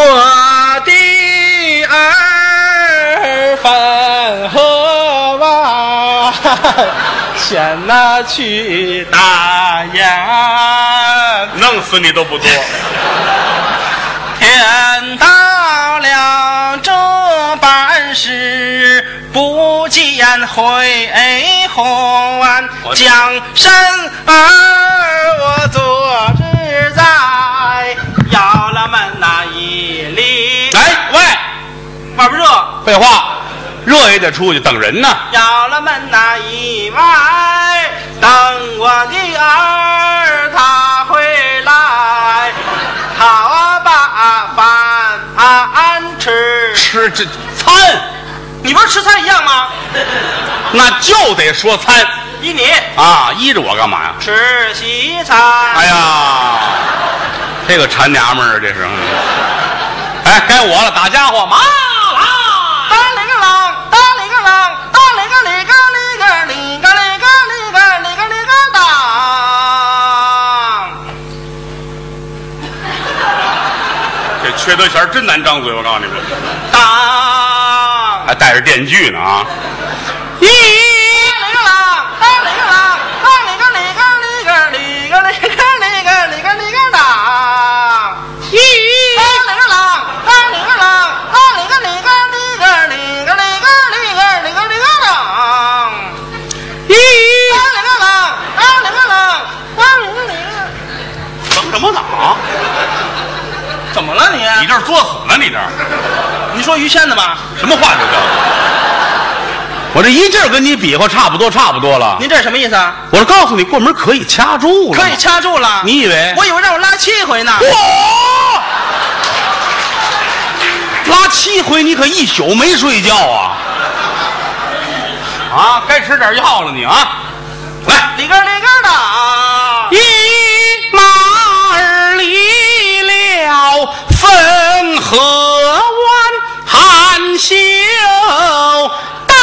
的儿分河湾，先拿去打雁。弄死你都不多。天到了这半时，不见回还。将身儿我坐之在摇了门那一里。哎喂，外边热，废话，热也得出去等人呢。摇了门那一外，等我的儿他回来，好把饭吃。吃这餐，你不是吃餐一样吗？那就得说餐依你啊！依着我干嘛呀？吃西餐。哎呀，这个馋娘们儿啊，这是。哎，该我了，打家伙，妈这德钱真难张嘴，我告诉你们。当，还带着电锯呢啊！一个铃铛，二个铃铛，三个铃铛，四个铃铛，五个铃铛，六个铃铛，七个铃铛，一。怎么了你？你这是作死呢你这你说于谦的吧什么话这叫？我这一劲儿跟你比划差不多差不多了。您这是什么意思啊？我是告诉你过门可以掐住了。可以掐住了。你以为？我以为让我拉七回呢。拉七回你可一宿没睡觉啊。啊该吃点药了你啊。来。里根里根的啊。了汾河湾，含羞带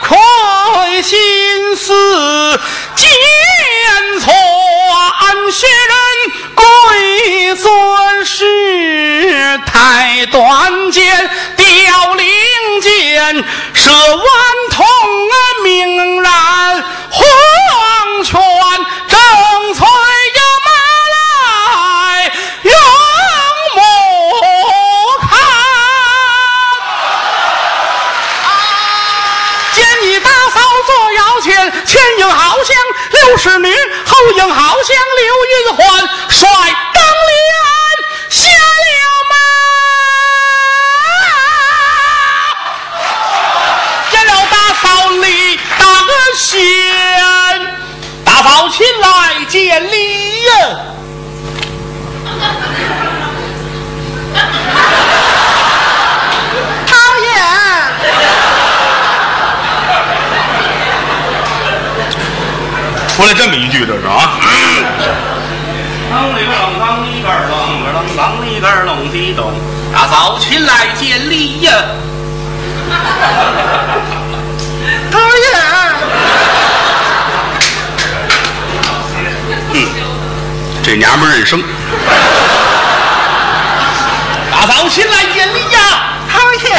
愧心思见传，学人贵尊师太短见，凋零间，舍顽是女，后应好像刘云欢，率当脸下了马。见了大嫂李大仙，大嫂亲来见礼呀。讨厌。出来这么一句，这是啊。啷里个啷啷里个啷个啷啷里个儿啷滴咚，大嫂亲来见礼呀。讨厌。这娘们儿认生。大嫂起来见礼呀。讨厌。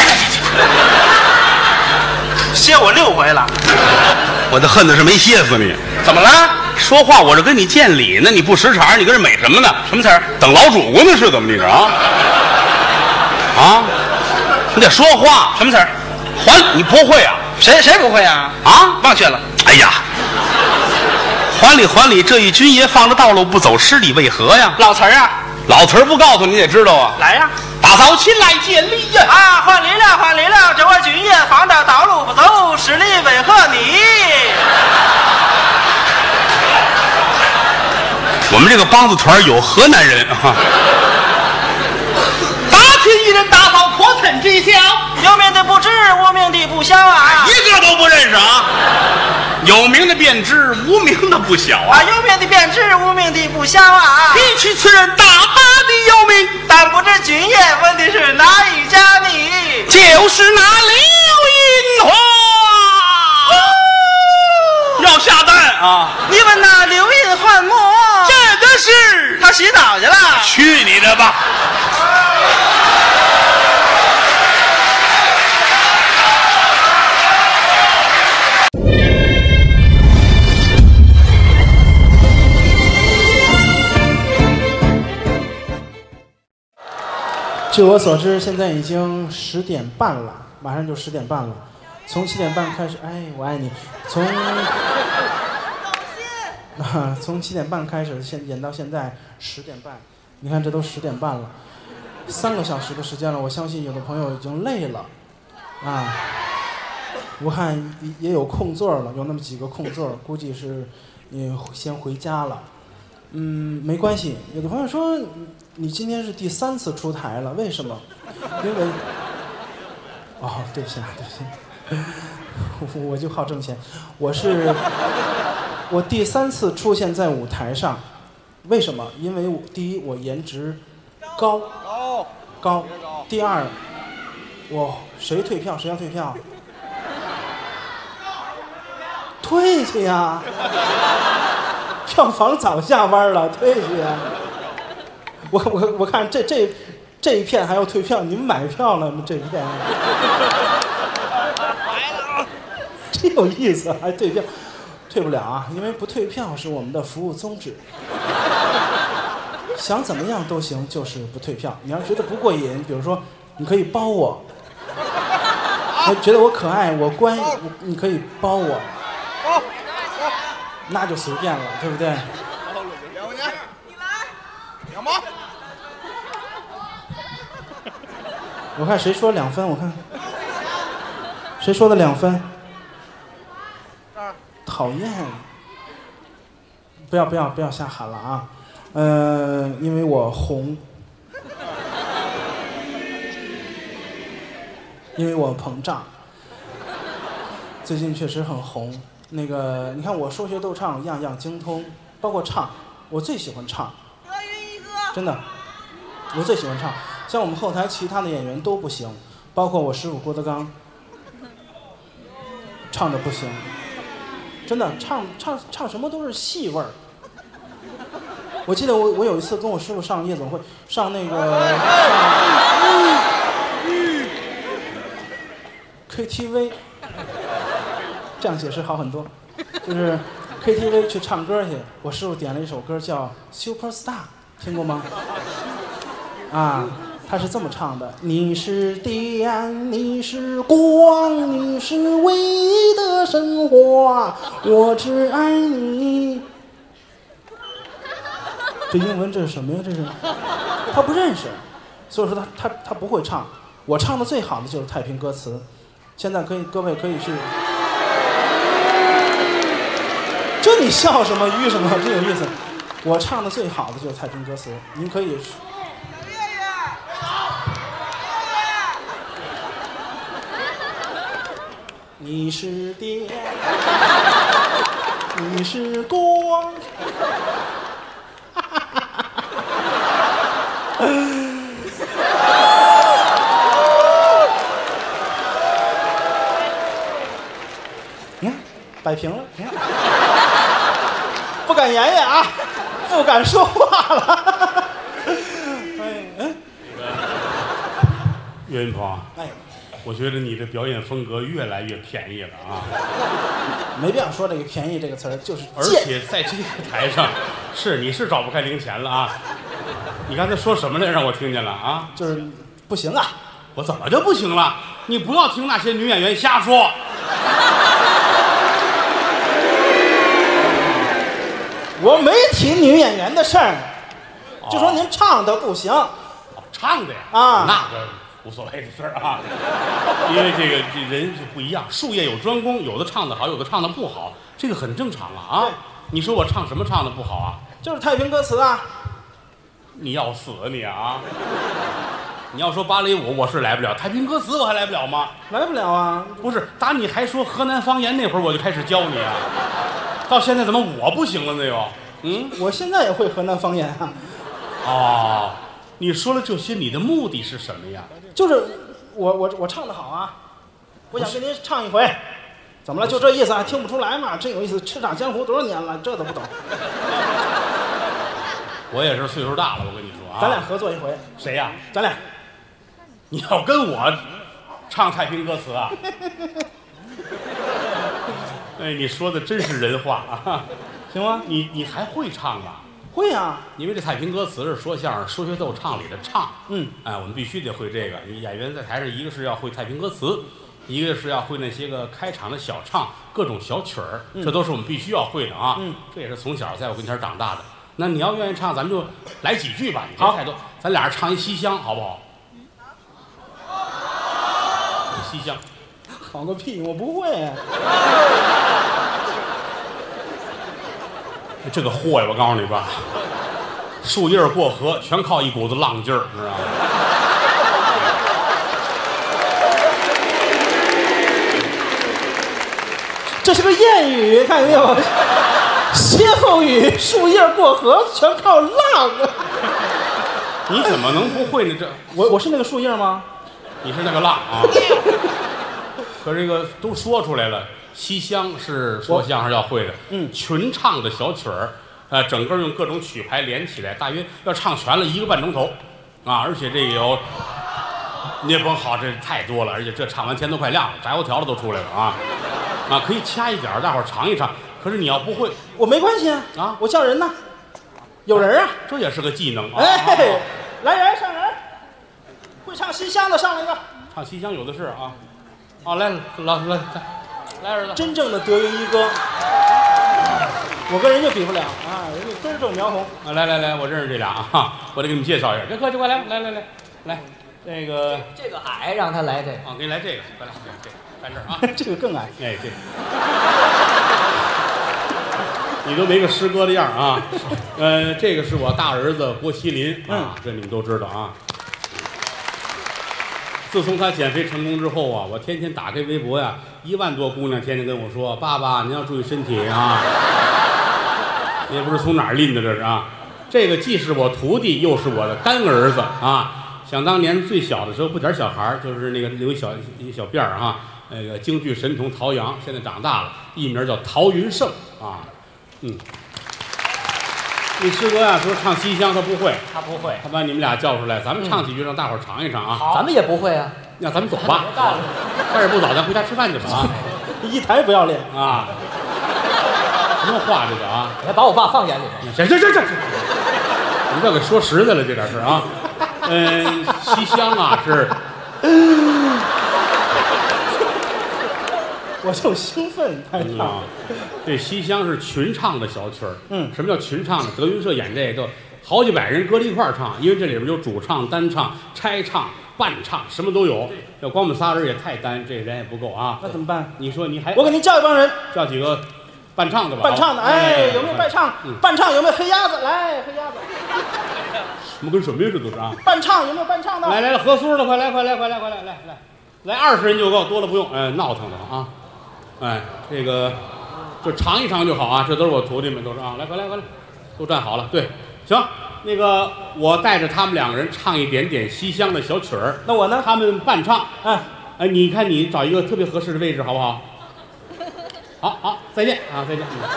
歇我六回了。我就恨的是没歇死你。怎么了？说话我这跟你见礼呢，你不识茬，你跟这美什么呢？什么词儿？等老主顾呢是怎么你这啊？啊？你得说话。什么词儿？还你不会啊？谁谁不会啊？啊？忘却了。哎呀，还礼还礼，这一军爷放着道路不走，失礼为何呀？老词儿啊。老词儿不告诉你得知道啊。来呀。大嫂亲来见礼呀！啊，还礼了，还礼了！这位军爷放着道路不走，失礼为何你？我们这个梆子团有河南人啊。打听 一人，大嫂可曾知晓？有名的不知，无名的不晓啊！一个都不认识啊！有名的便知，无名的不晓啊！啊，有名的便知，无名的不晓啊！提起此人，大把的有名，但不知君爷问的是哪一家呢？就是那刘银花。要下蛋啊！你问那刘银花么？这的是他洗澡去了。去你的吧！据我所知，现在已经十点半了，马上就十点半了。从七点半开始，哎，我爱你。从啊，从七点半开始，现演到现在十点半，你看这都十点半了，三个小时的时间了。我相信有的朋友已经累了，啊，武汉也也有空座了，有那么几个空座，估计是你先回家了。嗯，没关系。有的朋友说，你今天是第三次出台了，为什么？因为，哦，对不起啊，对不起，我就好挣钱。我是 我第三次出现在舞台上，为什么？因为我第一，我颜值高，高高；第二，我谁退票谁要退票，退去呀。票房早下班了，退去呀！我我我看这这这一片还要退票，你们买票了吗？这一片，真有意思，还退票，退不了啊，因为不退票是我们的服务宗旨。想怎么样都行，就是不退票。你要觉得不过瘾，比如说你可以包我，哎觉得我可爱，我乖，我你可以包我。那就随便了，对不对？两块钱，你来，两毛。我看谁说两分，我看谁说的两分？讨厌！不要不要不要瞎喊了啊！呃，因为我红，因为我膨胀，最近确实很红。那个，你看我说学逗唱样样精通，包括唱，我最喜欢唱。德云一哥，真的，我最喜欢唱。像我们后台其他的演员都不行，包括我师傅郭德纲，唱的不行。真的，唱唱唱什么都是戏味儿。我记得我我有一次跟我师傅上夜总会，上那个上 KTV，这样解释好很多，就是 KTV 去唱歌去，我师傅点了一首歌叫《Super Star》，听过吗？啊，他是这么唱的：你是电，你是光，你是唯一的神话，我只爱你。这英文这是什么呀？这是他不认识，所以说他他他不会唱。我唱的最好的就是太平歌词，现在可以各位可以去。你笑什么吁什么？真有意思。我唱的最好的就是太平歌词，您可以。你是电，你是光。你看，摆平了，你看，敢言语啊，不敢说话了。哎，嗯，岳云鹏，哎，我觉得你的表演风格越来越便宜了啊！没必要说这个“便宜”这个词儿，就是而。且在这个台上，是你是找不开零钱了啊！你刚才说什么来？让我听见了啊！就是不行啊！我怎么就不行了？你不要听那些女演员瞎说。我没提女演员的事儿，就说哦您唱的不行。哦唱的呀啊那个无所谓的事儿啊，因为这个这人是不一样，术业有专攻，有的唱的好，有的唱的不好，这个很正常啊啊对！你说我唱什么唱的不好啊？就是太平歌词啊，你要死啊你啊！你要说芭蕾舞，我是来不了；太平歌词我还来不了吗？来不了啊！不是，打你还说河南方言那会儿，我就开始教你啊。到现在怎么我不行了呢又？嗯，我现在也会河南方言啊，哦，你说了这些，你的目的是什么呀？就是我我我唱的好啊，我想跟您唱一回，怎么了？就这意思啊？听不出来吗？真有意思，叱咤江湖多少年了，这都不懂。我也是岁数大了，我跟你说啊。咱俩合作一回，谁呀、咱俩你要跟我唱太平歌词啊？哎，你说的真是人话啊！行吗？你你还会唱啊？会啊，因为这太平歌词是说相声说学逗唱里的唱，嗯，哎，我们必须得会这个。你演员在台上，一个是要会太平歌词，一个是要会那些个开场的小唱，各种小曲儿，这都是我们必须要会的啊。嗯，这也是从小在我跟前长大的。那你要愿意唱，咱们就来几句吧，你别太多，咱俩人唱一西厢，好不好？西厢，好个屁！我不会。这个货呀，我告诉你吧，树叶儿过河，全靠一股子浪劲儿，知道吗？这是个谚语，看见没有？歇后语，树叶过河全靠浪。你怎么能不会呢？这我我是那个树叶吗？你是那个浪啊！可这个都说出来了，西厢是说相声要会的，嗯。群唱的小曲儿，呃，整个用各种曲牌连起来，大约要唱全了一个半钟头，啊，而且这个有聂鹏好，这太多了，而且这唱完天都快亮了，炸油条的都出来了啊，啊，可以掐一点儿，大伙儿尝一尝。可是你要不会，我没关系啊。我叫人呢，有人啊。这也是个技能。啊。哎，来人上人，会唱西厢的上来一个，唱西厢有的是啊，啊，来老来来来儿子，真正的德云一哥。我跟人家比不了啊，人家根正苗红。啊，来来来，我认识这俩啊，我得给你们介绍一下。别客气，快来来来来来，那个这个矮让他来这个。啊，给你来这个，快来，这个站这儿啊。这个更矮。哎，这个，你都没个师哥的样儿啊。呃，这个是我大儿子郭麒麟啊，这你们都知道啊。自从他减肥成功之后啊，我天天打开微博呀，一万多姑娘天天跟我说：“爸爸，您要注意身体啊。”也不知从哪儿拎的这是啊。这个既是我徒弟，又是我的干儿子啊。想当年最小的时候，不点小孩儿，就是那个留一小一小辫儿啊，那个京剧神童陶阳，现在长大了，艺名叫陶云胜啊。嗯，那师哥呀说唱西厢他不会，他不会，他把你们俩叫出来，咱们唱几句，让大伙儿尝一尝啊。咱们也不会啊。那咱们走吧，天儿也不早，咱回家吃饭去吧啊。一台不要脸啊！什么话这个啊？你还把我爸放眼里头？这这这这，你这给说实在了，这点事儿啊。嗯，西厢啊是，我就兴奋，太嗯啊唱。，这西厢是群唱的小曲儿。嗯什么叫群唱呢？德云社演这个，好几百人搁在一块儿唱，因为这里边有主唱、单唱、拆唱、伴唱，什么都有。要光我们仨人也太单，这人也不够啊。那怎么办？你说你还我给您叫一帮人叫几个伴唱的吧？伴唱的，好哎，有没有伴唱嗯？伴唱有没有黑鸭子？来，黑鸭子。什么跟什么呀？这都是啊！伴唱有没有伴唱的？来来来，合苏的，快来快来快来快来来来，来二十人就够，多了不用。哎，闹腾的啊！哎，这个就尝一尝就好啊，这都是我徒弟们，都是啊。来，快来快来，都站好了。对，行，那个我带着他们两个人唱一点点西厢的小曲儿，那我呢？他们伴唱。哎，哎，你看你找一个特别合适的位置好不好？好好，再见啊，再见。嗯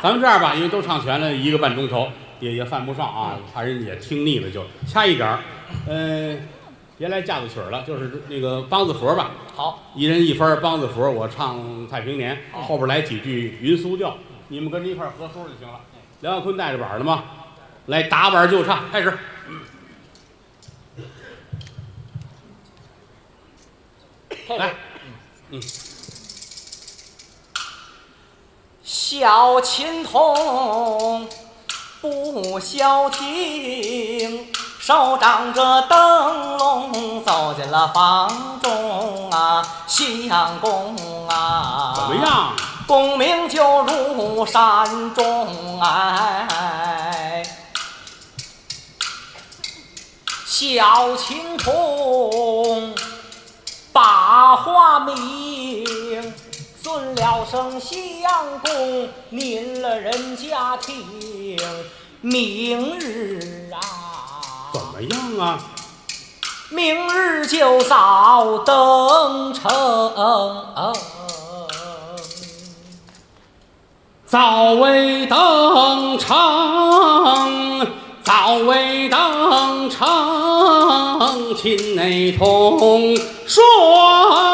咱们这样吧，因为都唱全了，一个半钟头也也犯不上啊，怕人也听腻了，就掐一点儿。嗯、别来架子曲儿了，就是那个梆子佛吧。好，一人一分梆子佛，我唱《太平年》，后边来几句云苏调，你们跟着一块儿合苏就行了。梁耀坤带着板儿的吗？来打板就唱，开始。来，嗯小琴童不消停，手掌着灯笼走进了房中啊，相公啊，怎么？样？功名就如山中哎，小琴童把话明，尊了声相公，您了人家听，明日啊，怎么样啊？明日就早登城。早为登城，早为登城，秦内通说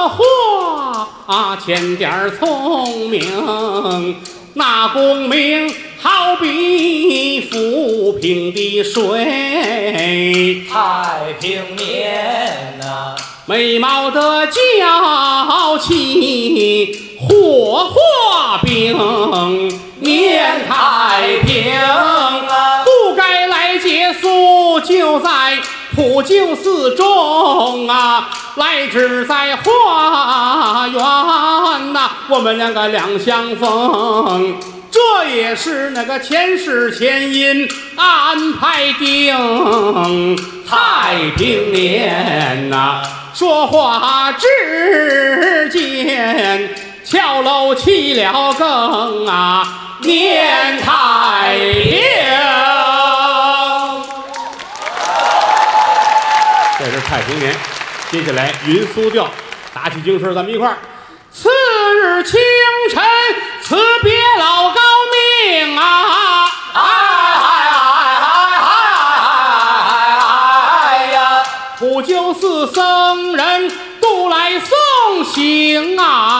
话欠点儿聪明，那功名好比浮萍的水。太平年呐、美貌的娇妻，火化冰，年太平啊不该来借宿，就在普救寺中啊，来只在花园呐、我们两个两相逢。这也是那个前世前因安排定，太平年呐、说话之间，翘楼起了更啊，年太平。这是太平年，接下来云苏调，打起精神，咱们一块儿。是清晨，辞别老高命啊！哎哎呀，普救寺僧人都来送行啊！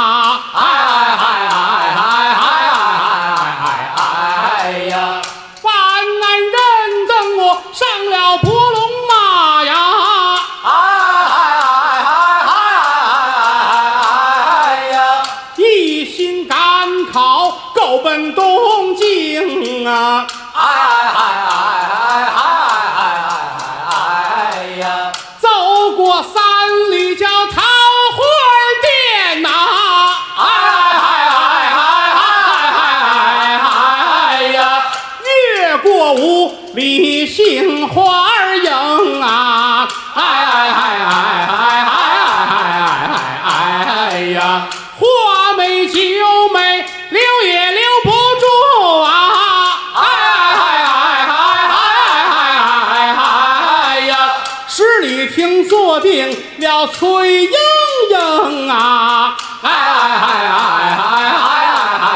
了崔莺莺啊！哎哎哎哎哎哎哎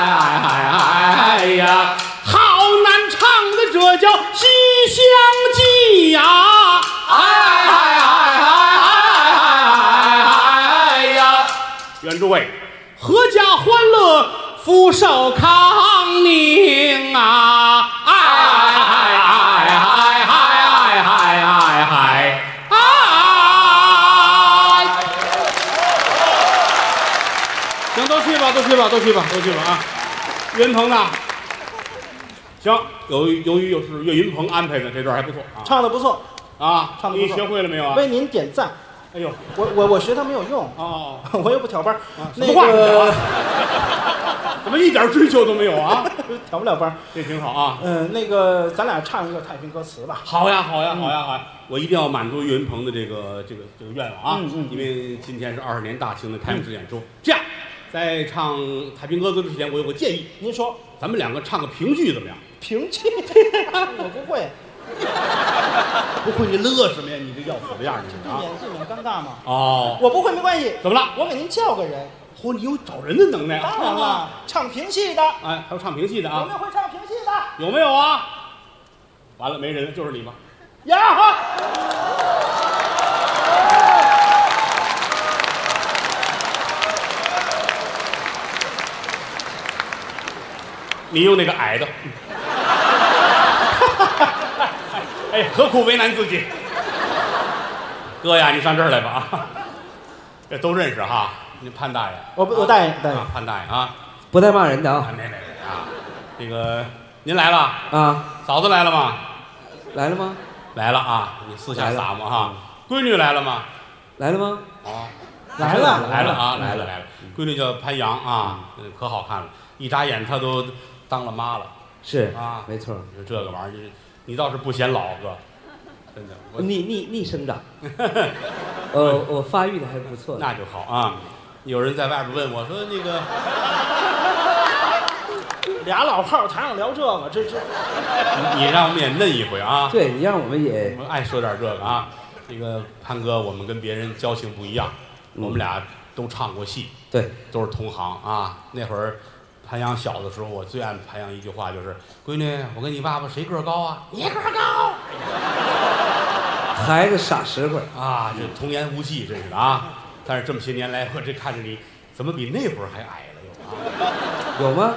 哎哎哎呀！好难唱的，这叫《西厢记》呀！哎哎哎哎哎哎哎呀！愿诸位阖家欢乐，福寿康吧，都去吧，都去吧，啊！岳云鹏呢？行，由于由于又是岳云鹏安排的，这段还不错啊唱的不错，啊！唱的不错你学会了没有啊？为您点赞。哎呦，我我我学他没有用，哦，我又不挑班儿，那什么话你个讲 怎么一点追求都没有啊？挑不了班儿。这挺好啊。嗯，那个咱俩唱一个太平歌词吧。好呀，好呀，好呀，好呀！我一定要满足岳云鹏的这个这个这个愿望啊！嗯嗯因为今天是二十年大庆的开幕式演出。这样，在唱《太平歌词》之前，我有个建议，您说咱们两个唱个评剧怎么样？评剧，我不会，不会你乐什么呀？你这要死的样儿，你避啊！免避免尴尬嘛。哦，我不会没关系，怎么了？我给您叫个人。嚯，你有找人的能耐啊！当然了，唱评戏的，哎，还有唱评戏的啊？有没有会唱评戏的？有没有啊？完了，没人，就是你吧？呀，你用那个矮的。哎，何苦为难自己？哥呀，你上这儿来吧啊！这都认识哈，你潘大爷。我不我大爷大爷啊，潘大爷啊，不带骂人的啊啊没没没啊，这个您来了，啊！嫂子来了吗？来了吗？来了啊，你私下来了撒嘛哈。闺女来了吗？来了吗？啊，来了来了啊，来了来了。闺女叫潘阳啊，嗯可好看了，一眨眼她都当了妈了。是啊没错。就这个玩意儿，就是你倒是不显老哥，真的。我逆逆逆生长，呃，我发育的还不错。那就好啊。有人在外边问我说：“那个，俩老炮儿台上聊这个，这这你 你让我们也嫩一回啊！对你让我们也我们爱说点这个啊。这个潘哥，我们跟别人交情不一样，嗯我们俩都唱过戏，对都是同行啊。那会儿潘阳小的时候，我最爱潘阳一句话就是：“闺女，我跟你爸爸谁个儿高啊？你个儿高孩子傻实惠，啊！”这童言无忌，真是的啊。但是这么些年来，我这看着你，怎么比那会儿还矮了又啊？有吗？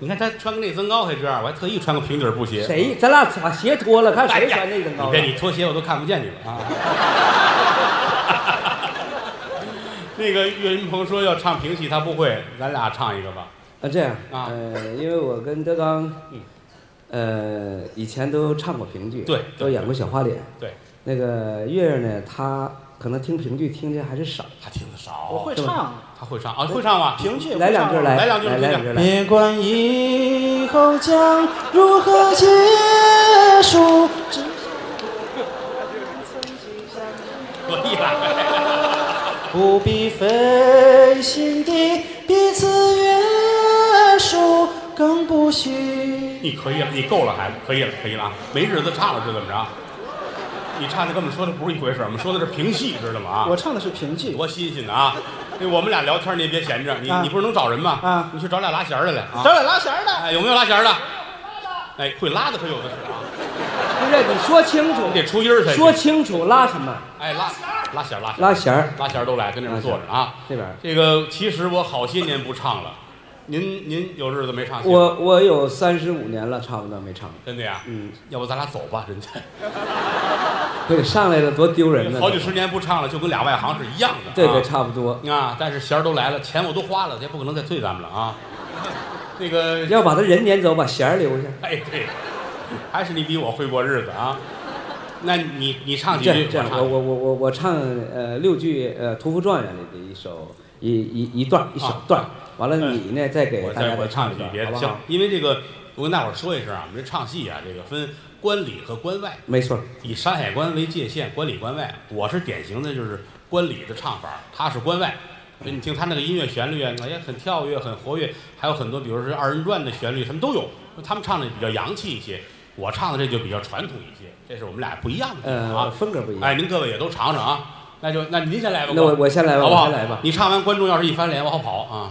你看他穿个内增高还这样，我还特意穿个平底儿布鞋。谁？咱俩把鞋脱了，看谁穿内增高你别，你脱鞋我都看不见你了啊！那个岳云鹏说要唱评戏，他不会，咱俩唱一个吧。啊，这样啊呃，因为我跟德刚嗯，呃，以前都唱过评剧，对都演过小花脸。对，那个月月呢，他可能听评剧听的还是少，他听的少，我会唱他会唱啊，会唱吧？评剧，来两句来，来两句来来两句来。别管以后将如何结束，只可以了。不必费心地彼此更不需。你可以了，你够了，孩子，可以了，可以了啊！没日子唱了是怎么着？你唱的跟我们说的不是一回事儿，我们说的是评戏，知道吗？啊，我唱的是评戏，多新鲜的啊！那我们俩聊天你也别闲着，你啊你不是能找人吗？啊你去找俩拉弦儿的来啊！找俩拉弦儿的。哎，有没有拉弦儿的？哎，会拉的可有的是啊，不是你说清楚你，得出音儿才行说清楚拉什么？哎拉拉弦儿拉弦儿拉弦儿拉弦儿都来，跟那边坐着啊。这边。这个其实我好些年不唱了，您您有日子没唱戏了？我我有三十五年了，差不多没唱。真的呀？嗯，要不咱俩走吧，真的。对，上来了多丢人呢。好几十年不唱了，就跟俩外行是一样的。对对，啊差不多。啊，但是弦儿都来了，钱我都花了，也不可能再退咱们了啊。那个，要把他人撵走，把弦儿留下。哎对，还是你比我会过日子啊。那你你唱几句，这样我我我我我唱呃六句呃《屠夫状元》里的一首一一一段一小段，完了你呢再给我大家唱几句别的。行好不好？，因为这个，我跟大伙儿说一声啊，我们这唱戏啊，这个分关里和关外，没错，以山海关为界限，关里关外。我是典型的就是关里的唱法，他是关外。所以你听他那个音乐旋律啊，也很跳跃、很活跃，还有很多，比如说二人转的旋律，什么都有。他们唱的比较洋气一些，我唱的这就比较传统一些，这是我们俩不一样的地方呃，啊。风格不一样。哎，您各位也都尝尝啊。那就那您先来吧。那我我先来吧，好不好？我先来吧。你唱完，观众要是一翻脸，我好跑啊。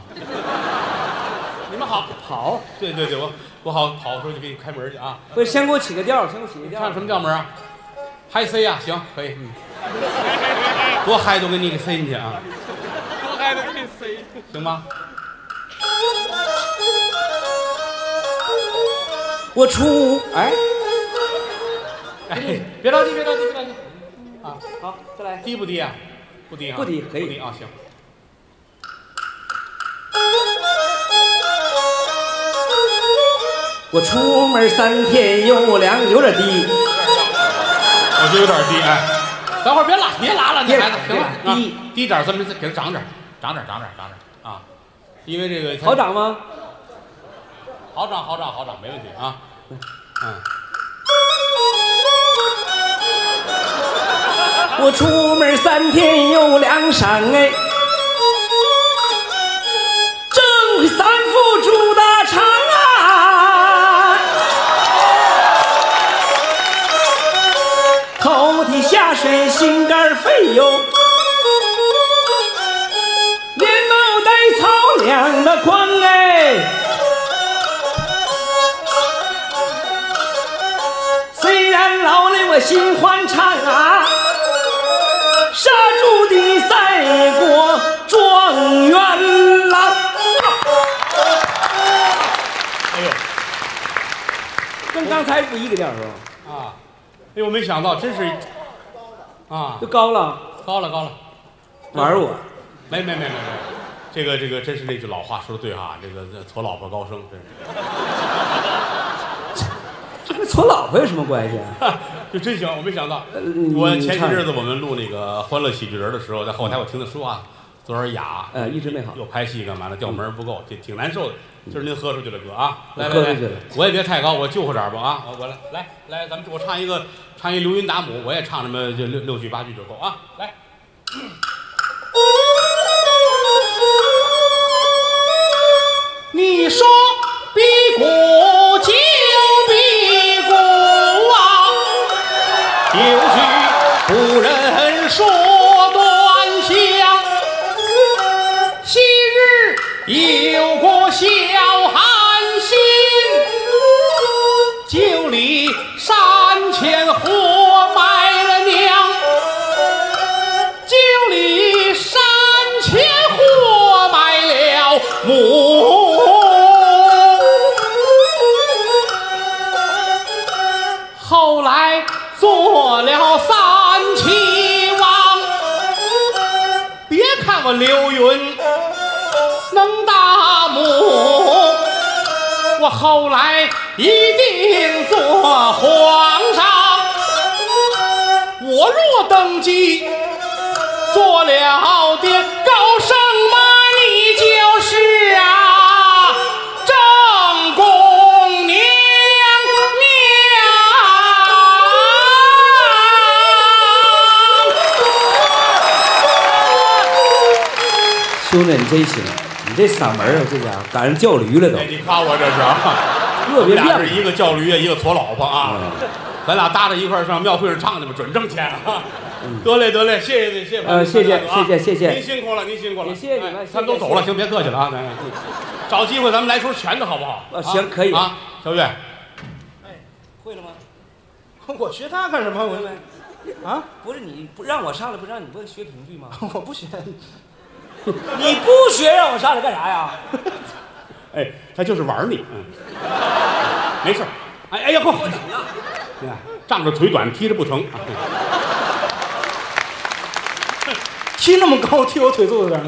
你们好，跑，对对对，我我好跑的时候就给你开门去啊。不是先给我起个调，先给我起个调。唱什么调门啊？嗨 C 啊，行，可以。嗯。多嗨都给你给塞进去啊，多嗨都给塞。行吗？我出哎，哎，别着急，别着急，别着急。啊，好，再来。低不低啊？不低啊。不低可以不低啊，行。我出门三天又两，有点低。我觉得有点低，哎，等会儿别拉，别拉了，你别孩子，行了，别啊，低点儿，咱们再给它涨点儿，长点儿，长点儿，长点儿啊，因为这个好，涨吗？好涨，好涨，好涨，没问题啊，嗯，我出门三天又两晌哎，正会三副猪大肠啊，头体下水心肝肺哟，连脑袋操两个筐哎。虽然劳累我心欢畅啊，杀猪的赛过状元郎。哎呦，跟刚才不一个调是吧？啊，哎呦，没想到，真是，啊就，高了，高了，高了，玩我。没没没没没，这个这个真是那句老话说的对哈，这个这搓老婆高升，真是。这跟搓老婆有什么关系啊？就真行，我没想到。你我前些日子我们录那个《欢乐喜剧人》的时候，在后台我听他说啊，昨儿哑，呃，一直没好。又拍戏干嘛的，调门儿不够，挺挺难受的。今儿您喝出去了，哥啊！来来来喝出去了，我也别太高，我就乎点儿吧啊！我我来来来，咱们我唱一个唱一流云达姆，我也唱那么就六六句八句就够啊！来，你说比古就比刘云能打母，我后来一定做皇上。我若登基，做了殿高升兄弟，你真行，你这嗓门儿啊，这家伙赶上叫驴了都哎，，你夸我这是啊？特别亮我们俩是。一个叫驴呀，一个矬老婆啊。嗯咱俩搭着一块儿上庙会上唱去吧，准挣钱啊！得嘞得嘞，谢谢谢谢，呃谢谢啊谢谢谢谢您辛苦了，您辛苦了，也谢谢你们哎谢谢他们都走了，行，别客气了啊，咱找机会咱们来出全的好不好？呃行可以啊，小月，会了吗？我学他干什么？我啊，不是你不让我上来，不让你不学评剧吗？我不学。你不学让我上来干啥呀？哎，他就是玩你，嗯，没事儿，哎哎呀，嚯，你看仗着腿短踢着不成啊，踢那么高，踢我腿肚子上。